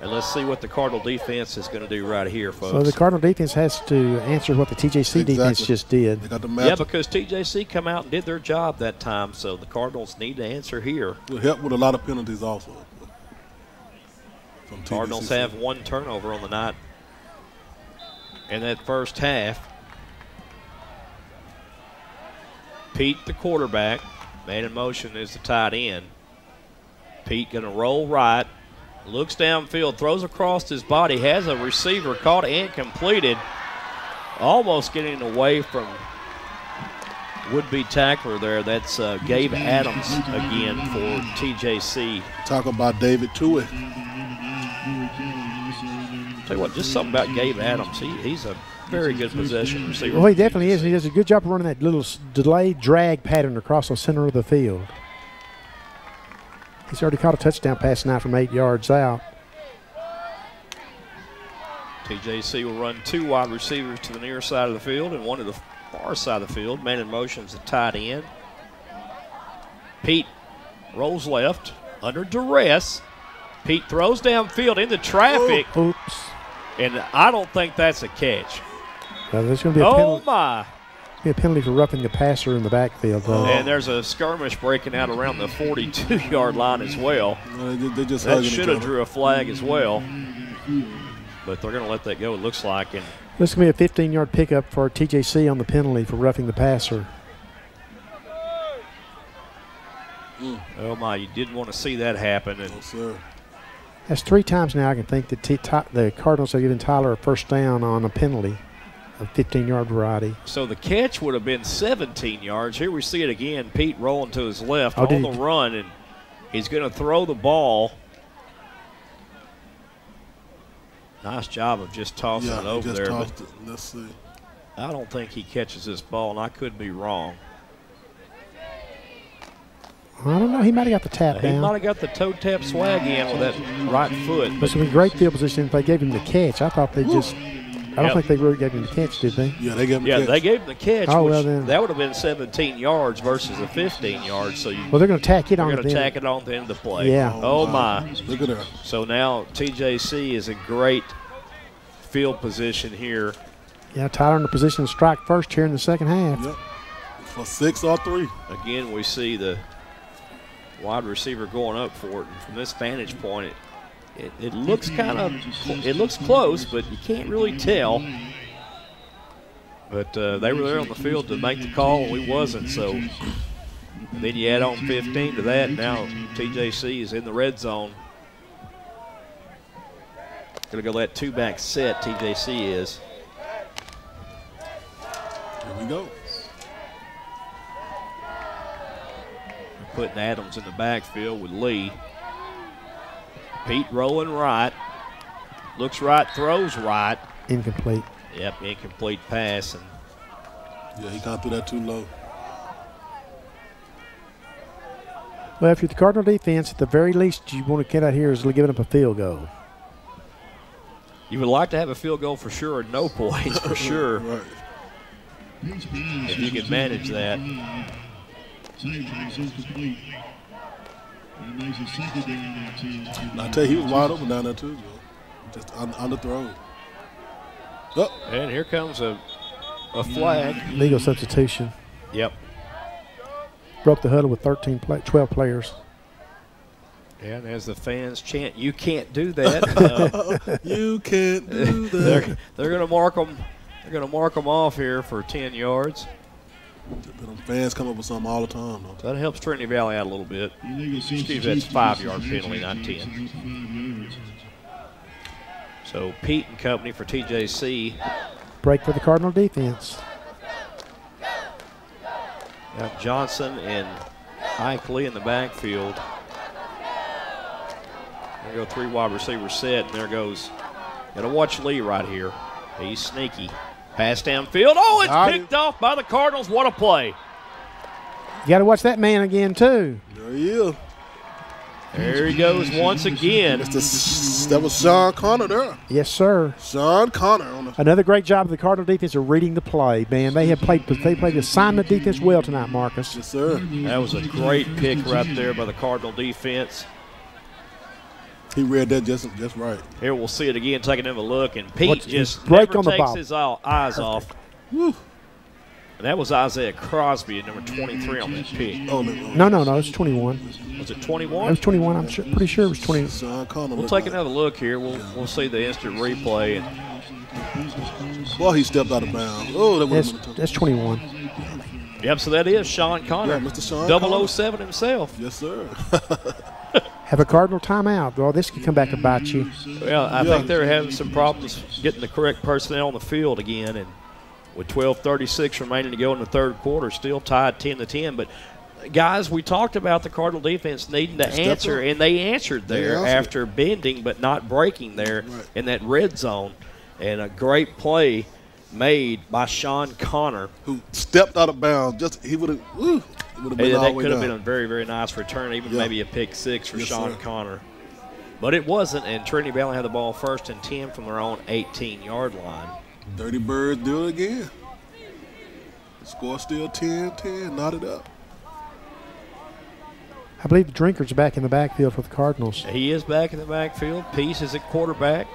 And let's see what the Cardinal defense is going to do right here, folks. So the Cardinal defense has to answer what the TJC defense just did. They got the yeah, because TJC come out and did their job that time, so the Cardinals need to answer here. Will help with a lot of penalties also. From Cardinals TJC. have one turnover on the night in that first half. Peete, the quarterback, man in motion is the tight end. Peete going to roll right, looks downfield, throws across his body, has a receiver caught and completed, almost getting away from would-be tackler there. That's uh, Gabe Adams again for TJC. Talk about David Tui. Tell you what, just something about Gabe Adams. He, he's a very good possession receiver. Well, he definitely is. and He does a good job of running that little s- delayed drag pattern across the center of the field. He's already caught a touchdown pass now from eight yards out. TJC will run two wide receivers to the near side of the field and one to the far side of the field. Man in motion is the tight end. Peete rolls left under duress. Peete throws downfield into traffic. Oops. And I don't think that's a catch. Now, there's going to be a Oh, penalty, my. Be a penalty for roughing the passer in the backfield. Though. And there's a skirmish breaking out around the 42 yard line as well. Uh, they, they just that should have drew a flag as well. But they're going to let that go, it looks like. And This is going to be a 15 yard pickup for TJC on the penalty for roughing the passer. oh, my, you didn't want to see that happen. And sir. That's three times now I can think that T- the Cardinals have given Tyler a first down on a penalty of 15 yard variety. So the catch would have been 17 yards. Here we see it again. Peete rolling to his left Oh, on did the run, and he's going to throw the ball. Nice job of just tossing Yeah, it over just there. tossed But it. Let's see. I don't think he catches this ball, and I could be wrong. I don't know. He might have got the tap He down. might have got the toe tap swag in with that right foot. This would be great field position if they gave him the catch. I thought they just. I don't Yep. think they really gave him the catch, did they? Yeah, they gave him Yeah, they gave him the catch. Oh, which well then. That would have been 17 yards versus the 15 yards. So you, Well, they're going to tack it they're on. going to to tack it on the end of the play. Yeah. Oh, oh my. Look at that. So now TJC is in great field position here. Yeah, Tyler in the position to strike first here in the second half. Yep. For six or three. Again, we see the wide receiver going up for it. And from this vantage point, it, it, it looks kind of it looks close, but you can't really tell. But uh, they were there on the field to make the call, and we wasn't. So And then you add on 15 to that. Now TJC is in the red zone. Going to go that two back set. TJC is. Here we go. putting Adams in the backfield with Lee. Peete rolling right. Looks right, throws right. Incomplete. Yep, incomplete pass. And Yeah, he kind of threw that too low. Well, if you're the Cardinal defense, at the very least you want to get out here is giving up a field goal. you would like to have a field goal for sure, and no points for sure. Right. If you can manage that. I tell you, he was wide open down there too, Joe. Just un- underthrown. Oh, And here comes a, a flag. Legal substitution. Yep. Broke the huddle with 13 play, 12 players. And as the fans chant, "You can't do that," uh, you can't do that. they're they're going to mark them. They're going to mark them off here for 10 yards. Them fans come up with something all the time, though. That helps Trinity Valley out a little bit. Steve, that's five yard penalty, not 10. So Peete and company for TJC. Break for the Cardinal defense. Got Johnson and Ike Lee in the backfield. There go three wide receiver set, and there goes. Got to watch Lee right here. He's sneaky. Pass downfield. Oh, it's Got picked off by the Cardinals. What a play! You got to watch that man again, too. There he is. There he goes once again. The, that was Sean Connor there. Yes, sir. Sean Connor on the Another great job of the Cardinal defense of reading the play, man. They have played they played assignment defense well tonight, Marcus. Yes, sir. That was a great pick right there by the Cardinal defense. He read that just just right. Here we'll see it again, taking another look, and Peete What's- just break never on the takes ball. his eye- eyes off. And that was Isaiah Crosby at number 23 on that pick. Oh, No, no, no. It's 21. Was it 21? It was 21. I'm sure, pretty sure it was 20. We'll take another look here. We'll we'll see the instant replay. And Boy, he stepped out of bounds. Oh, that was That's, that's 21. Yep, so that is Sean Connor. Yeah, Mr. Sean Double Connor. 07 himself. Yes, sir. Have a Cardinal timeout. Well, this could come back and bite you. Well, I Yeah. think they're having some problems getting the correct personnel on the field again, and with 12:36 remaining to go in the third quarter, still tied 10 to 10. But guys, we talked about the Cardinal defense needing to Step answer, up. and they answered They there answered. after bending but not breaking there in that red zone, and a great play made by Sean Connor. Who stepped out of bounds? Just he would have. Would have been that could have been a very, very nice return, even Yeah. maybe a pick six for Yes, Sean sir. Connor. But it wasn't, and Trinity Valley had the ball first and 10 from their own 18 yard line. Dirty Birds do it again. Score still 10-10. Knotted up. I believe the Drinkard's back in the backfield for the Cardinals. He is back in the backfield. Peace is at quarterback.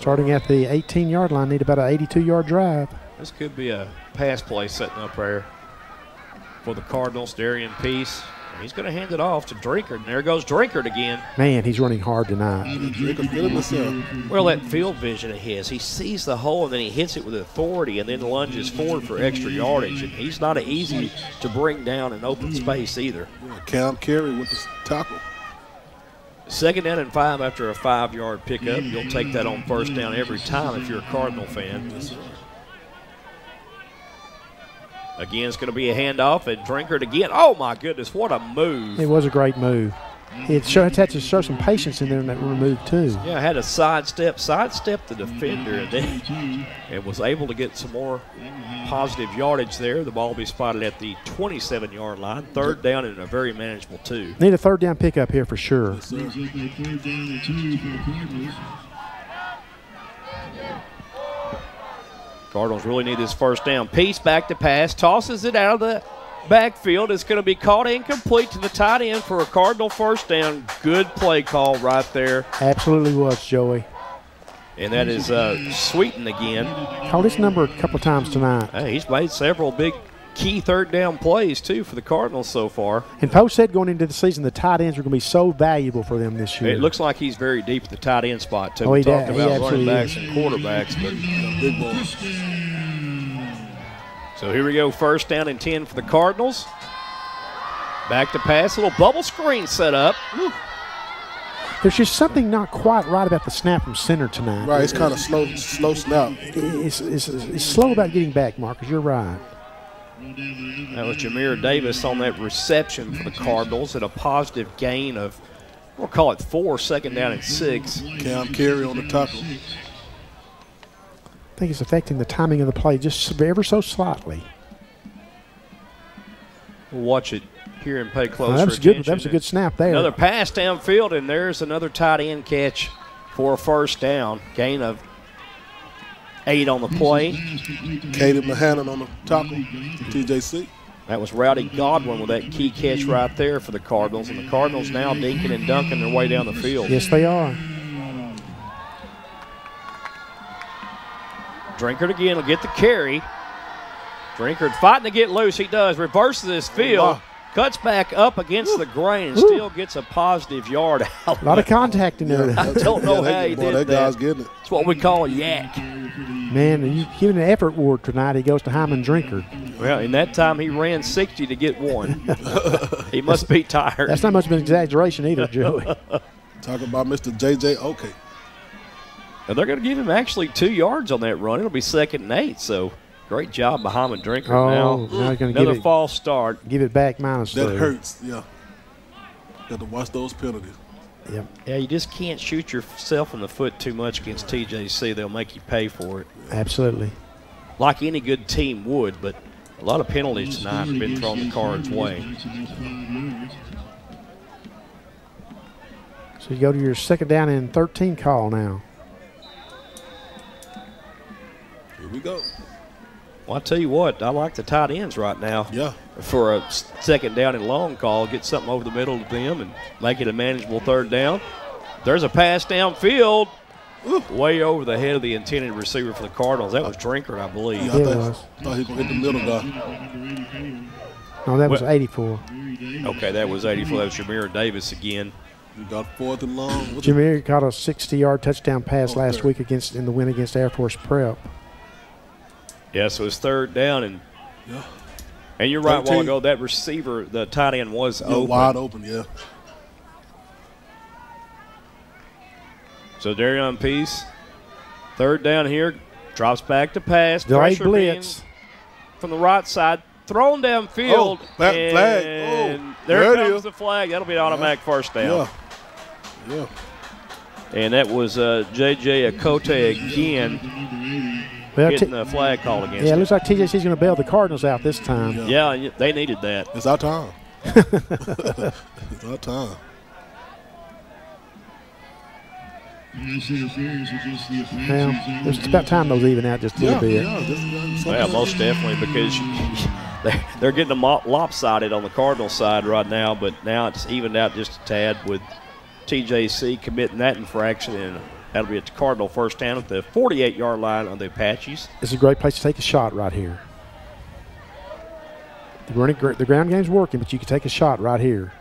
Starting at the 18 yard line, need about an 82 yard drive. This could be a pass play setting up there for the Cardinals. Darian Peace. He's going to hand it off to Drinkard. And there goes Drinkard again. Man, he's running hard tonight. Jacob's feeling himself. Well, that field vision of his, he sees the hole and then he hits it with authority and then lunges forward for extra yardage. And he's not easy to bring down in open space either. Yeah, Cam Carey with the tackle. Second down and five after a five yard pickup. You'll take that on first down every time if you're a Cardinal fan. Again, it's going to be a handoff and Drinkard again. Oh my goodness, what a move! It was a great move. It it's had to show some patience in there in that move, too. Yeah, had a sidestep, sidestepped the defender, and then and was able to get some more positive yardage there. The ball be spotted at the 27 yard line. Third down and a very manageable two. Need a third down pickup here for sure. Looks like third down and two for the Cardinals. Cardinals really need this first down. Peace back to pass, tosses it out of the backfield. It's going to be caught incomplete to the tight end for a Cardinal first down. Good play call right there. Absolutely was, Joey. And that is uh, Sweeten again. Called his number a couple times tonight. Hey, he's made several big key third down plays, too, for the Cardinals so far. And Poe said going into the season, the tight ends are going to be so valuable for them this year. It looks like he's very deep at the tight end spot, too. Oh, we talked about running backs is. and quarterbacks, but Big boy. So here we go, first down and 10 for the Cardinals. Back to pass, a little bubble screen set up. There's just something not quite right about the snap from center tonight. Right, it's kind of slow, slow snap. It's, it's, it's slow about getting back, Marcus. You're right. That was Jameer Davis on that reception for the Cardinals at a positive gain of, we'll call it four, second down and six. Cam Carey on the tackle. I think it's affecting the timing of the play just ever so slightly. We'll watch it here and pay closer Well, that was attention. good. That was a good snap there. Another pass downfield, and there's another tight end catch for a first down. Gain of eight on the play. Kaden Mahanon on the tackle. TJC. That was Rowdy Godwin with that key catch right there for the Cardinals. And the Cardinals now dinking and dunking their way down the field. Yes, they are. Drinkard again will get the carry. Drinkard fighting to get loose. He does. Reverses his oh, field. Cuts back up against the grain and Woo. still gets a positive yard out. A lot of contact in there. I don't know Yeah, how that- he boy, did that that. guy's getting it. It's what we call a yak. Man, are you giving an effort award tonight. He goes to Hyman Drinkard. Well, in that time, he ran 60 to get one. he must be tired. That's not much of an exaggeration either, Joey. Talk about Mr. JJ. Okay. And they're going to give him actually two yards on that run. It'll be second and eight. So great job by Hyman Drinkard Oh, now. now gonna give Another it- false start. Give it back minus That three. hurts. Yeah. Got to watch those penalties. Yep. Yeah, you just can't shoot yourself in the foot too much against TJC. They'll make you pay for it. Absolutely. Like any good team would, but A lot of penalties tonight have been thrown the Cards' way. So you go to your second down and 13 call now. Here we go. Well, I tell you what, I like the tight ends right now. Yeah. For a second down and long call, get something over the middle of them and make it a manageable third down. There's a pass downfield, way over the head of the intended receiver for the Cardinals. That was Drinkard, I believe. Yeah, I thought, thought he was going to hit the middle guy. No, that was Well- 84. Okay, that was 84. That was Jameer Davis again. We got fourth and long. What's Jameer caught a 60-yard touchdown pass last week against in the win against Air Force Prep. Yeah, so it's third down, and Yeah. and you're right. A while ago, that receiver, the tight end, was Yeah, open. wide open, yeah. So Darion Peace, third down here, drops back to pass. Delayed pressure blitz. from the right side, thrown downfield. Oh, flag- and flag. Oh, there, there it comes is. the flag. That'll be an automatic first down. Yeah. Yeah. And that was uh, J.J. Akote again Well, getting T- the flag called against yeah, it looks like TJC's going to bail the Cardinals out this time. Yeah, y- they needed that. It's our time. it's our time. Well, it's about time those even out just a little bit. Yeah, most definitely because they're, they're getting them lopsided on the Cardinal side right now, but now it's evened out just a tad with TJC committing that infraction, and that'll be a Cardinal first down at the 48 yard line of the Apaches. It's a great place to take a shot right here. The, running, the ground game's working, but you can take a shot right here.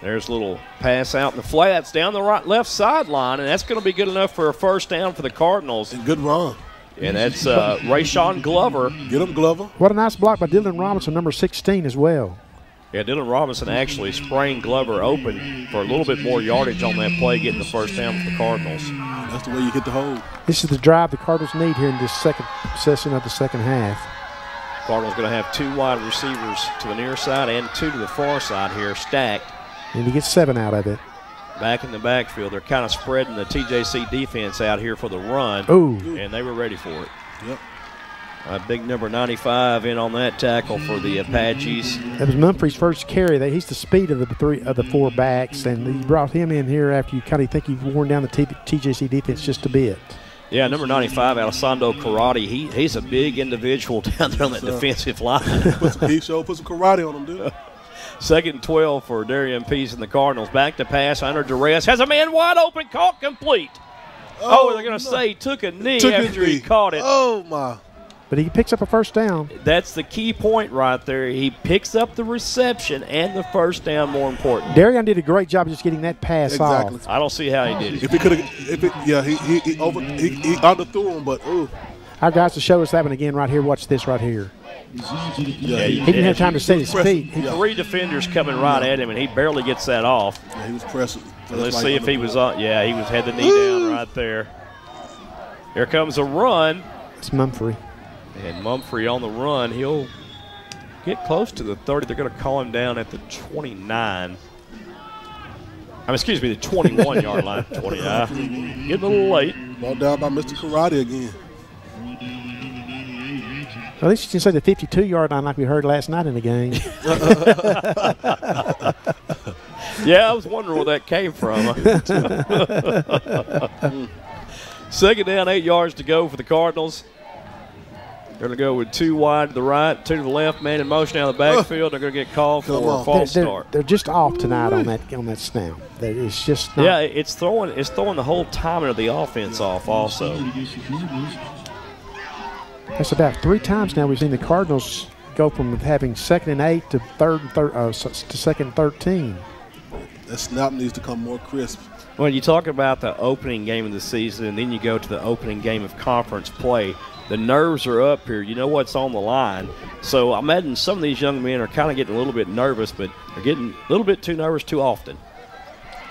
There's a little pass out in the flats down the right left sideline, and that's going to be good enough for a first down for the Cardinals. good run. And that's uh, Rayshawn Glover. Get him, Glover. What a nice block by Dylan Robinson, number 16 as well. Yeah, Dylan Robinson actually spraying Glover open for a little bit more yardage on that play, getting the first down for the Cardinals. That's the way you get the hold. This is the drive the Cardinals need here in this second session of the second half. Cardinals going to have two wide receivers to the near side and two to the far side here, stacked. And he gets seven out of it. Back in the backfield, they're kind of spreading the TJC defense out here for the run. Ooh. And they were ready for it. Yep. A big number 95 in on that tackle for the Apaches. That was Mumphrey's first carry. That he's the speed of the three of the four backs, and you brought him in here after you kind of think you've worn down the T- TJC defense just a bit. Yeah, number 95, Alessandro Karate. He, he's a big individual down there on that Sir. defensive line. Put some, he showed put some karate on him, dude. Second and 12 for Darian Peace and the Cardinals. Back to pass under duress. Has a man wide open, caught complete. Oh, oh they're going to say he took a knee Took a after he caught it. Oh, my. But he picks up a first down. That's the key point right there. He picks up the reception and the first down, more important. Darian did a great job just getting that pass Exactly. off. I don't see how he did it. If he could have, if it, yeah, he he, he over he, he underthrew him, but ooh, Our guys to show us that one again right here. Watch this right here. Yeah, He didn't have time to set his feet. He- Three defenders coming right at him, and he barely gets that off. yeah, he was pressing. So Let's that's see if he was on. Yeah, he was had the knee down right there. Here comes a run, It's Mumphrey. And Mumphrey on the run. He'll get close to the 30. They're going to call him down at the 29. I mean, excuse me, the 21 yard line. 29. Uh, getting a little late. Ball down by Mr. Karate again. At least you can say the 52 yard line like we heard last night in the game. Yeah, I was wondering where that came from. Second down, eight yards to go for the Cardinals. They're going to go with two wide to the right, two to the left, man in motion out of the backfield. They're going to get called for a they're, false they're- start. they're just off tonight on that on that snap. It's just not. Yeah, it's throwing it's throwing the whole timing of the offense off also. That's about three times now we've seen the Cardinals go from having second and eight to third and third uh, to second and thirteen. That snap needs to come more crisp. When you talk about the opening game of the season and then you go to the opening game of conference play, the nerves are up here. You know what's on the line. So I imagine some of these young men are kind of getting a little bit nervous, but they're getting a little bit too nervous too often.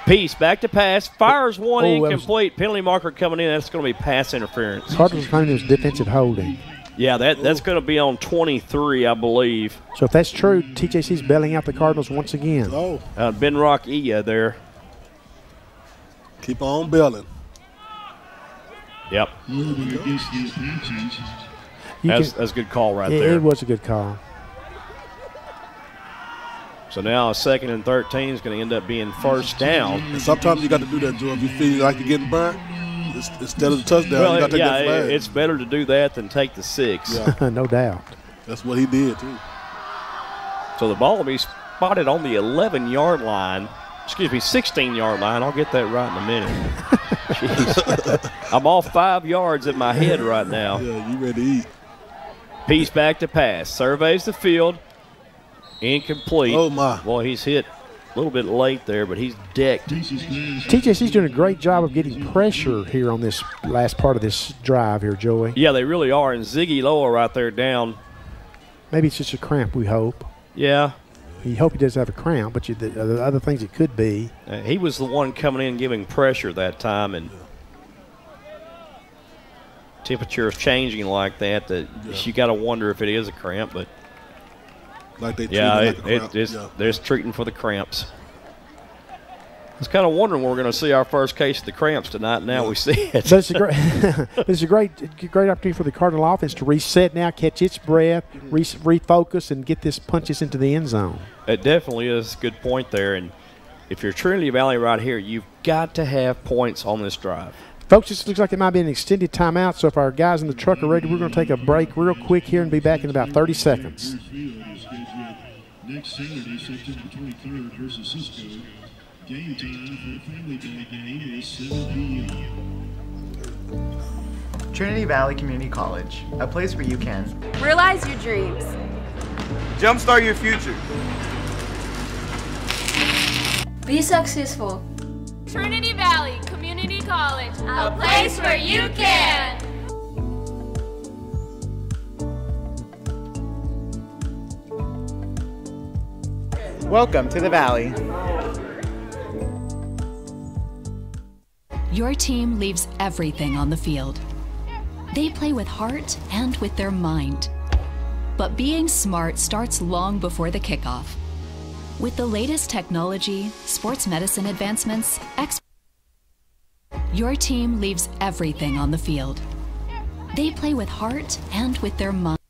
Peace back to pass, fires one Oh, that was- incomplete. Penalty marker coming in. That's going to be pass interference. Cardinals claiming it was defensive holding. Yeah, that that's going to be on 23, I believe. So if that's true, TJC's bailing out the Cardinals once again. Oh, Uh, ben Rock Iya there. keep on belling. Yep. That's, can- that's a good call right it, there. it was a good call. So now a second and 13 is going to end up being first down. And sometimes you got to do that, Joe. If you feel like you're getting burnt, instead of the touchdown, Well, you got to take yeah, that flag. it's better to do that than take the six. no doubt. That's what he did too. So the ball will be spotted on the 11 yard line. Excuse me, 16 yard line. I'll get that right in a minute. Jeez. I'm off five yards in my head right now. Yeah, you ready to eat. Peace back to pass. Surveys the field. Incomplete. Oh, my. Well, he's hit a little bit late there, but he's decked. TJC's doing a great job of getting pressure here on this last part of this drive here, Joey. Yeah, they really are. And Ziggy Loa right there down. Maybe it's just a cramp, we hope. Yeah. You hope he doesn't have a cramp, but you, the, the other things it could be. Uh, he was the one coming in giving pressure that time, and temperature is changing like that, that you got to wonder if it is a cramp. But Like they yeah, treat it it, like a cramp. it, it's, Yeah. there's treating for the cramps. I was kind of wondering when we're going to see our first case of the cramps tonight. Now we see it. So it's a great, it's a great, great opportunity for the Cardinal offense to reset now, catch its breath, mm-hmm. re- refocus, and get this punches into the end zone. It definitely is a good point there. And if you're Trinity Valley right here, you've got to have points on this drive. Folks, this looks like it might be an extended timeout. So if our guys in the truck are ready, we're going to take a break real quick here and be back in about 30 seconds. Field is scheduled next Saturday, September 23rd versus Cisco. Game time for the Family Day game is 7 p.m. Trinity Valley Community College, a place where you can Realize your dreams. jumpstart your future. Be successful. Trinity Valley Community College, a place where you can. Welcome to the Valley. Your team leaves everything on the field. They play with heart and with their mind. But being smart starts long before the kickoff. With the latest technology, sports medicine advancements, your team leaves everything on the field. They play with heart and with their mind.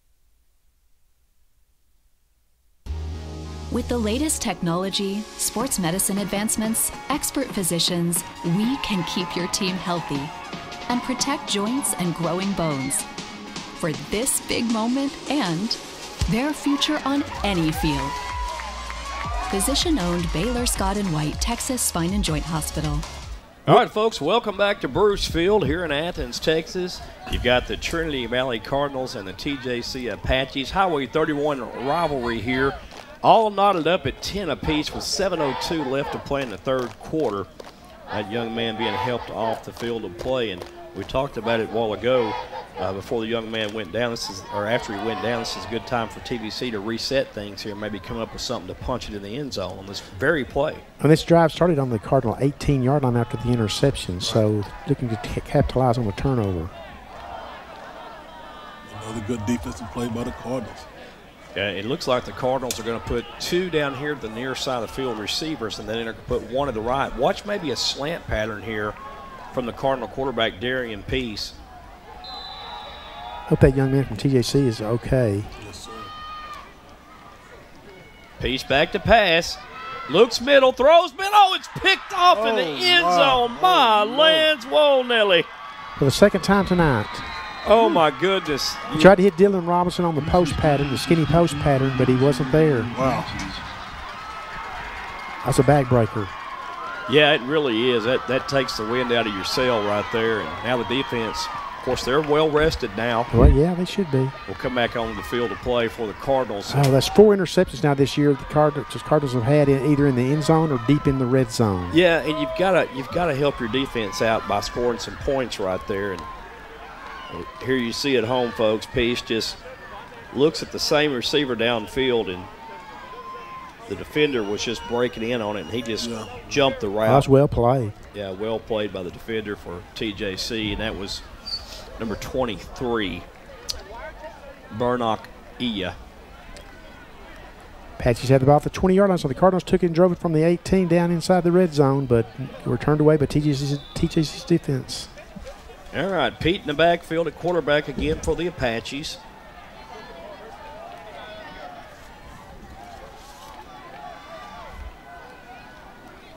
With the latest technology, sports medicine advancements, expert physicians, we can keep your team healthy and protect joints and growing bones for this big moment and their future on any field. Physician owned Baylor Scott and White Texas Spine and Joint Hospital. All right, folks, welcome back to Bruce Field here in Athens, Texas. You've got the Trinity Valley Cardinals and the TJC Apaches. Highway 31 rivalry here, all knotted up at 10 apiece with 7.02 left to play in the third quarter. That young man being helped off the field of play, and we talked about it a while ago uh, before the young man went down. This is, or after he went down, this is a good time for TBC to reset things here, maybe come up with something to punch it in the end zone on this very play. And this drive started on the Cardinal 18 yard line after the interception, so looking to t- capitalize on the turnover. Another good defensive play by the Cardinals. Yeah, it looks like the Cardinals are going to put two down here at the near side of the field receivers, and then they're going to put one at the right. Watch maybe a slant pattern here from the Cardinal quarterback, Darian Peace. Hope that young man from TJC is okay. Peace back to pass. Looks middle, throws middle. Oh, it's picked off in the Oh, end wow. zone. My oh, lands, whoa, Nelly. For the second time tonight. Oh, my goodness. He tried to hit Dylan Robinson on the post pattern, the skinny post pattern, but he wasn't there. Wow. That's a backbreaker. Yeah, it really is. That that takes the wind out of your sail right there. And now the defense, of course, they're well rested now. Well, yeah, they should be. We'll come back on the field to play for the Cardinals. Oh, that's four interceptions now this year. The Cardinals, the Cardinals have had in, either in the end zone or deep in the red zone. Yeah, and you've got to you've got to help your defense out by scoring some points right there. And here you see at home, folks. Peace just looks at the same receiver downfield, and the defender was just breaking in on it, and he just jumped the route. That's well played. Yeah, well played by the defender for TJC, and that was number 23, Burnock Iya. Apaches had the ball at the 20 yard line, so the Cardinals took it and drove it from the 18 down inside the red zone, but were turned away by TJC's, TJC's defense. All right, Peete in the backfield at quarterback again for the Apaches.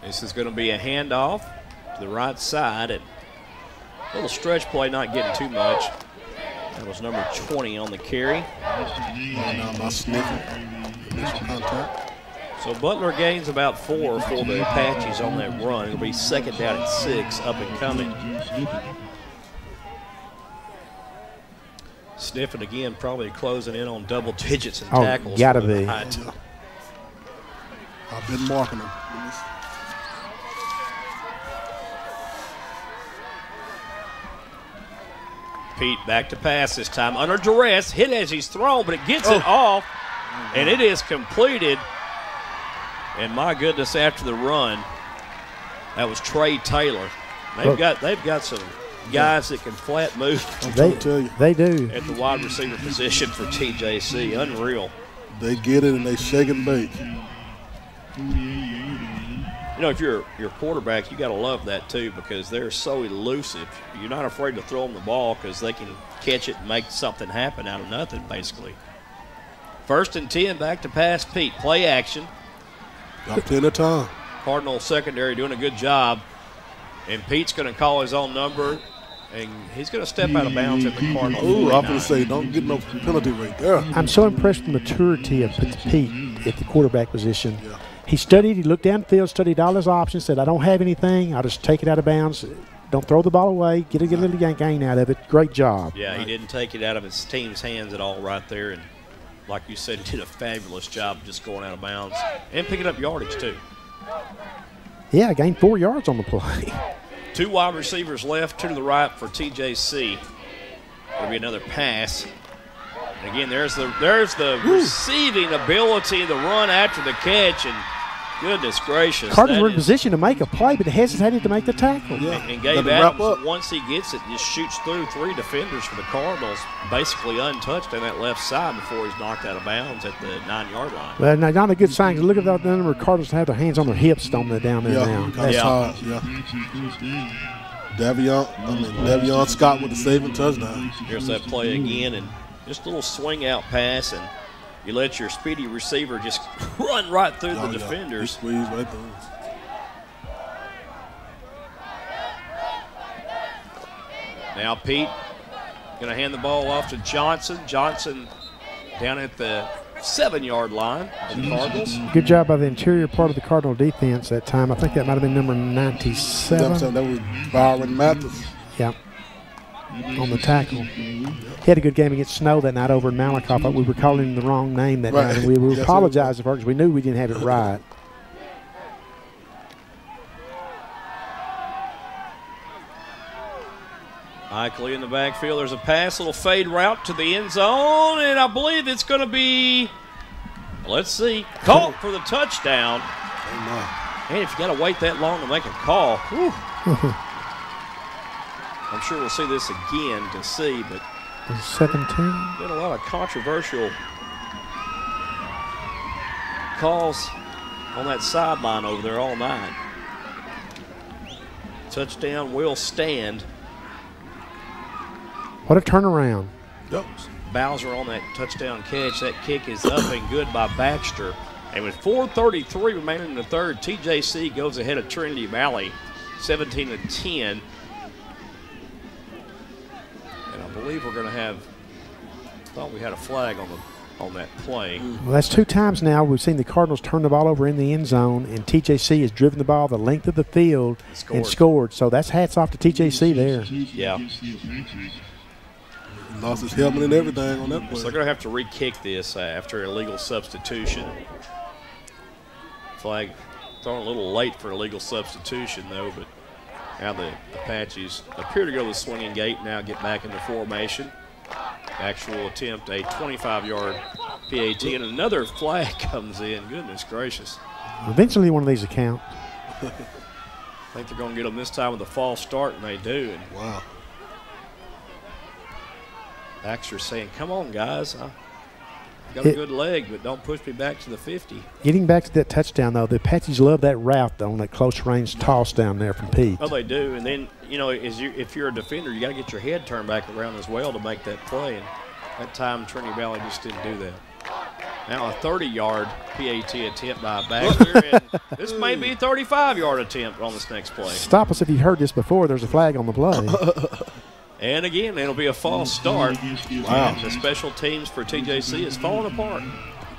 This is going to be a handoff to the right side a little stretch play, not getting too much. That was number 20 on the carry. So Butler gains about four for the Apaches on that run. It'll be second down at six, up and coming. Sniffen again, probably closing in on double digits and Oh, tackles. gotta for the be. Knights. I've been marking them. Peete back to pass this time under duress. Hit as he's thrown, but it gets Oh. it off, and it is completed. And my goodness, after the run, that was Trey Taylor. They've Look. got they've got some guys that can flat move They, they do. at the wide receiver position for TJC. Unreal. They get it and they shake and bake. You know, if you're your quarterback, you got to love that too because they're so elusive. You're not afraid to throw them the ball because they can catch it and make something happen out of nothing, basically. First and ten, back to pass. Peete, play action. Got plenty of time. Cardinal secondary doing a good job, and Peete's going to call his own number, and he's going to step out of bounds at the Cardinal. Ooh, I'm going to say, don't get no penalty right there. I'm so impressed with the maturity of Peete at the quarterback position. He studied, he looked downfield, studied all his options, said, I don't have anything, I'll just take it out of bounds. Don't throw the ball away, get a, get a little gain- gain out of it. Great job. Yeah, he didn't take it out of his team's hands at all right there, and like you said, he did a fabulous job just going out of bounds and picking up yardage too. Yeah, gained four yards on the play. Two wide receivers left, two to the right for TJC. There'll be another pass. And again, there's the there's the receiving ability, the run after the catch, and goodness gracious, Cardinals that were in position to make a play, but hesitated to make the tackle. And Gabe Adams, once he gets it, just shoots through three defenders for the Cardinals, basically untouched on that left side before he's knocked out of bounds at the nine-yard line. Well, now, not a good sign. 'cause Look at that number of Cardinals have their hands on their hips on the down there Yeah, now. that's hard. Yeah. Davion, I mean, Davion Scott with the saving touchdown. Here's that play again, and just a little swing out pass, and you let your speedy receiver just run right through Oh, the yeah. defenders. He squeezed right through. Now Peete going to hand the ball off to Johnson. Johnson down at the seven-yard line of the Cardinals. Good job by the interior part of the Cardinal defense that time. I think that might have been number 97. That was Byron Mathis. Yeah. On the tackle. He had a good game against Snow that night over in Malakoff, but we were calling him the wrong name that Right. night. And we, we Yes, sir. apologized for it because we knew we didn't have it right. Ike Lee in the backfield. There's a pass, little fade route to the end zone, and I believe it's going to be, let's see, caught for the touchdown. Oh, and if you got to wait that long to make a call, whew, I'm sure we'll see this again to see, but 17. been a lot of controversial calls on that sideline over there all night. Touchdown will stand. What a turnaround. Bowser on that touchdown catch. That kick is up and good by Baxter. And with 4:33 remaining in the third, TJC goes ahead of Trinity Valley, 17 to 10. Believe we're going to have. Thought we had a flag on the on that play. Mm. Well, that's two times now we've seen the Cardinals turn the ball over in the end zone, and TJC has driven the ball the length of the field Scored. and scored. So that's hats off to TJC there. Yeah. Lost his helmet and everything on that So play. they're going to have to re-kick this after illegal substitution. Flag thrown a little late for illegal substitution, though, but now the Apaches appear to go to the swinging gate, now get back into formation. Actual attempt, a 25-yard PAT, and another flag comes in. Goodness gracious. Eventually, one of these will count. I think they're going to get them this time with a false start, and they do. And wow. Baxter saying, come on, guys. I got a It- good leg, but don't push me back to the 50. Getting back to that touchdown, though, the Apaches love that route though, on that close range toss down there from Peete. Oh, they do. And then, you know, as you, if you're a defender, you got to get your head turned back around as well to make that play. And that time, Trinity Valley just didn't do that. Now a 30-yard PAT attempt by Baxter. and this may be a 35-yard attempt on this next play. Stop us if you've heard this before. There's a flag on the play. And again, it'll be a false start. Wow. And the special teams for TJC is falling apart.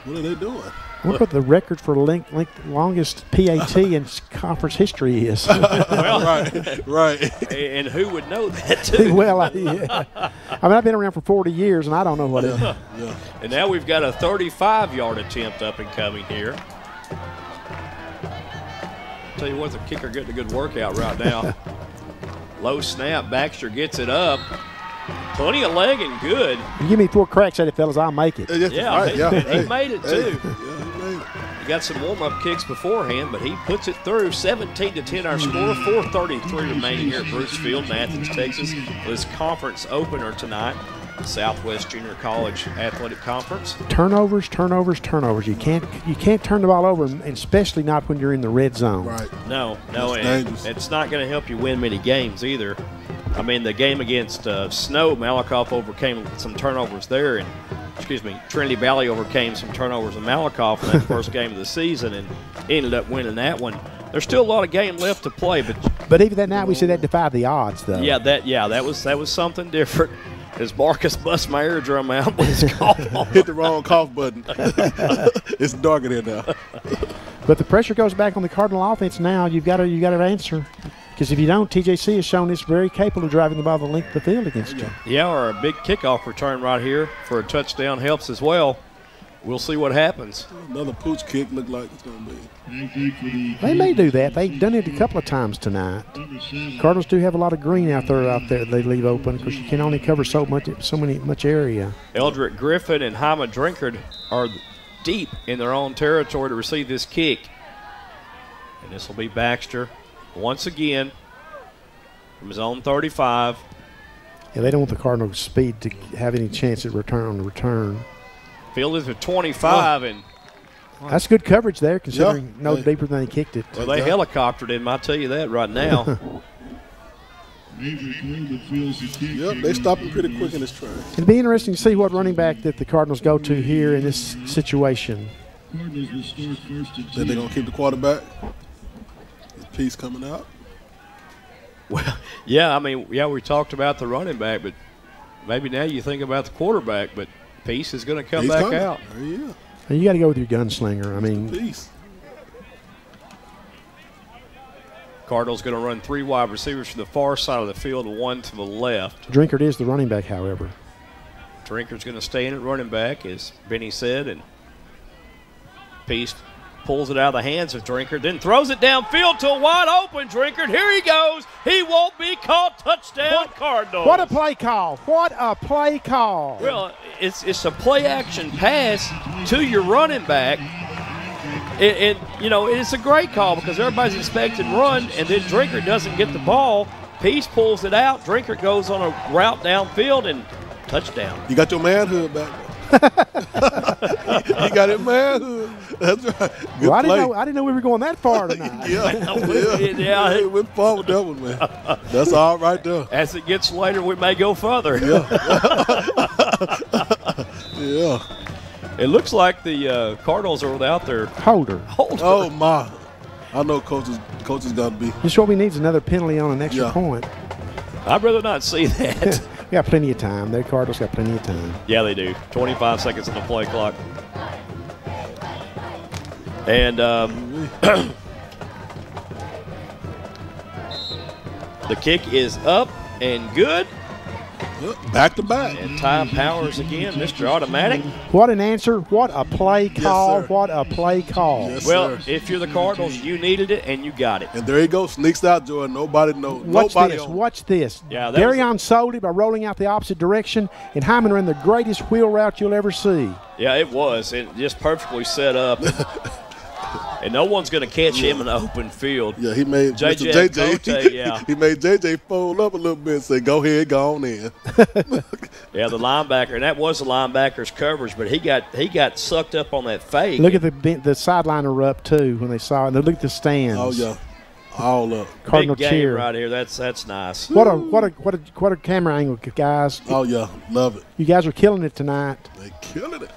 What are they doing? Look what the record for length, length, longest PAT in conference history is. well, right, right. And who would know that too? well, I, yeah. I mean, I've been around for 40 years, and I don't know what it is. Yeah. And now we've got a 35-yard attempt up and coming here. Tell you what, the kicker getting a good workout right now. Low snap, Baxter gets it up. Plenty of leg and good. You give me four cracks at it, fellas, I'll make it. Yeah, right, he, yeah. he Hey, made it hey. too. He got some warm-up kicks beforehand, but he puts it through. 17 to 10 our score. 4:33 remaining here at Bruce Field in Athens, Texas. This conference opener tonight, Southwest Junior College Athletic Conference. Turnovers, turnovers, turnovers. You can't you can't turn the ball over, and especially not when you're in the red zone. Right. No, no, That's and dangerous. it's not going to help you win many games either. I mean, the game against uh, Snow, Malakoff overcame some turnovers there, and excuse me, Trinity Valley overcame some turnovers in Malakoff in that first game of the season, and ended up winning that one. There's still a lot of game left to play, but But even that night, we said that defied the odds, though. yeah, that yeah, that was that was something different. As Marcus bust my eardrum out with his cough. Hit the wrong cough button. it's dark in here now. But the pressure goes back on the Cardinal offense now. You've got to you got to answer. Because if you don't, TJC has shown it's very capable of driving the ball the length of the field against you. Yeah, or a big kickoff return right here for a touchdown helps as well. We'll see what happens. Another pooch kick look like it's going to be. They may do that. They've done it a couple of times tonight. Cardinals do have a lot of green out there out there they leave open because you can only cover so much so many much area. Eldrick Griffin and Hyma Drinkard are deep in their own territory to receive this kick. And this will be Baxter once again from his own 35. Yeah, they don't want the Cardinals' speed to have any chance at return on the return. Fielded for 25, and That's good coverage there, considering no Hey. deeper than he kicked it. well, they helicoptered him. I tell you that right now. Yep, they stopped him pretty quick in this try. It'd be interesting to see what running back that the Cardinals go to here in this situation. That they're going to keep the quarterback. His Peace coming out. well, yeah, I mean, yeah, we talked about the running back, but maybe now you think about the quarterback. But Peace is going to come He's back coming. out. Oh, yeah. And you got to go with your gunslinger. I mean, Peace. Cardinals going to run three wide receivers from the far side of the field one to the left. Drinkard is the running back, however. Drinkard's going to stay in at running back, as Benny said, and Peace pulls it out of the hands of Drinkard, then throws it downfield to a wide open Drinkard. Here he goes. He won't be called touchdown Cardinals. What a play call! What a play call! Well, it's it's a play action pass to your running back. And, and, you know, it's a great call because everybody's expecting run, and then Drinkard doesn't get the ball. Peace pulls it out. Drinkard goes on a route downfield and touchdown. You got your manhood back. you got it manhood. That's right. Good well, I didn't play. know. I didn't know we were going that far tonight. Yeah, Yeah. yeah. It went far with that one, man. That's all right there. As it gets later, we may go further. Yeah. yeah. It looks like the uh, Cardinals are without their Holder. holder. Oh my! I know coaches. Coaches got to be. Just what we need is another penalty on an extra Yeah. point. I'd rather not see that. We got plenty of time. Their Cardinals got plenty of time. yeah, they do. 25 seconds on the play clock. And um, the kick is up and good. Back to back. And Ty Powers again, Mr. Automatic. What an answer! What a play call! sir. what a play call! Yes, well, sir. if you're the Cardinals, you needed it and you got it. And there he goes. Sneaks out, Jordan. Nobody knows. Watch Nobody this. on. Watch this. Yeah, that was- Darion sold it by rolling out the opposite direction, and Hyman ran the greatest wheel route you'll ever see. Yeah, it was. It just perfectly set up. and no one's going to catch him in the open field. Yeah, he made JJ Mr. JJ. Gote, yeah. he made JJ fold up a little bit. and Say, "Go ahead, go on in." Yeah, the linebacker, and that was the linebacker's coverage, but he got he got sucked up on that fake. Look at the ben- the sideline erupt too when they saw it. Look at the stands. Oh yeah, all up. Cardinal Big game cheer. right here. That's that's nice. What a what a what a what a camera angle, guys! Oh yeah, love it. You guys are killing it tonight. They killing it.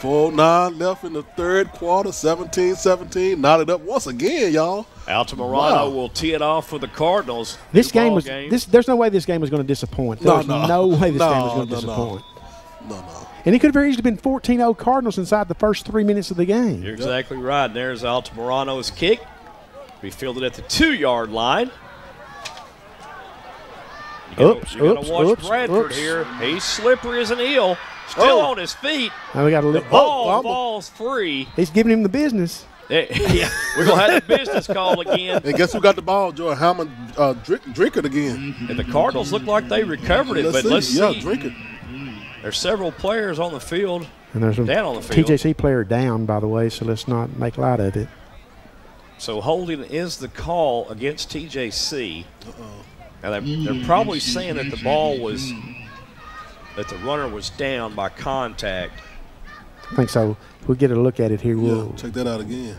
Full nine left in the third quarter, 17-17. Knotted up once again, y'all. Altamirano Wow. will tee it off for the Cardinals. This game ball was game. this. There's no way this game was going to disappoint. There No, was no. no. way this No, game was going to no, no. disappoint. No, no. And it could have very easily been 14-0 Cardinals inside the first three minutes of the game. You're exactly right. And there's Altamirano's kick. Be fielded at the two-yard line. You gotta, Oops, you gotta oops, watch oops, Bradford oops. here. He's slippery as an eel. Still Oh. on his feet. Now we got a little ball fumble. falls free. He's giving him the business. Yeah, we're gonna have the business call again. And guess who got the ball? Joy Hammond uh, drink, drink it again. And the Cardinals look like they recovered it, Let's but see. let's yeah, see. drink it. There's several players on the field. And there's a Down on the field. TJC player down, by the way, so let's not make light of it. So holding is the call against TJC. Now they're, they're probably saying that the ball was that the runner was down by contact. I think so. We'll get a look at it here, Yeah, we'll. check that out again.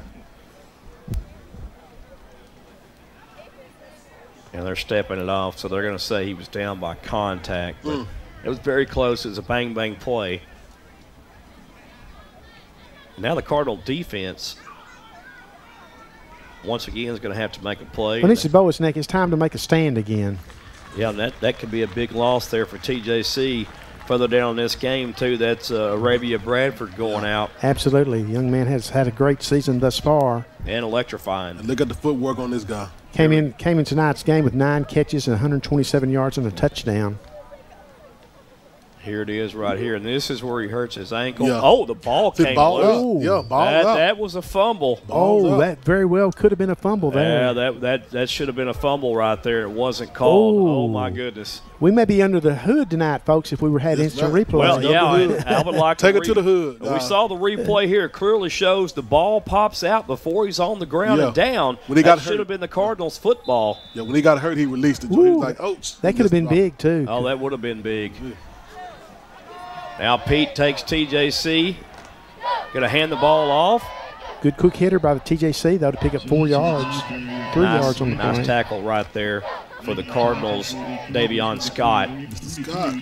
And they're stepping it off, so they're going to say he was down by contact. But Mm. it was very close. It was a bang bang play. Now the Cardinal defense once again is going to have to make a play. When this is Boas neck, it's time to make a stand again. Yeah, that, that could be a big loss there for TJC. Further down in this game, too, that's uh, Arabia Bradford going out Absolutely. The young man has had a great season thus far. and electrifying. And look at the footwork on this guy. Came in came in tonight's game with nine catches and 127 yards and a touchdown. Here it is right here. And this is where he hurts his ankle. Yeah. Oh, the ball The came ball loose. out. Yeah, ball that, out. that was a fumble. oh, up. that very well could have been a fumble there. Yeah, that, that, that should have been a fumble right there. It wasn't called. Oh, Oh. my goodness. we may be under the hood tonight, folks, if we were had That's instant right. replay. Well, Under yeah, the hood. I would like Take to it to the hood. We Uh, saw the replay here. It clearly shows the ball pops out before he's on the ground Yeah. and down. When he that got should hurt. have been the Cardinals football. Yeah, when he got hurt, he released it. Joy. He was like, oh. that could have been big too. Oh, that would have been big. Now Peete takes TJC. Going to hand the ball off. Good quick hitter by the TJC though to pick up four yards, three nice, yards on the nice play. tackle right there for the Cardinals. Davion Scott. Mr. Scott.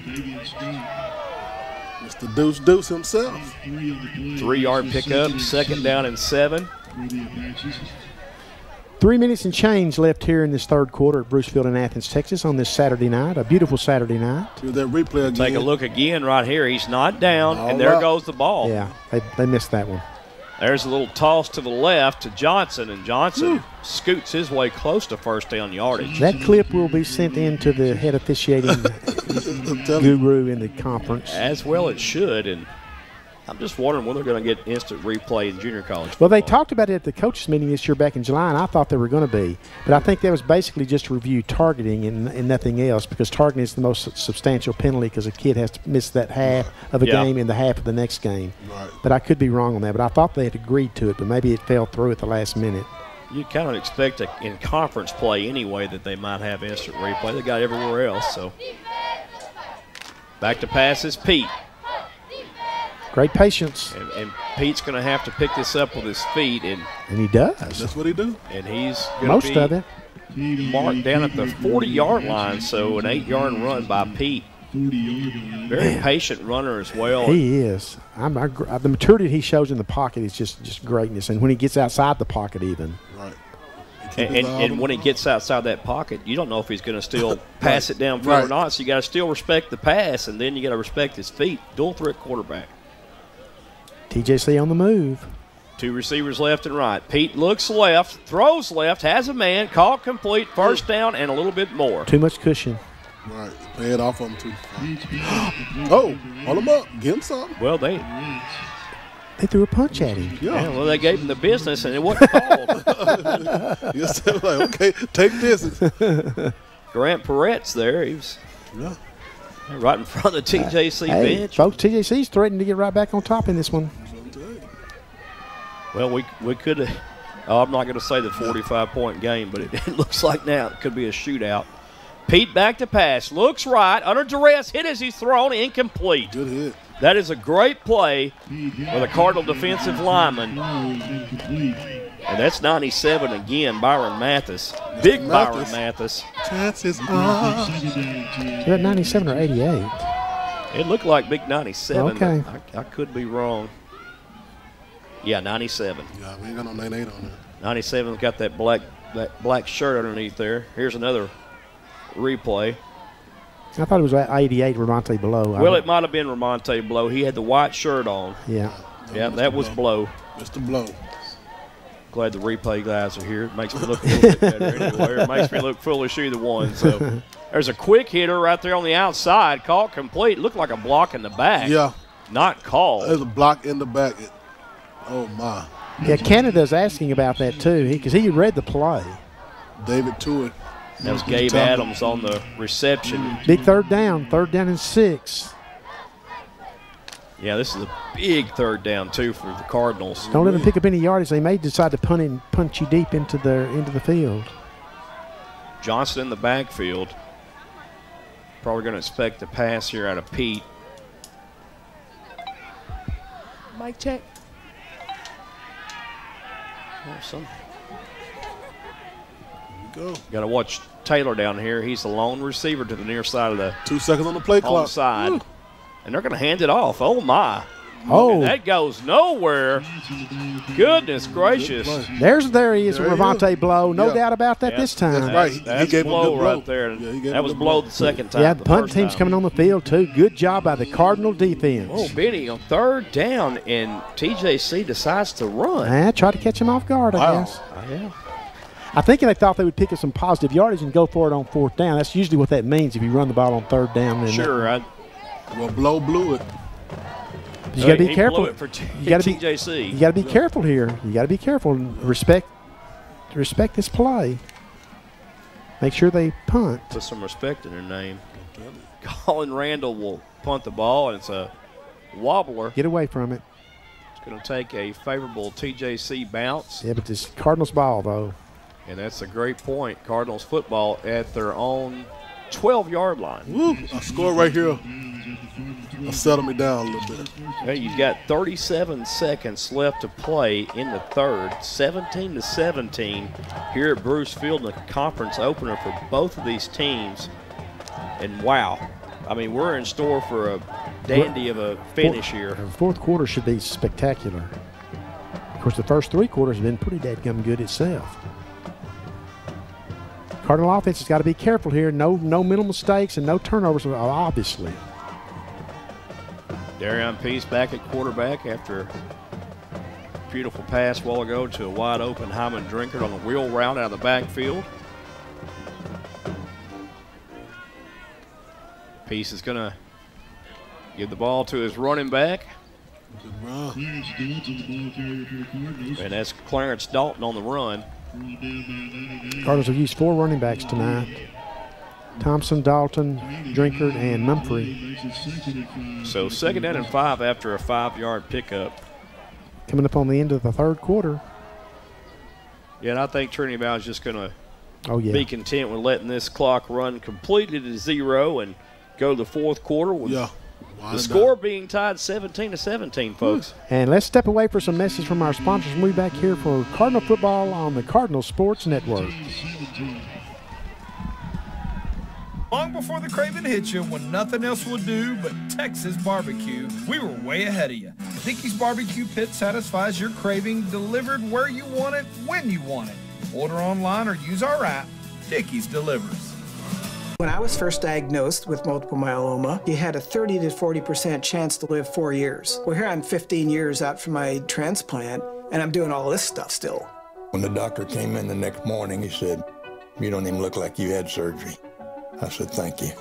Mr. Deuce Deuce himself. Three yard pickup. Second down and seven. Three minutes and change left here in this third quarter at Bruce Field in Athens, Texas on this Saturday night. A beautiful Saturday night. Here's that replay again. Take a look again right here. He's not down, All and there right. goes the ball. Yeah, they, they missed that one. There's a little toss to the left to Johnson, and Johnson scoots his way close to first down yardage. That clip will be sent in to the head officiating I'm guru in the conference. As well, it should. And I'm just wondering when they're going to get instant replay in junior college. Well, they talked about it at the coaches meeting this year back in July, and I thought they were going to be. But I think that was basically just to review targeting and, and nothing else because targeting is the most substantial penalty because a kid has to miss that half of a Yeah. game and the half of the next game. Right. But I could be wrong on that. But I thought they had agreed to it, but maybe it fell through at the last minute. You kind of expect a, in conference play anyway that they might have instant replay. They got everywhere else. So back to passes, Peete. Great patience, And, and Peete's going to have to pick this up with his feet, and, and he does. That's what he do. and he's Most be of it. marked down at the 40 yard line. So an eight yard run by Peete. Very patient runner as well. He is. I'm, I, the maturity he shows in the pocket is just, just greatness. And when he gets outside the pocket, even. Right. And, and, and when he gets outside that pocket, you don't know if he's going to still pass it downfield or Right. not. So you got to still respect the pass, and then you got to respect his feet. Dual threat quarterback. TJC on the move. Two receivers left and right. Peete looks left, throws left, has a man, caught complete, first down, and a little bit more. Too much cushion. Right. Pay it off on him, too. oh, hold him up. Give him something. Well, they They threw a punch at him. yeah, well they gave him the business, and it wasn't called. You're still like, okay, take this. Grant Peretz there, he was Yeah. right in front of the TJC Hey, bench. folks, TJC's threatening to get right back on top in this one. Well, we we could. have Oh, I'm not going to say the 45 point game, but it, it looks like now it could be a shootout. Peete back to pass, looks right under duress, hit as he's thrown, incomplete. Good hit. That is a great play for the Cardinal defensive lineman. And that's 97 again, Byron Mathis. Big Byron Mathis. Chances are. Is that 97 or 88? It looked like big 97. Okay. but I, I could be wrong. Yeah, 97. Yeah, we ain't got no 98 on there. 97's got that black that black shirt underneath there. Here's another replay. I thought it was 88 Ramonte Blow. Well, it might have been Ramonte Blow. He had the white shirt on. Yeah. Yeah, that was Blow. Mr. Blow. Glad the replay guys are here. It makes me look a little bit better anyway. It makes me look foolish either one. So there's a quick hitter right there on the outside, caught complete. Looked like a block in the back. Yeah. Not called. There's a block in the back. It- oh, my. Yeah, Canada's asking about that too because he, read the play. David Tuitt. That was Gabe Adams on the reception. Big third down, third down and six. Yeah, this is a big third down too for the Cardinals. Don't let them pick up any yardage. They may decide to punt and punch you deep into the into the field. Johnson in the backfield. Probably going to expect a pass here out of Peete. Mike check. Awesome. Go. Got to watch Taylor down here. He's the lone receiver to the near side of the Two seconds on the play clock. side. Woo. And they're going to hand it off. Oh, my. Oh. And that goes nowhere. Goodness gracious. There's there he is There with he Blow. No Yeah. doubt about that Yeah, this time. That's right. That's gave him a blow good blow. right there. Yeah, he gave that was blow blow. the second time. Yeah, the punt team's time. coming on the field too. Good job by the Cardinal defense. Oh, Benny on third down, and TJC decides to run. Ah, try to catch him off guard, I Wow. guess. Yeah. I think they thought they would pick up some positive yardage and go for it on fourth down. That's usually what that means if you run the ball on third down. then Sure. I, Well, Blow blew it. You got to be careful. it for T- you got to be TJC. You got to be careful here. You got to be careful. Respect, respect this play. Make sure they punt. Put some respect in their name. Colin Randall will punt the ball, and it's a wobbler. Get away from it. It's going to take a favorable TJC bounce, Yeah, but this Cardinals ball though. and that's a great point. Cardinals football at their own 12-yard line. Woo. A score right here. will settle me down a little bit. Hey, you've got 37 seconds left to play in the third, 17 to 17 here at Bruce Field in the conference opener for both of these teams. And wow, I mean, we're in store for a dandy of a finish here. The fourth quarter should be spectacular. Of course, the first three quarters have been pretty dadgum good itself. Cardinal offense has got to be careful here. No, no mental mistakes and no turnovers, obviously. Darion Peace back at quarterback after a beautiful pass a while ago to a wide open Hyman Drinkard on a wheel route out of the backfield. Peace is going to give the ball to his running back. Clarence Dalton, the ball carrier for the Cardinals. And that's Clarence Dalton on the run. Brought down by 99. Cardinals have used four running backs tonight. Thompson, Dalton, Drinkard, and Mumphrey. Makes it second and five. So second down and five after a five-yard pickup. Coming up on the end of the third quarter. Yeah, and I think Trinity Valley is just going to Oh, yeah. be content with letting this clock run completely to zero and go to the fourth quarter with Yeah. The score being tied 17 to 17, folks. And let's step away for some message from our sponsors we'll be back here for Cardinal football on the Cardinal Sports Network. Long before the craving hit you, when nothing else will do but Texas barbecue, we were way ahead of you. Dickey's Barbecue Pit satisfies your craving, delivered where you want it, when you want it. Order online or use our app. Dickey's delivers. When I was first diagnosed with multiple myeloma, you had a 30 to 40% chance to live four years. Well, here I'm 15 years out from my transplant, and I'm doing all this stuff still. When the doctor came in the next morning, he said, You don't even look like you had surgery. I said, Thank you.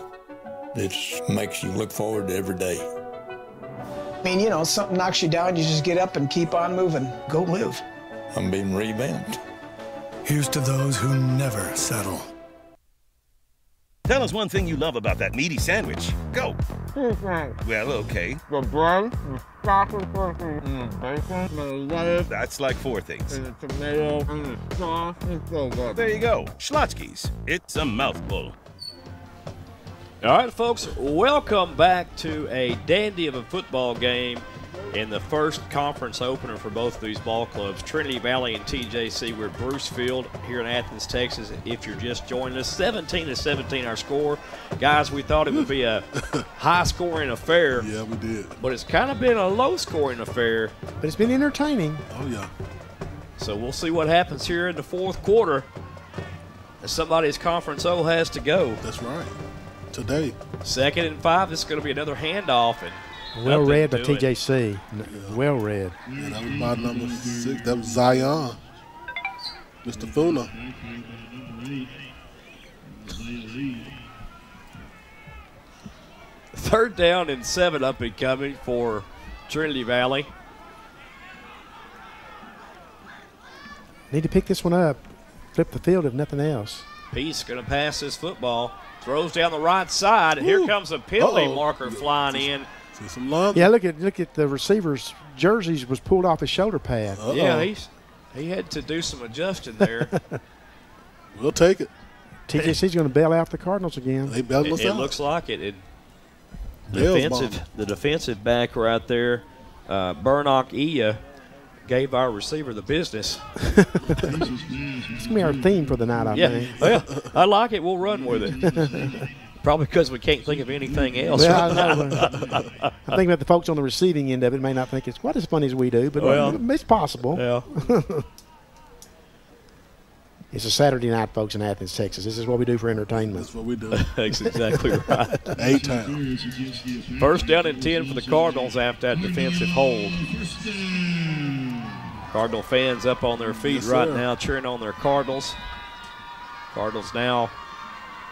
It makes you look forward to every day. I mean, you know, something knocks you down, you just get up and keep on moving. Go live. I'm being revamped. Here's to those who never settle. Tell us one thing you love about that meaty sandwich. Go. Two things. Well, okay. The bread, the sausage, and the bacon, the lettuce, That's like four things. and the tomato, and the sauce. It's so good. There you go. Schlotzsky's. It's a mouthful. All right, folks, welcome back to a dandy of a football game in the first conference opener for both of these ball clubs, Trinity Valley and TJC. We're at Bruce Field here in Athens, Texas. If you're just joining us, 17 to 17 our score. Guys, we thought it would be a high scoring affair. Yeah, we did. But it's kind of been a low scoring affair. But it's been entertaining. Oh, yeah. So we'll see what happens here in the fourth quarter. As somebody's conference O has to go. That's right. Today. Second and five. This is going to be another handoff. and Well nothing read by. TJC. N- Well read. Yeah, that was my number six. That was Zion. Mr. Fonua. Third down and seven up and coming for Trinity Valley. Need to pick this one up. Flip the field if nothing else. Peace going to pass this football. Throws down the right side. And here comes a penalty Uh-oh. marker flying in. See some love. Yeah, look at look at the receiver's jerseys was pulled off his shoulder pad. Yeah, he's he had to do some adjusting there. We'll take it. TJC's going to bail out the Cardinals again. They it, bailed us it out. looks like it. it Bell's defensive, bomb. the defensive back right there, uh, Burnock Iya, gave our receiver the business. It's going to be our theme for the night, I yeah, think. well, I like it. We'll run with it. Probably because we can't think of anything else. Well, I, know. I think about the folks on the receiving end of it may not think it's quite as funny as we do, but Well, it's possible. Yeah. it's a Saturday night, folks, in Athens, Texas. This is what we do for entertainment. That's what we do. That's exactly right. A town. First down and 10 for the Cardinals after that defensive hold. Cardinal fans up on their feet Yes, right sir. now, cheering on their Cardinals. Cardinals now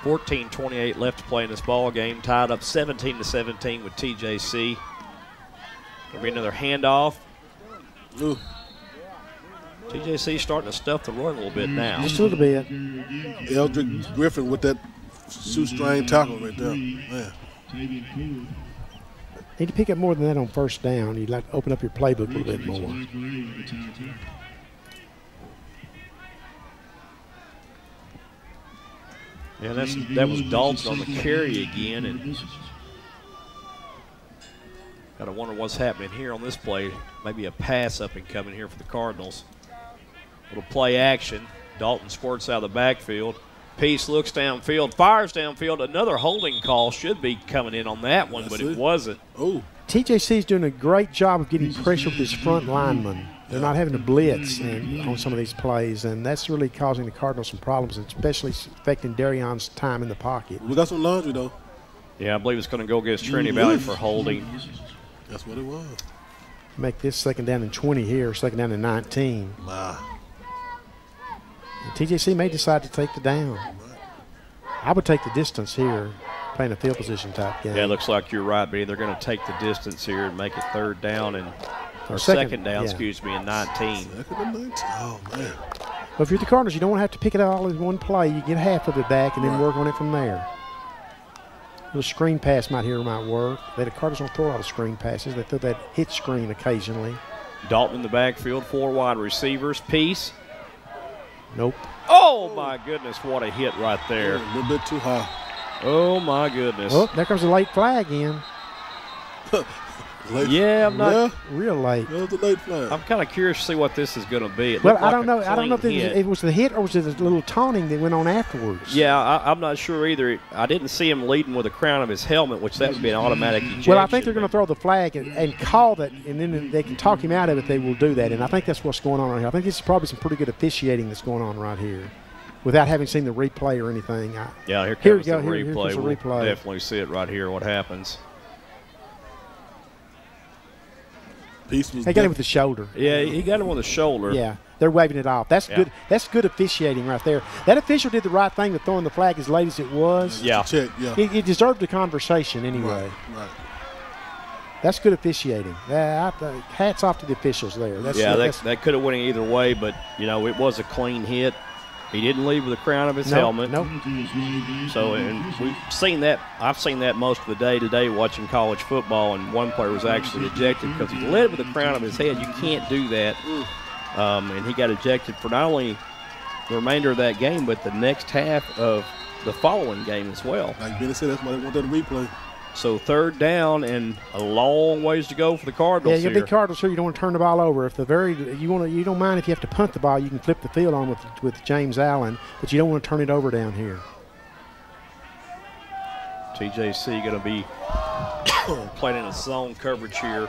14-28 left to play in this ball game, tied up 17 to 17 with TJC. There'll be another handoff. Ooh. TJC starting to stuff the run a little bit mm, now. Just a little bit. Eldrick Griffin with that shoestring tackle right there. Man. Need to pick up more than that on first down. You'd like to open up your playbook a little bit more. Yeah, that's that was Dalton on the carry again, and gotta wonder what's happening here on this play. Maybe a pass up and coming here for the Cardinals. Little play action. Dalton squirts out of the backfield. Peace looks downfield, fires downfield. Another holding call should be coming in on that one, but it wasn't. Oh, TJC is doing a great job of getting pressure with his front lineman. They're not having to blitz and, on some of these plays, and that's really causing the Cardinals some problems, especially affecting Darion's time in the pocket. We got some laundry, though. Yeah, I believe it's going to go against Trinity Valley for holding. That's what it was. Make this second down and 20 here, second down and 19. Nah. And TJC may decide to take the down. I would take the distance here, playing a field position type game. Yeah, it looks like you're right, B. They're going to take the distance here and make it third down and or Second- second, down, yeah. excuse me, and 19. Second and 19. Oh, man. But if you're the Cardinals, you don't want to have to pick it all in one play. You get half of it back and then work on it from there. A little screen pass might here might work. They, the Cardinals don't throw a lot of screen passes. They throw that hit screen occasionally. Dalton in the backfield, four wide receivers. Peace. Nope. Oh my goodness, what a hit right there. A little bit too high. Oh my goodness. Oh, there comes the late flag in. Late. Yeah, I'm not. Yeah, Real late. that was a late flag. I'm kind of curious to see what this is going to be. It Well, I don't a know. I don't know if it was, hit. it was the hit or was it a little taunting that went on afterwards. Yeah, I, I'm not sure either. I didn't see him leading with the crown of his helmet, which that would be an automatic ejection. Well, I think they're going to throw the flag and, and call that, and then they can talk him out of it. They will do that, and I think that's what's going on right here. I think this is probably some pretty good officiating that's going on right here, without having seen the replay or anything. I, Yeah, here comes Here we the go. Here- replay. here comes the we'll replay. definitely see it right here. What happens? Peace was they got him with the shoulder. Yeah, he got him on the shoulder. Yeah, they're waving it off. That's Yeah. good. That's good officiating right there. That official did the right thing with throwing the flag as late as it was. Yeah. Check, yeah. He, he deserved a conversation anyway. Right, right. That's good officiating. Yeah, I, uh, hats off to the officials there. That's, yeah, that, that's, that could have went either way, but you know it was a clean hit. He didn't leave with the crown of his Nope, helmet. nope. So, and we've seen that. I've seen that most of the day today watching college football, and one player was actually ejected because he led with the crown of his head. You can't do that, um, and he got ejected for not only the remainder of that game, but the next half of the following game as well. Like Benny said, that's why they want that replay. So third down and a long ways to go for the Cardinals. Yeah, you got here. big Cardinals here. You don't want to turn the ball over. If the very you want to, you don't mind if you have to punt the ball. You can flip the field on with with James Allen, but you don't want to turn it over down here. TJC going to be playing in a zone coverage here.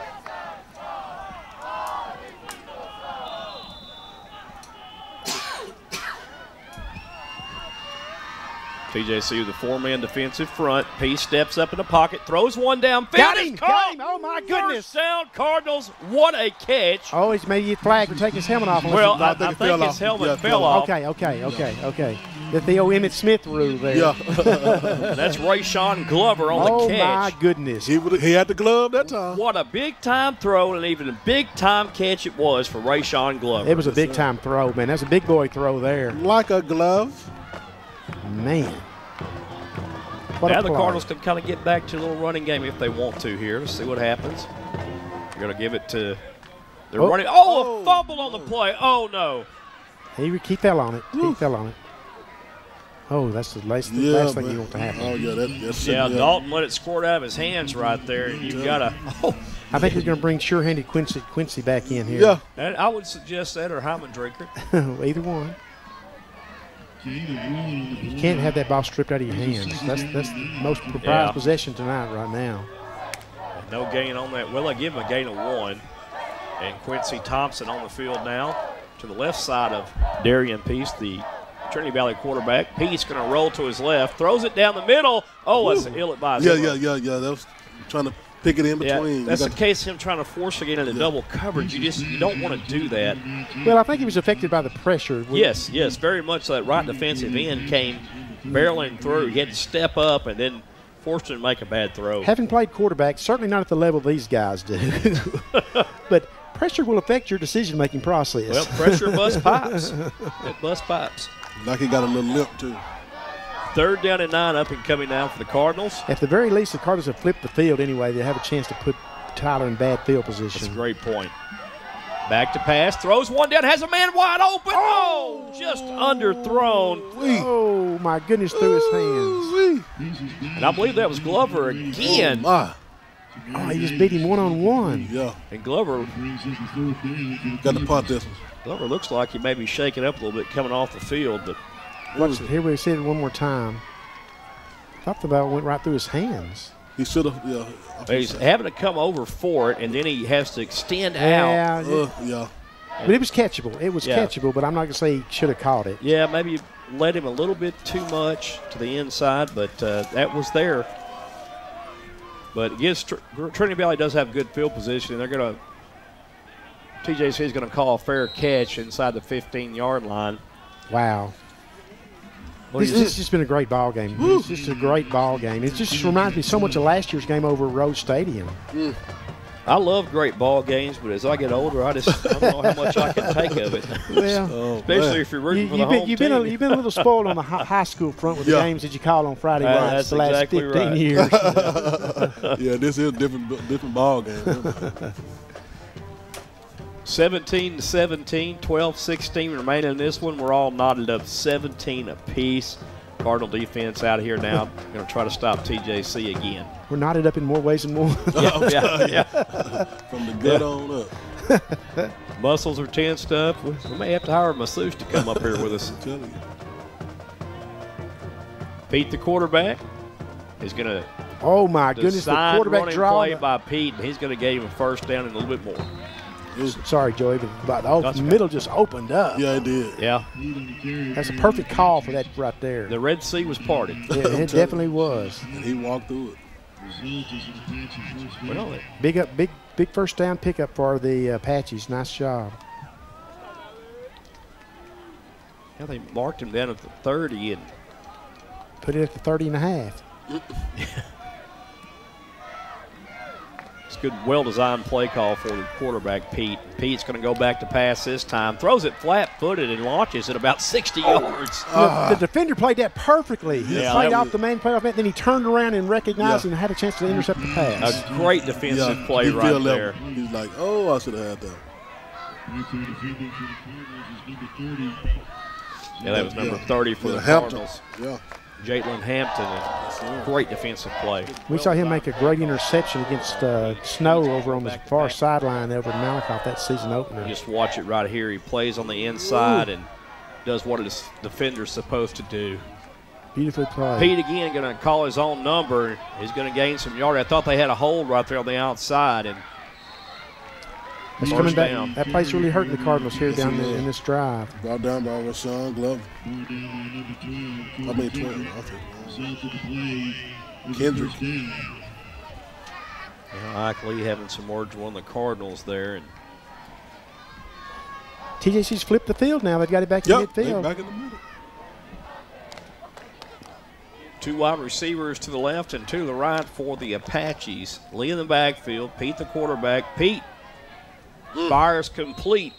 TJC with a four-man defensive front. P steps up in the pocket, throws one downfield. Got him, got him. Oh, my goodness. First down, Cardinals. What a catch! Oh, he's maybe get flagged for taking his helmet off. unless Well, he- I, I think his helmet fell off. Okay, okay, okay, okay. The Theo Emmitt Smith rule there. Yeah. That's Ray Sean Glover on oh the catch. Oh my goodness. He, he had the glove that time. What a big time throw and even a big time catch it was for Ray Sean Glover. It was a big time throw, man. That's a big boy throw there. Like a glove. Man. What now the play. Cardinals can kind of get back to a little running game if they want to here. Let's see what happens. They're going to give it to. They're Oh. running. Oh, a oh. fumble on the play. Oh no. He, he fell on it. He fell on it. Oh, that's the last, the Yeah, last thing you want to happen. Oh, yeah, that, that's Yeah, yeah. Dalton let it squirt out of his hands right there. and You've got to. Oh, I think he's going to bring sure-handed Quincy Quincy back in here. Yeah. and I would suggest that or Hyman Drinkard. Either one. You can't have that ball stripped out of your hands. That's that's the most prized Yeah. possession tonight right now. No gain on that. Well, I give him a gain of one. And Quincy Thompson on the field now to the left side of Darion Peace, the Trinity Valley quarterback. Peace going to roll to his left, throws it down the middle. Oh, that's an ill advised. Yeah, yeah, yeah, yeah. That was trying to pick it in between. You that's the got- case. Him trying to force it into double coverage. You just you don't want to do that. Well, I think he was affected by the pressure. Yes, yes, very much. so That right defensive end came barreling through. He had to step up and then forced him to make a bad throw. Having played quarterback, certainly not at the level these guys do. but pressure will affect your decision-making process. Well, pressure bust pipes. It bust pipes. Like he got a little limp too. Third down and nine up and coming now for the Cardinals. At the very least, the Cardinals have flipped the field anyway. They have a chance to put Tyler in bad field position. That's a great point. Back to pass, throws one down, has a man wide open. Oh, oh just underthrown. Oh my goodness, through his hands. And I believe that was Glover again. Oh, my. Oh, he just beat him one on one. Yeah. And Glover Got to punt this one. Glover looks like he may be shaking up a little bit coming off the field, but Watch it. Here we see it one more time. Thought the ball went right through his hands. He should have. Yeah. he's having to come over for it, and then he has to extend Yeah, out. Uh, yeah. But it was catchable. It was Yeah. catchable, but I'm not going to say he should have caught it. Yeah, maybe you led him a little bit too much to the inside, but uh, that was there. But yes, Tr- Trinity Valley does have good field position. They're going to TJC is going to call a fair catch inside the 15 yard line. Wow. What This, this has just been a great ball game. It's just a great ball game. It just reminds me so much of last year's game over at Rose Stadium. I love great ball games, but as I get older, I just I don't know how much I can take of it. Well, especially if you're rooting you, for the have been, home you've been, a, you've been a little spoiled on the high school front with the games that you call on Friday Uh, nights that's the last exactly 15 right. years. yeah, this is a different different ball game. 17 to 17, 12 16 remaining in this one. We're all knotted up 17 apiece. Cardinal defense out of here now. Going to try to stop TJC again. We're knotted up in more ways than one. Oh, yeah, yeah, yeah. From the gut Yeah. on up. Muscles are tensed up. We we may have to hire a masseuse to come up here with us. Pete, the quarterback, is going to Oh, my goodness. The quarterback running draw. play by Pete, and he's going to give him a first down and a little bit more. Sorry, Joey, but but the That's middle just opened up. Yeah, it did. Yeah. That's a perfect call for that right there. The Red Sea was parted. Yeah, it definitely was. And he walked through it. Well, Big up, big, big first down pickup for the uh, Apaches. Nice job. yeah, they marked him down at the 30, and Put it at the 30 and a half. It's a good, well-designed play call for the quarterback, Peete. Peete's going to go back to pass this time. Throws it flat-footed and launches it about 60 yards. The- the defender played that perfectly. He Yeah, played off was- the main play off it, then he turned around and recognized Yeah. and had a chance to intercept the mm-hmm. pass. A great defensive Yeah, play right feel level. there. He's like, oh, I should have had that. Yeah, that was number Yeah. 30 for Yeah, the Hampton. Cardinals. Yeah. Jalen Hampton. And great defensive play. We saw him make a great interception against uh, Snow over on the far sideline over in Malakoff that season opener. Just watch it right here. He plays on the inside and does what a defender's supposed to do. Beautifully played. Peete again going to call his own number. He's going to gain some yard. I thought they had a hold right there on the outside, and That's first coming back. down. That play's really hurting the Cardinals here down the, in this drive. Brought down by Rashawn Glover. I mean, 12. I think. Kendrick. You Ike Lee having some words with one of the Cardinals there, and TJC's flipped the field now. They've got it back Yep, in midfield. Back in the middle. Two wide receivers to the left and two to the right for the Apaches. Lee in the backfield, Peete the quarterback. Peete Mm. fires complete.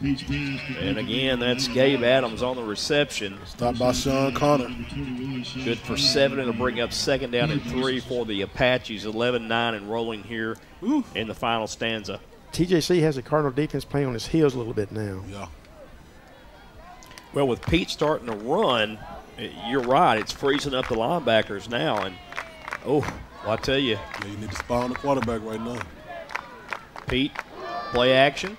And again, that's Gabe Adams on the reception. Stopped by Sean Connor. Good for seven. It'll bring up second down and three for the Apaches. 11 9 and rolling here in the final stanza. TJC has the Cardinal defense playing on his heels a little bit now. Yeah. Well, with Peete starting to run, you're right. It's freezing up the linebackers now. And, oh, well, I tell you. Yeah, you need to spy on the quarterback right now. Peete, play action.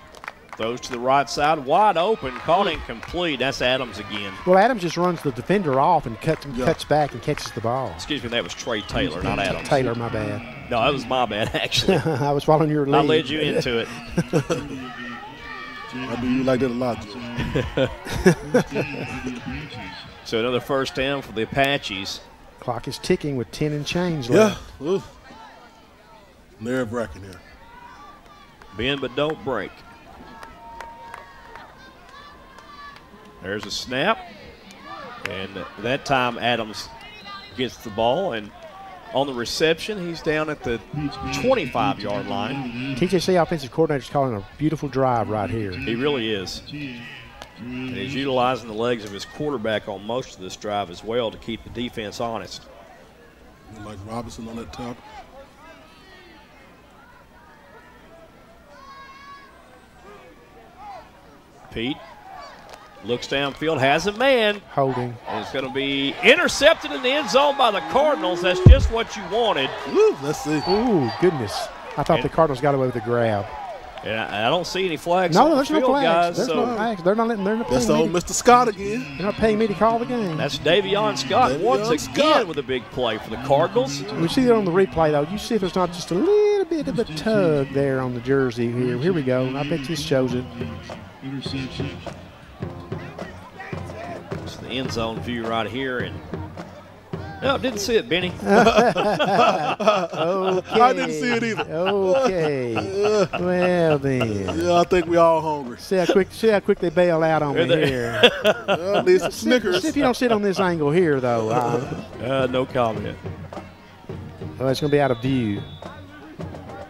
Throws to the right side, wide open, caught incomplete. That's Adams again. Well, Adams just runs the defender off and cuts, cuts back and catches the ball. Excuse me, that was Trey Taylor, not Adams. Taylor, my bad. No, that was my bad, actually. I was following your lead. I led you into it. I do you like that a lot, so another first down for the Apaches. Clock is ticking with 10 and change left. Ooh. Nerve wracking here. Bend but don't break. There's a snap. And that time Adams gets the ball and on the reception, he's down at the 25 yard line. TJC offensive coordinator is calling a beautiful drive right here. He really is. And he's utilizing the legs of his quarterback on most of this drive as well to keep the defense honest. You like Robinson on that top. Peete looks downfield, has a man. Holding. And it's going to be intercepted in the end zone by the Cardinals. That's just what you wanted. Woo, let's see. Ooh, goodness. I thought And- the Cardinals got away with the grab. And I, I don't see any flags No, on the there's no flags. guys. There's so no flags. They're not letting. They're not That's paying the me old to- Mr. Scott again. They're not paying me to call the game. That's Davion Scott Davion once Scott. again with a big play for the Cardinals. We see that on the replay, though. You see if there's not just a little bit of a tug there on the jersey here. Here we go. I bet this shows it. Interception. It's the end zone view right here. And no, didn't see it, Benny. okay. I didn't see it either. Okay. well then. Yeah, I think we all hungry. See how quick. See how quick they bail out on me here. Yeah, need some See, Snickers. see if you don't sit on this angle here, though. Uh, Uh, no comment. oh, it's going to be out of view.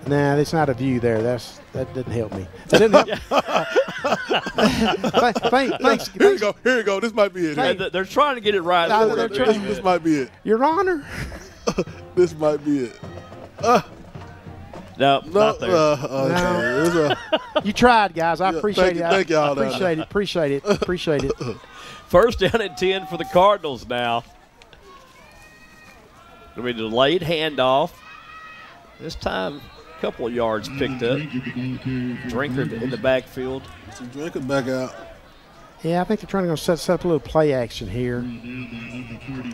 Nah, it's not a view there. That's that didn't help me. That didn't help. Thank- thank- thanks, Here you go. Here you go. This might be it. Uh, They're trying to get it right. No, for they're trying- This might be it. Your Honor. This might be it. Uh, No, no, not there. uh, okay. It's You tried, guys. I Yeah, appreciate thank it. you- I- thank y'all I appreciate it. Appreciate it. Appreciate it. First down and 10 for the Cardinals now. It'll be delayed handoff. This time, a couple of yards picked up. Drinkard in the backfield. Some Drinkard back out. Yeah, I think they're trying to set, set up a little play action here.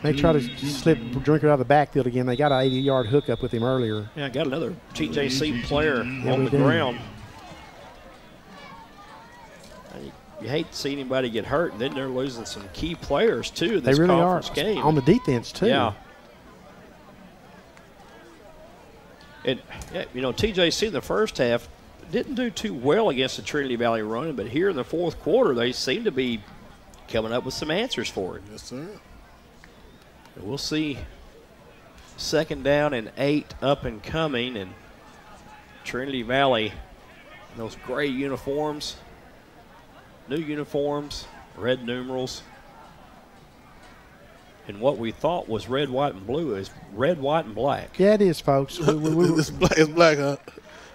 They try to slip Drinkard out of the backfield again. They got an 80 yard hookup with him earlier. Yeah, got another TJC player Yeah, on the do. ground. You, you hate to see anybody get hurt, and then they're losing some key players too in They this really are conference game. on the defense too. Yeah. And you know, TJC in the first half didn't do too well against the Trinity Valley run, but here in the fourth quarter, they seem to be coming up with some answers for it. Yes, sir. We'll see. Second down and eight up and coming, and Trinity Valley, those gray uniforms, new uniforms, red numerals, and what we thought was red, white, and blue is red, white, and black. Yeah, it is, folks. We- we- we- it's black. It's black, huh?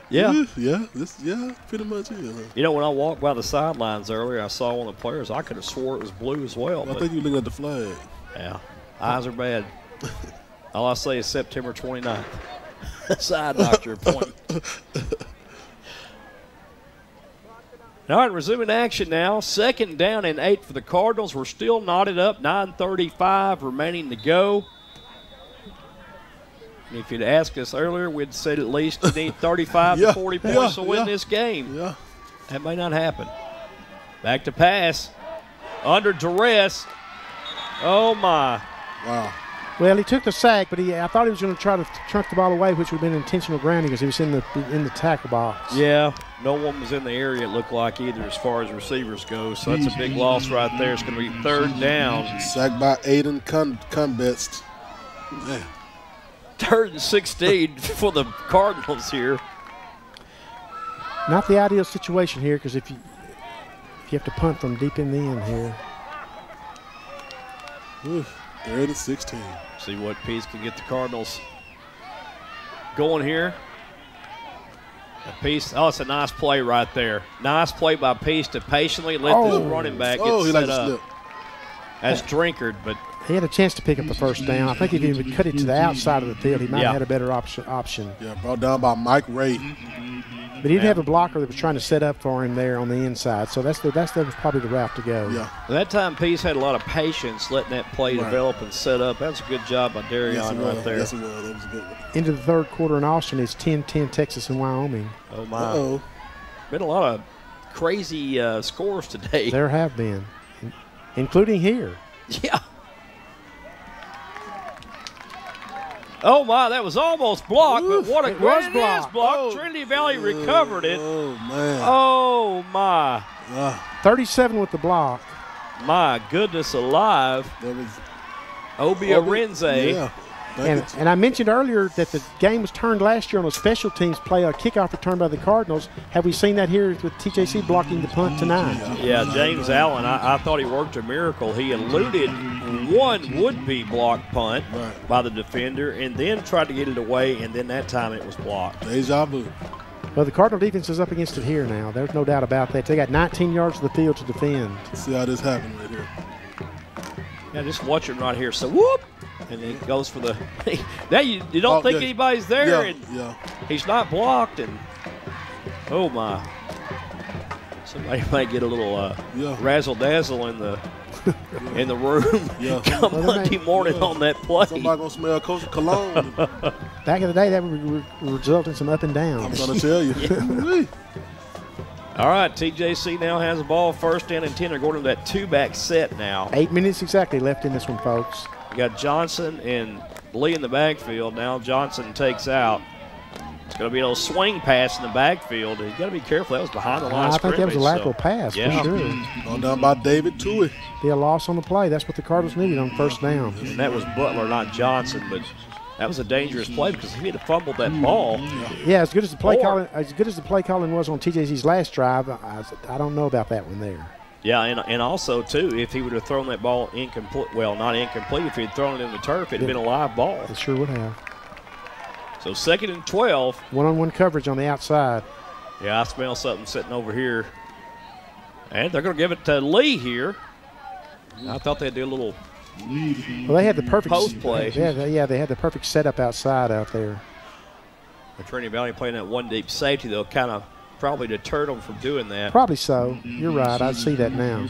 Yeah. yeah, this yeah, pretty much is. huh? You know, when I walked by the sidelines earlier, I saw one of the players. I could have swore it was blue as well. I think you looking at the flag. yeah, eyes are bad. All I say is September 29th. Side doctor point. All right, resuming action now. Second down and eight for the Cardinals. We're still knotted up. 9:35 remaining to go. And if you'd asked us earlier, we'd said at least you need 35 Yeah, to 40 points yeah, to win yeah. this game. Yeah. That may not happen. Back to pass. Under duress. Oh, my. Wow. Well, he took the sack, but he I thought he was going to try to chunk the ball away, which would have been intentional grounding because he was in the in the tackle box. Yeah, no one was in the area, it looked like, either as far as receivers go. So that's a big loss right there. It's going to be third down. Sacked by Aiden Kun- Kunbest. Man. Third and 16 for the Cardinals here. Not the ideal situation here because if you if you have to punt from deep in the end here. Oof, Third and 16. See what Peace can get the Cardinals going here. A Peace, oh, it's a nice play right there. Nice play by Peace to patiently let Oh. this running back get Oh, set up. That's Drinkard, but He had a chance to pick up the first down. I think if he would cut it to the outside of the field, he might Yeah. have had a better option. option. Yeah, brought down by Mike Ray. But he didn't have a blocker that was trying to set up for him there on the inside. So that's the, that's the, probably the route to go. Yeah. that time Peace had a lot of patience letting that play Right. develop and set up. That's a good job by Darion Yes, right was. there. Yes, it was. That was a good one. Into the third quarter in Austin is 10-10 Texas and Wyoming. Oh, my. Uh-oh. Been a lot of crazy uh, scores today. There have been, including here. Yeah. Oh my, that was almost blocked, Oof, but what a it great was it is blocked. blocked. Trinity Valley recovered it. Oh, man. Oh my, Ah, 37 with the block. my goodness alive. that was. Obia Obi- Renze. Yeah. Thank And, and I mentioned earlier that the game was turned last year on a special teams play, a kickoff return by the Cardinals. Have we seen that here with TJC blocking the punt tonight? Yeah, James Allen, I, I thought he worked a miracle. He eluded one would-be block punt Right. by the defender and then tried to get it away, and then that time it was blocked. Deja vu. Well, the Cardinal defense is up against it here now. There's no doubt about that. They got 19 yards of the field to defend. See how this happened right here. Yeah, just watch him right here. So whoop, and he goes for the. now you, you don't Oh, think yeah. anybody's there, Yeah, and yeah. he's not blocked, and oh my, somebody might get a little uh, Yeah. razzle dazzle in the in the room Yeah. come Well, Monday may- morning yeah. on that play. Somebody gonna smell Coach Cologne. Back in the day, that would re- result in some up and I'm gonna tell you. All right, TJC now has the ball first down and ten. They're going to that two-back set now. Eight minutes exactly left in this one, folks. We got Johnson and Lee in the backfield. Now Johnson takes out. It's going to be a little swing pass in the backfield. You got to be careful. That was behind the line. I of think that was a scrimmage, lateral so- pass Yeah. for sure. Mm-hmm. Gone down by David Tui. Be a loss on the play. That's what the Cardinals needed on first down. And that was Butler, not Johnson, but that was a dangerous play because if he had fumbled that ball, Yeah, as good as the play Or- calling, as good as the play calling was on TJC's last drive, I, I don't know about that one there. Yeah, and, and also too, if he would have thrown that ball incomplete, well, not incomplete, if he had thrown it in the turf, it'd have been a live ball. It sure would have. So second and twelve. One-on-one coverage on the outside. Yeah, I smell something sitting over here, and they're going to give it to Lee here. I thought they'd do a little Well, they had the perfect Post play. Yeah, they, yeah, they had the perfect setup outside out there. The Trinity Valley playing that one deep safety, they'll kind of probably deter them from doing that. Probably so. You're right. I see that now.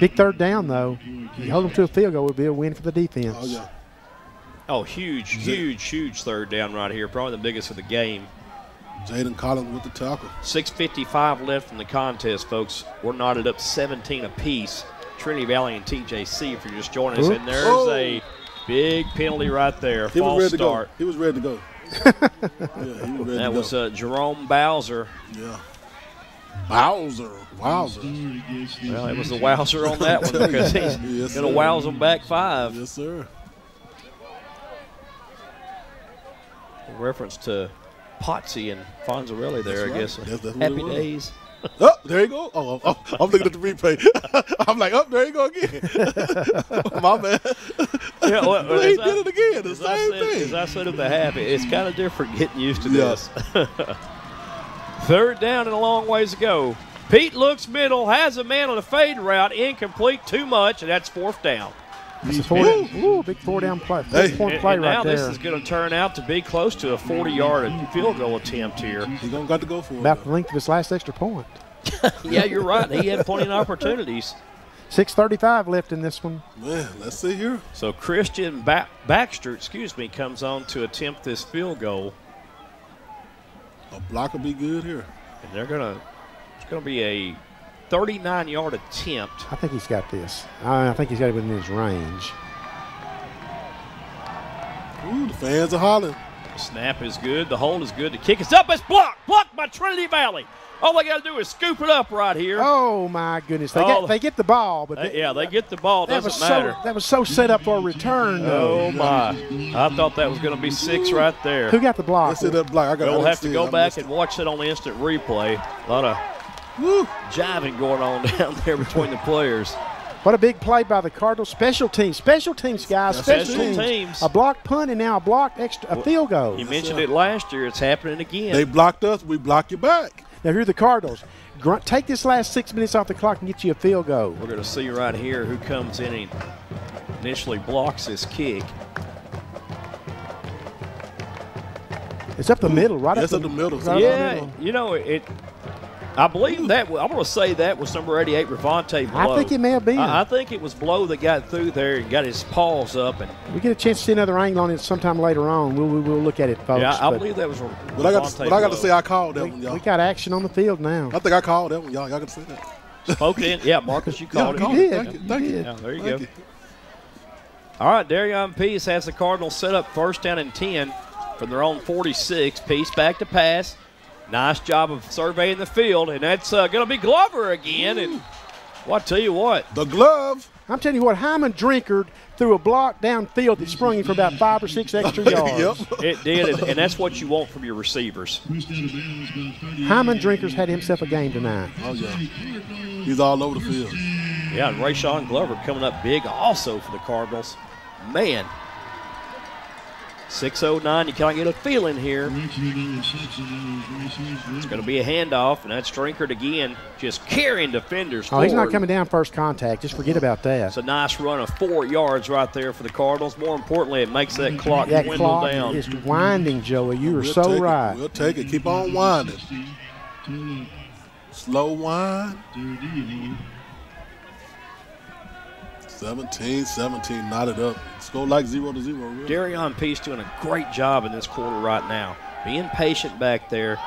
Big third down though. You hold them to a field goal would be a win for the defense. Oh yeah. Oh, huge, huge, huge third down right here. Probably the biggest of the game. Jaden Collins with the tackle. 6.55 left in the contest, folks. We're knotted up 17 apiece. Trinity Valley and TJC, if you're just joining us. And there's Oh. a big penalty right there. He was False ready start. to go. He was ready to go. Yeah, he was ready to That go. was uh, Jerome Bowser. yeah. Bowser. Wowzer. Well, it was the wowzer on that one because he's Yes, going to wows them back five. Yes, sir. In reference to Potsy and Fonzarelli there, That's I right. guess. That's- that's Happy it was. days. Oh, there you go. Oh, oh, I'm looking at the replay. I'm like, oh, there you go again. My man. Yeah, well, he as did I- it again. The as I same said, thing. As I said at the half, it's kind of different getting used to this. Third down and a long ways to go. Peete looks middle, has a man on a fade route, incomplete, too much, and that's fourth down. That's a four, ooh, big four down play. Four point And, play and right now there. this is going to turn out to be close to a 40-yard field goal attempt here. He's going to got to go for About the length of his last extra point. yeah, you're right. He had plenty of opportunities. 635 left in this one. Man, let's see here. So Christian ba- Baxter, excuse me, comes on to attempt this field goal. A block will be good here. And they're gonna it's gonna be a 39 yard attempt. I think he's got this. I, I think he's got it within his range. Ooh, the fans are hollering. Snap is good. The hold is good. The kick is up. It's blocked. Blocked by Trinity Valley. All they got to do is scoop it up right here. Oh my goodness! They Oh. get they get the ball, but They- they- yeah, they get the ball. that Doesn't was matter. so that was so set up for a return. Though. Oh my! I thought that was going to be six right there. Who got the block? Let's that block. I got We'll have to go see it. I back and watch it on the instant replay. A lot of jiving going on down there between the players. What a big play by the Cardinals. Special teams, special teams, guys. Special, Special teams. teams. A blocked punt and now a blocked extra a field goal. You mentioned it last year. It's happening again. They blocked us. We block you back. Now here are the Cardinals. Grunt, take this last six minutes off the clock and get you a field goal. We're going to see right here who comes in and initially blocks this kick. It's up the middle, right It's up up the middle. right up the yeah, middle. you know it. I believe that. I'm going to say that was number 88, Ravante Blow. I think it may have been. I, I think it was Blow that got through there and got his paws up, and we get a chance to see another angle on it sometime later on. We'll, we'll, we'll look at it, folks. yeah, I but believe that was. But I got. To, but I got to say, I called that one, y'all. we got action on the field now. I think I called that one, y'all. Y'all got to say that. Spoke in. Yeah, Marcus, you called yeah, it. You it. did. Thank you. Thank you. Yeah, there you Thank go. All right, Darion Peace has the Cardinals set up first down and 10 from their own 46. Peace back to pass. Nice job of surveying the field, and that's uh, going to be Glover again. And well, I tell you what, The glove. I'm telling you what, Hyman Drinkard threw a block downfield that sprung him for about five or six extra yards. Yep. it did, and, and that's what you want from your receivers. Hyman Drinkard's had himself a game tonight. Oh yeah. He's all over the field. Yeah, and Rayshawn Glover coming up big also for the Cardinals. Man, 609, you kind of get a feeling here. It's going to be a handoff, and that's Drinkard again, just carrying defenders Oh, he's not coming down first contact. Just forget about that. It's a nice run of four yards right there for the Cardinals. More importantly, it makes that clock that dwindle clock down. is winding, Joey. You are We'll so take it. right. We'll take it. Keep on winding. Slow wind. 17, 17, knotted up. Let's go like zero to zero. Really. Darion Peace doing a great job in this quarter right now. Being patient back there,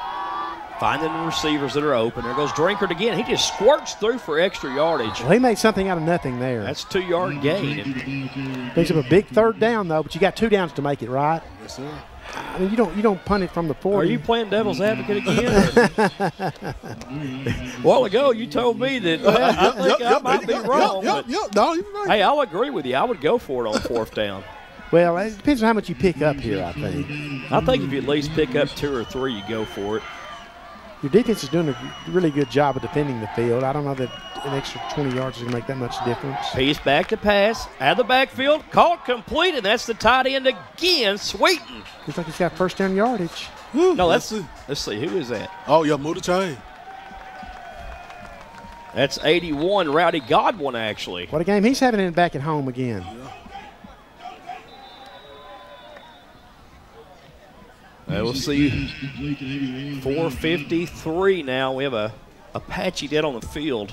finding the receivers that are open. There goes Drinkard again. He just squirts through for extra yardage. Well, he made something out of nothing there. That's two yard gain. And Picks up a big third down though, but you got two downs to make it right. Yes, sir. I mean, you don't you don't punt it from the Are you playing devil's advocate again? a while ago, you told me that well, I think I might be yep, wrong. Yep, yep, yep. No, you're right. hey, I'll agree with you. I would go for it on fourth down. well, it depends on how much you pick up here. I think I think if you at least pick up two or three, you go for it. your defense is doing a really good job of defending the field. I don't know that an extra twenty yards is going to make that much difference. Peace back to pass. Out of the backfield. Caught complete, and that's the tight end again. Sweeten. Looks like he's got first down yardage. No, Let's that's see. let's see who is that. Oh, yeah, move. That's 81, Rowdy Godwin actually. What a game he's having in back at home again. Uh, we'll see. 453 now. We have a Apache dead on the field.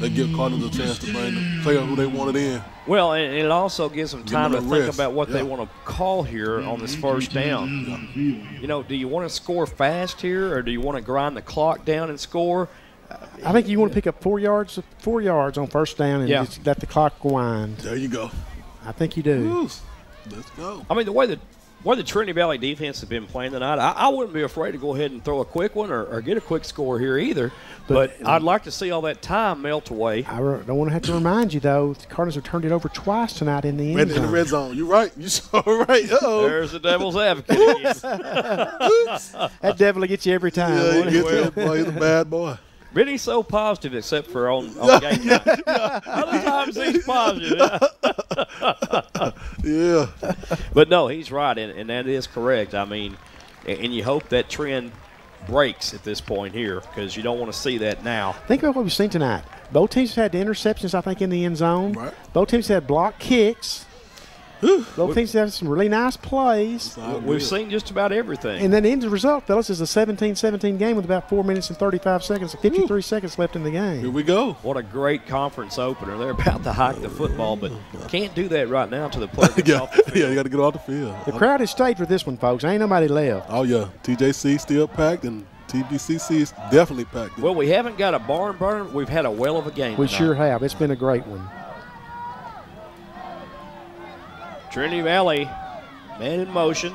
They give Cardinals a chance to bring the player who they wanted in. Well, and it also gives them Give time them to a think rest. about what they want to call here on this first down. You know, do you want to score fast here, or do you want to grind the clock down and score? Uh, I think you want to pick up four yards, four yards on first down, and Yeah. just let the clock wind. There you go. I think you do. Woo. Let's go. I mean, the way that where the Trinity Valley defense has been playing tonight, I, I wouldn't be afraid to go ahead and throw a quick one or, or get a quick score here either. But, But- I'd like to see all that time melt away. I re- don't want to have to remind you though, the Cardinals have turned it over twice tonight in the end Red, in the zone. red zone. You're right. You're so right. Uh-oh. There's the devil's advocate. again. that devil will get you every time. Yeah, won't he it? gets that boy. He's a bad boy. Really so positive except for on, on game night. Other times he's positive. yeah. But no, he's right, and, and that is correct. I mean, and, and you hope that trend breaks at this point here because you don't want to see that now. Think about what we've seen tonight. Both teams have had interceptions, I think, in the end zone. Right. Both teams had block kicks. Both teams have some really nice plays. We've seen just about everything. And then the end result, fellas, is a 17-17 game with about 4 minutes and 35 seconds, 53 seconds left in the game. Here we go. What a great conference opener. They're about to hike the football, but can't do that right now to the player yeah, the yeah, you got to get off the field. The crowd has stayed for this one, folks. Ain't nobody left. Oh yeah, TJC still packed and TVCC is definitely packed. Well, we haven't got a barn burner. We've had a well of a game. We tonight. sure have. It's been a great one. Trinity Valley, man in motion.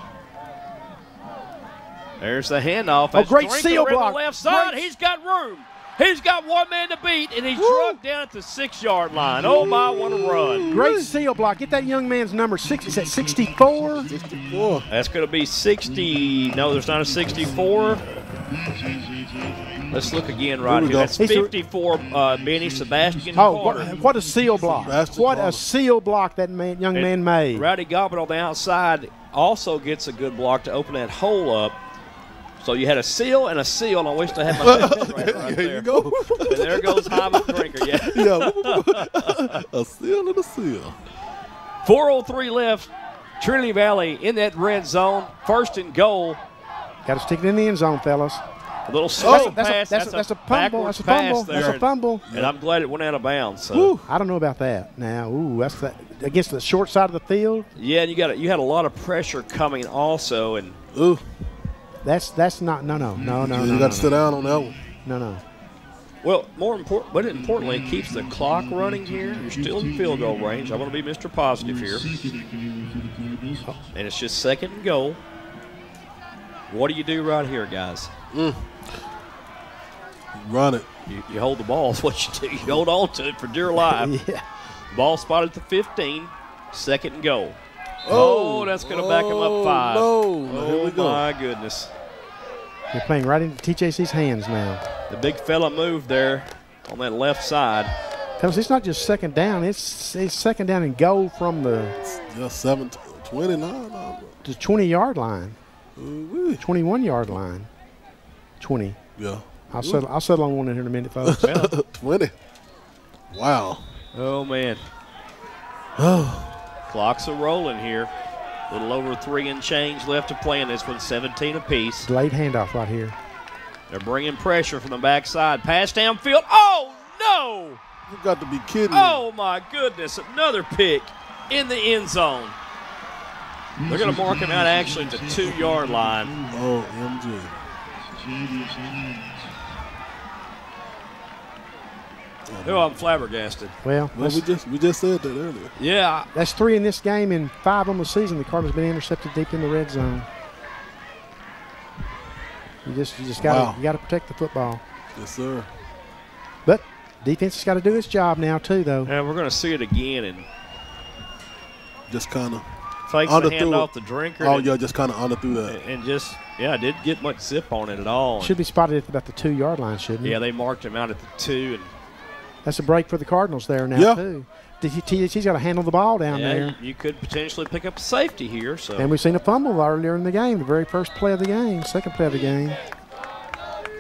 There's the handoff. Oh, great seal block. the left side. Great- He's got room. He's got one man to beat, and he's drugged down at the six-yard line. Oh my, what a run! Great seal block. Get that young man's number six. Is that 64? 64. That's going to be 60. No, there's not a 64. Let's look again right Here we here. go. That's He's 54. Uh, Benny Sebastian Oh, what, Carter. what a seal block. Sebastian What a seal block that man, young man made. Rowdy Gobbin on the outside also gets a good block to open that hole up. So you had a seal and a seal, and I wish I had my pen right, right there. you go. And there goes Hyman Drinkard. Yeah. yeah, a seal and a seal. 403 left. Trinity Valley in that red zone. First and goal. Got to stick it in the end zone, fellas. A little slow that's a- pass. that's a- that's a fumble. That's a fumble. there. That's a fumble. And I'm glad it went out of bounds. So. Woo, I don't know about that. Now, ooh, that's that against the short side of the field. Yeah, and you got you had a lot of pressure coming also, and Ooh, That's that's not no no no no. you no, got no, to sit down on that one. No no. well, more important, but importantly, it keeps the clock running here. You're still in field goal range. I want to be Mr. Positive here, and it's just second and goal. What do you do right here, guys? Mm. Run it. You, you hold the ball. Is what you do. You hold on to it for dear life. Yeah. Ball spotted at the 15. Second and goal. Oh, that's going to back him up oh, five. no. Oh, Here we oh, go. my goodness. They're playing right into TJC's hands now. The big fella moved there on that left side. Because it's not just second down; it's it's second down and goal from the Yeah, seven, 29. no. the 20 yard line, Ooh-wee. 21 yard line, 20. Yeah. I'll settle. I'll settle on one in here in a minute, folks. 20. Wow. Oh, man. Oh. Clocks are rolling here. A little over three and change left to play in this one, 17 apiece. Late handoff right here. They're bringing pressure from the backside. Pass downfield. Oh, no! You got to be kidding me. Oh, my goodness. Another pick in the end zone. They're going to mark him out actually at the two yard line. Oh, MG. Oh, I'm flabbergasted. Well, Well, we just we just said that earlier. Yeah, that's three in this game and five on the season. The Cardinals been intercepted deep in the red zone. You just you just got to Wow. you got to protect the football. Yes, sir. But defense has got to do its job now too, though. and we're going to see it again. And Just kind of fakes the underthrew handoff the Drinkard. Oh and, yeah, just kind of under through that. and just yeah, didn't get much zip on it at all. Should be spotted at about the two yard line, shouldn't it? yeah, they marked him out at the two, and That's a break for the Cardinals there now Yeah. too. TJC's got to handle the ball down yeah, there. you, you could potentially pick up a safety here. So And we've seen a fumble earlier in the game, the very first play of the game, second play of the game.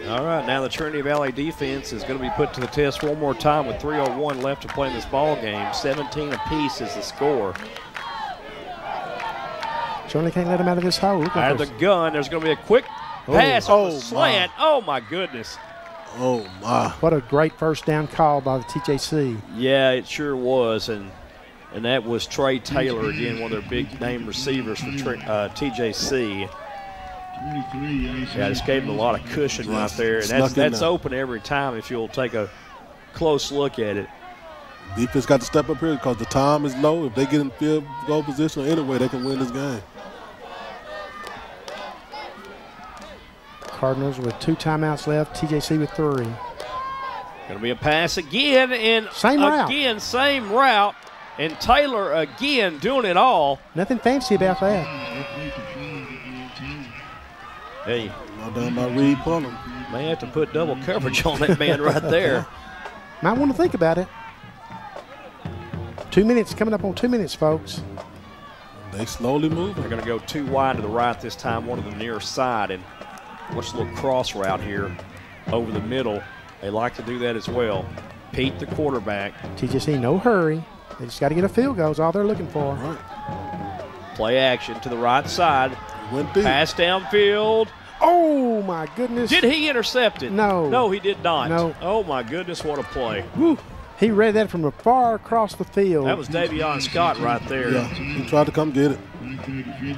all right, now the Trinity Valley defense is going to be put to the test one more time with 3:01 left to play in this ball game. 17 apiece is the score. Certainly can't let him out of this hole. Look Out at of the gun, there's going to be a quick Oh. pass Oh, on the slant. Oh my goodness. Oh my. What a great first down call by the TJC. Yeah, it sure was, and and that was Trey Taylor again, one of their big name receivers for Tre- uh, TJC. Yeah, just gave him a lot of cushion right there, and that's that's open every time if you'll take a close look at it. Defense got to step up here because the time is low. If they get in field goal position anyway, they can win this game. Cardinals with two timeouts left. TJC with three. Going to be a pass again, and Same route. again, same route. And Taylor again doing it all. Nothing fancy about that. Hey, Well done by Reed Pullum. may have to put double coverage on that man right there. Might want to think about it. Two minutes coming up on two minutes, folks. They slowly moving. They're going to go two wide to the right this time, one to the near side, and watch a little cross route here over the middle. They like to do that as well. Peete, the quarterback, TJC, no hurry. They just got to get a field goal. Is all they're looking for. play action to the right side. Went deep. Pass downfield. Oh my goodness! Did he intercept it? No. No, he did not. No. Oh my goodness, what a play. Woo. He read that from far across the field. That was Davion Scott right there. Yeah, he tried to come get it.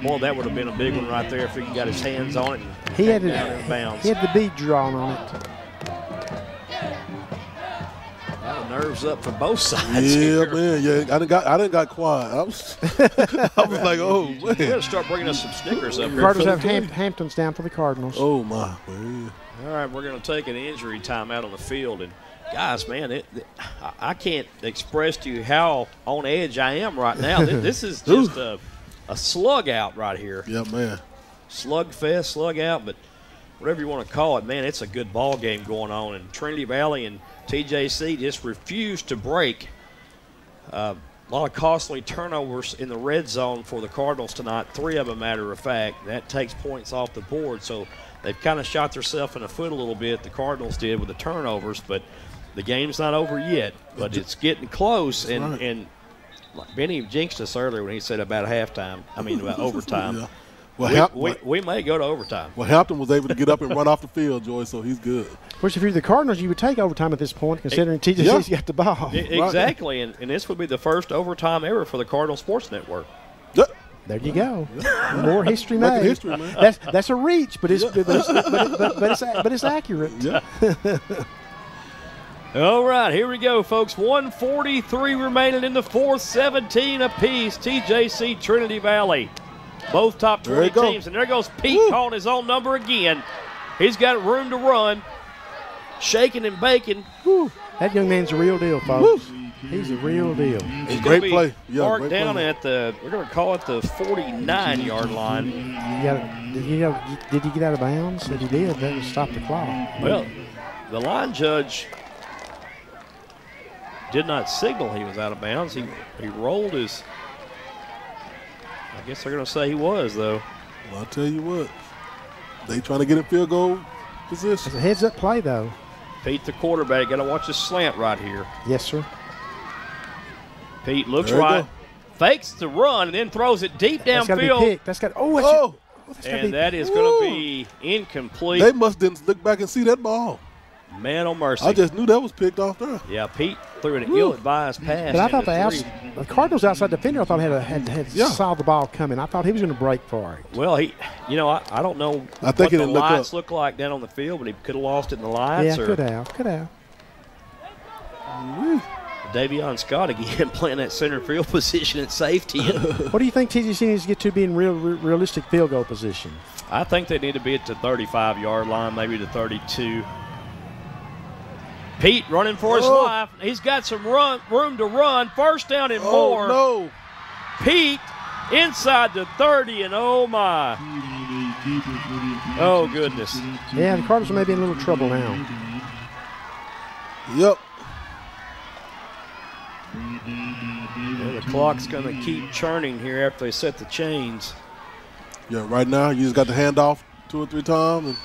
Boy, that would have been a big one right there if he got his hands on it. He had, down it, in bounds. he had the bead drawn on it. Got nerves up for both sides Yeah, here. man. Yeah, I didn't got I didn't got quiet. I was, I was like, oh We got man. to start bringing us some Snickers up here. Cardinals have Ham- Hamptons down for the Cardinals. Oh my man. All right, we're going to take an injury time out on the field. And guys, man, it, it- I- I can't express to you how on edge I am right now. Th- this is just a, a slug out right here. Yeah, man. Slug fest, slug out, but whatever you want to call it, man, it's a good ball game going on. And Trinity Valley and TJC just refused to break. Uh, a lot of costly turnovers in the red zone for the Cardinals tonight. Three of them, matter of fact. That takes points off the board. So they've kind of shot themselves in the foot a little bit. The Cardinals did with the turnovers, but the game's not over yet. But it's getting close. And and Benny jinxed us earlier when he said about halftime. I mean about overtime. Yeah. Well, we, Hap- we, we may go to overtime. well, Hampton was able to get up and run off the field, Joy, so he's good. Of course, if you're the Cardinals, you would take overtime at this point, considering TJC's got the ball. E- Exactly, and, and this would be the first overtime ever for the Cardinal Sports Network. There you go. More history Making made. history, man. That's that's a reach, but it's but it's, but, it- but, but it's but it's accurate. All right, here we go, folks. 143 remaining in the fourth, 17 apiece. TJC Trinity Valley. Both top There 20 teams. And there goes Peete calling his own number again. He's got room to run. Shaking and baking. Whew. That young man's a real deal, folks. He's a real deal. He's Great be play. Yeah, marked great down play. at the, we're going to call it the 49 yard line. You got, did, you know, did he get out of bounds? Said he did. That would stop the clock. Well, the line judge did not signal he was out of bounds. He he rolled his. I guess they're going to say he was though. Well, I'll tell you what. They trying to get in field goal position. It's a heads up play, though. Peete, the quarterback, got to watch this slant right here. Yes, sir. Peete looks right, go. fakes the run, and then throws it deep That's got to be downfield, picked. That's got. Oh, that's Oh, that's gotta and be- that is going to be incomplete. they must didn't look back and see that ball. Man on mercy. I just knew that was picked off there. yeah, Peete threw an ill-advised pass. But I thought the, outs, the Cardinals outside defender, I thought had a, had, had Yeah. saw the ball coming. I thought he was going to break for it. Well, he, you know, I, I don't know I think what he the look lights up. look like down on the field, but he could have lost it in the Yeah, lights. or could have, could have. Davion Scott again playing that center field position at safety. What do you think TJC needs to get to be in real, re- realistic field goal position? I think they need to be at the 35 yard line, maybe the 32. Peete running for his Oh. life. He's got some run room to run. First down and Oh more. no! Peete inside the 30, and oh my. Oh goodness. Yeah, the Cardinals may be in a little trouble now. Yep. Well, the clock's going to keep churning here after they set the chains. Yeah. Right now, you just got the handoff two or three times.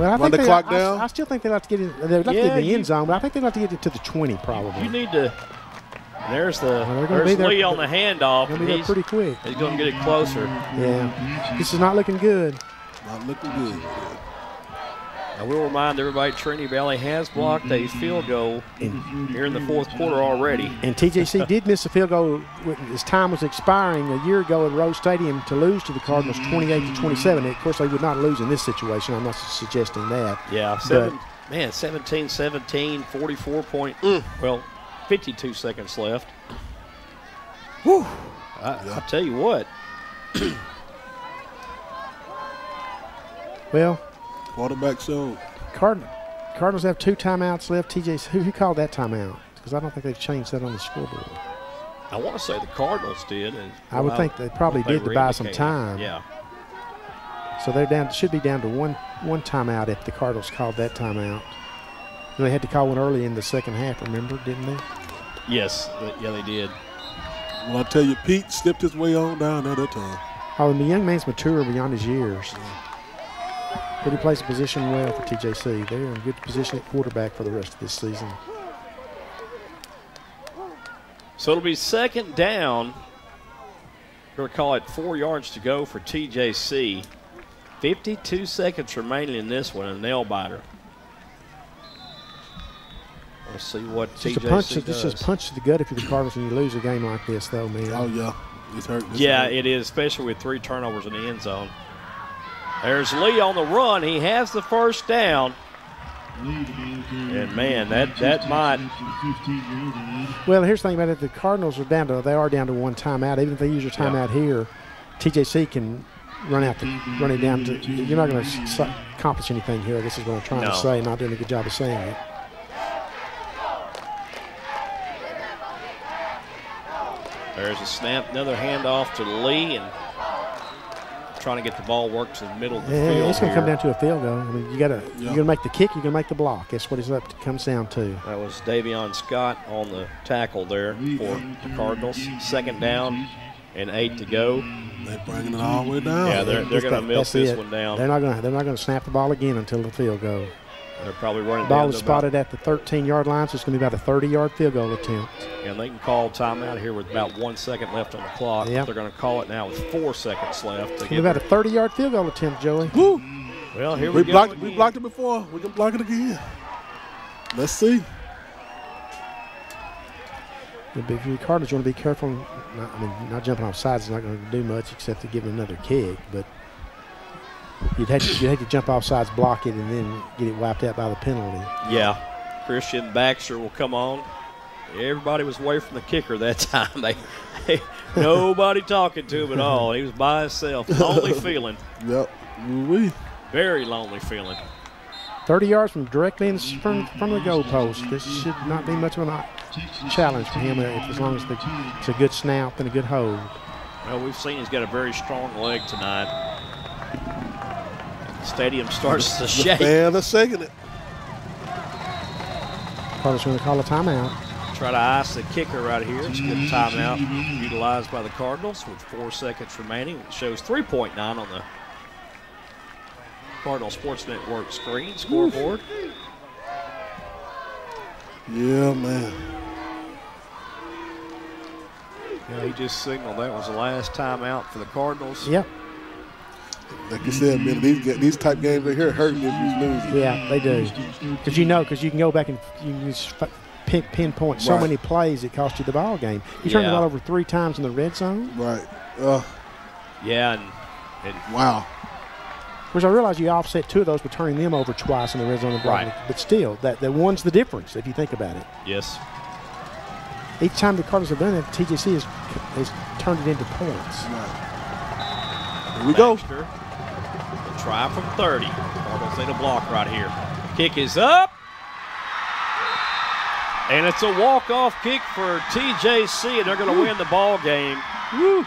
And Well, I Run think the they, clock I, down? I still think they'd like to get in. They'd like to get in the you- end zone, but I think they'd like to get it to the 20 probably. You need to. There's the they're gonna be there's there- Lee on the handoff. They'll and be there he's, pretty quick. he's going to get it closer. Yeah, this is not looking good. not looking good. I will remind everybody Trinity Valley has blocked a field goal here in the fourth quarter already. And TJC did miss a field goal his time was expiring a year ago at Rose Stadium to lose to the Cardinals 28 to 27. Of course, they would not lose in this situation. I'm not suggesting that. Yeah, seven, man, 17 17, 44 point. Mm, well, 52 seconds left. Whew. I, I tell you what, Well, Quarterback showed. Card- Cardinals have two timeouts left. TJ, who, who called that timeout? Because I don't think they've changed that on the scoreboard. I want to say the Cardinals did. And I would think they probably did to buy some time. Yeah. So they're down. Should be down to one one timeout if the Cardinals called that timeout. And they had to call one early in the second half. Remember, didn't they? Yes. Yeah, they did. Well, I tell you, Peete stepped his way on down at that time. Oh, and the young man's mature beyond his years. But he plays the position well for TJC. They're in good position at quarterback for the rest of this season. So it'll be second down. We're going to call it four yards to go for TJC. 52 seconds remaining in this one, a nail biter. Let's see what It's just, a TJC punch, does. it's just a punch to the gut if you're the Cardinals and you lose a game like this, though, man. Oh, yeah. It's hurt. It's Yeah, hurt. it is, especially with three turnovers in the end zone. There's Lee on the run. He has the first down. And man, that that might Well, here's the thing about it: the Cardinals are down to they are down to one timeout. Even if they use their timeout here, TJC can run out the run it down to. You're not going to accomplish anything here. This is what I'm trying No. to say. Not doing a good job of saying it. There's a snap, another handoff to Lee, and trying to get the ball worked to the middle of the Yeah, field. it's going to come down to a field goal. I mean, you got to you're going to make the kick. You're going to make the block. That's what it's up to, comes down to. That was Davion Scott on the tackle there for the Cardinals. Second down and eight to go. They're bringing it all the way down. Yeah, they're, they're going to that- milk this it. one down. They're not going to they're not going to snap the ball again until the field goal. They're probably running Ball is to about- spotted at the 13 yard line, so it's going to be about a 30 yard field goal attempt. And they can call timeout here with about one second left on the clock. Yep. They're going to call it now with four seconds left. To It's going to get be about a 30 yard field goal attempt, Joey. Woo! well, here we we, go. blocked. We blocked it before. We can block it again. Let's see. The big the Cardinals want to be careful. Not, I mean, not jumping off sides is not going to do much except to give them another kick. But you'd have to, you'd have to jump off sides, block it, and then get it wiped out by the penalty. Yeah. Christian Baxter will come on. Everybody was away from the kicker that time. They, they- nobody talking to him at all. He was by himself. Lonely feeling. Yep. We. Very lonely feeling. 30 yards from directly in the, from, from the goalpost. This should not be much of a challenge for him uh, as long as the, it's a good snap and a good hold. Well, we've seen he's got a very strong leg tonight. The stadium starts to The shake. fans are shaking it. Cardinals going to call a timeout. Try to ice the kicker right here. It's a good mm-hmm. timeout utilized by the Cardinals with four seconds remaining. It shows 3.9 on the Cardinal Sports Network screen scoreboard. Yeah, man. Yeah, he just signaled that was the last timeout for the Cardinals. Yep. Like you said, man, these these type games right here hurt you if you lose. Yeah, they do. Because you know, because you can go back and you can just pin, pinpoint so Right. many plays it cost you the ball game. You turned the Yeah. ball over three times in the red zone. Right. Uh, Yeah, and, and wow. Which I realize you offset two of those by turning them over twice in the red zone. Right. But still, that, that one's the difference if you think about it. yes, Each time the Cardinals have done it, TJC has, has turned it into points. Here we go. Baxter will try from 30. Cardinals need a block right here. Kick is up. And it's a walk-off kick for TJC, and they're going to win the ball game. Woo.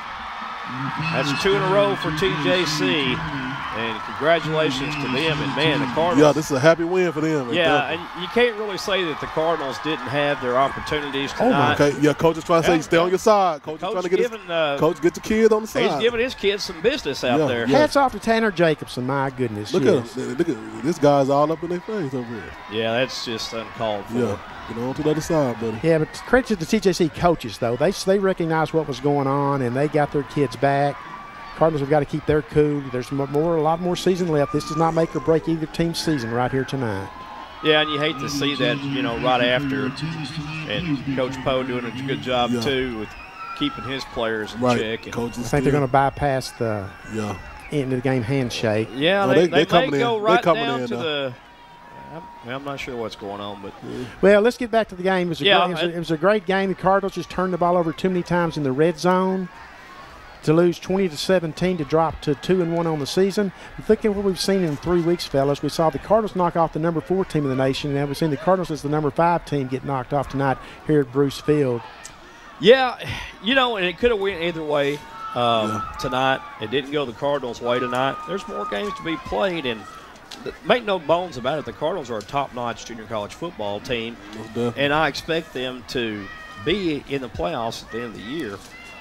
That's two in a row for TJC. And congratulations to them. And man, the Cardinals. Yeah, this is a happy win for them. Yeah, and you can't really say that the Cardinals didn't have their opportunities tonight. Oh my. tonight. Okay. Yeah, coach is trying to say Yeah. stay on your side. Coach, is trying to get his, uh, coach get the kids on the side. He's giving his kids some business out Yeah, there. yeah. Hats off to Tanner Jacobson. My goodness. Look yes. at him. Look at this guy's all up in their face over here. Yeah, that's just uncalled for. Yeah. Get on to the other side, buddy. Yeah, but credit to the TJC coaches though. They they recognized what was going on and they got their kids back. Cardinals have got to keep their cool. There's more, a lot more season left. This does not make or break either team's season right here tonight. Yeah, and you hate to see that, you know, right after. And Coach Poe doing a good job Yeah. too with keeping his players in Right. check. And, I think they're going to bypass the yeah. end of the game handshake. Yeah, No, they, they- they, they coming may in. go They right coming down in to now. the. I'm, I'm not sure what's going on, but Well, let's get back to the game. It was, a Yeah, great, it, was a, I- it was a great game. The Cardinals just turned the ball over too many times in the red zone. To lose 20 to 17 to drop to 2 and 1 on the season. Look at what we've seen in three weeks, fellas. We saw the Cardinals knock off the number four team in the nation, and now we've seen the Cardinals as the number five team get knocked off tonight here at Bruce Field. Yeah, you know, and it could have went either way um, tonight. It didn't go the Cardinals' way tonight. There's more games to be played, and make no bones about it. The Cardinals are a top-notch junior college football team, and I expect them to be in the playoffs at the end of the year.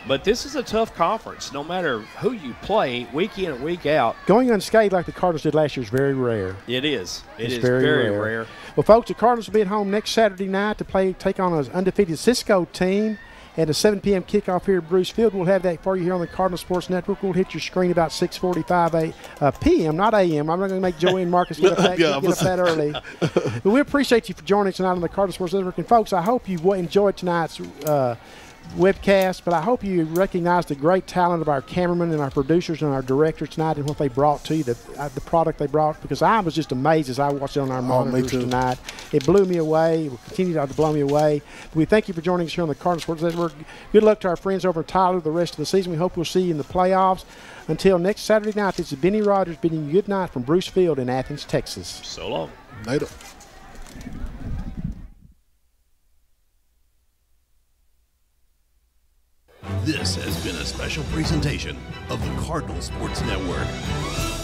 But this is a tough conference. No matter who you play, week in and week out, Going unscathed like the Cardinals did last year is very rare. it is. It It's is very, rare. Well, folks, the Cardinals will be at home next Saturday night to play take on an undefeated Cisco team. At a 7 p.m. kickoff here at Bruce Field, we'll have that for you here on the Cardinal Sports Network. We'll hit your screen about 6:45 a, uh, p.m., not a.m. I'm not going to make Joey and Marcus get up that, Yeah, get up that early. but we appreciate you for joining us tonight on the Cardinal Sports Network. And folks, I hope you w- enjoyed tonight's uh, webcast, but I hope you recognize the great talent of our cameramen and our producers and our directors tonight and what they brought to you, the, uh, the product they brought, because I was just amazed as I watched it on our Oh, monitors too. tonight. It blew me away. It will continue to blow me away. We thank you for joining us here on the Cardinal Sports Network. Good luck to our friends over at Tyler the rest of the season. We hope we'll see you in the playoffs. Until next Saturday night, this is Benny Rogers bidding you good night from Bruce Field in Athens, Texas. So long. Later. This has been a special presentation of the Cardinal Sports Network.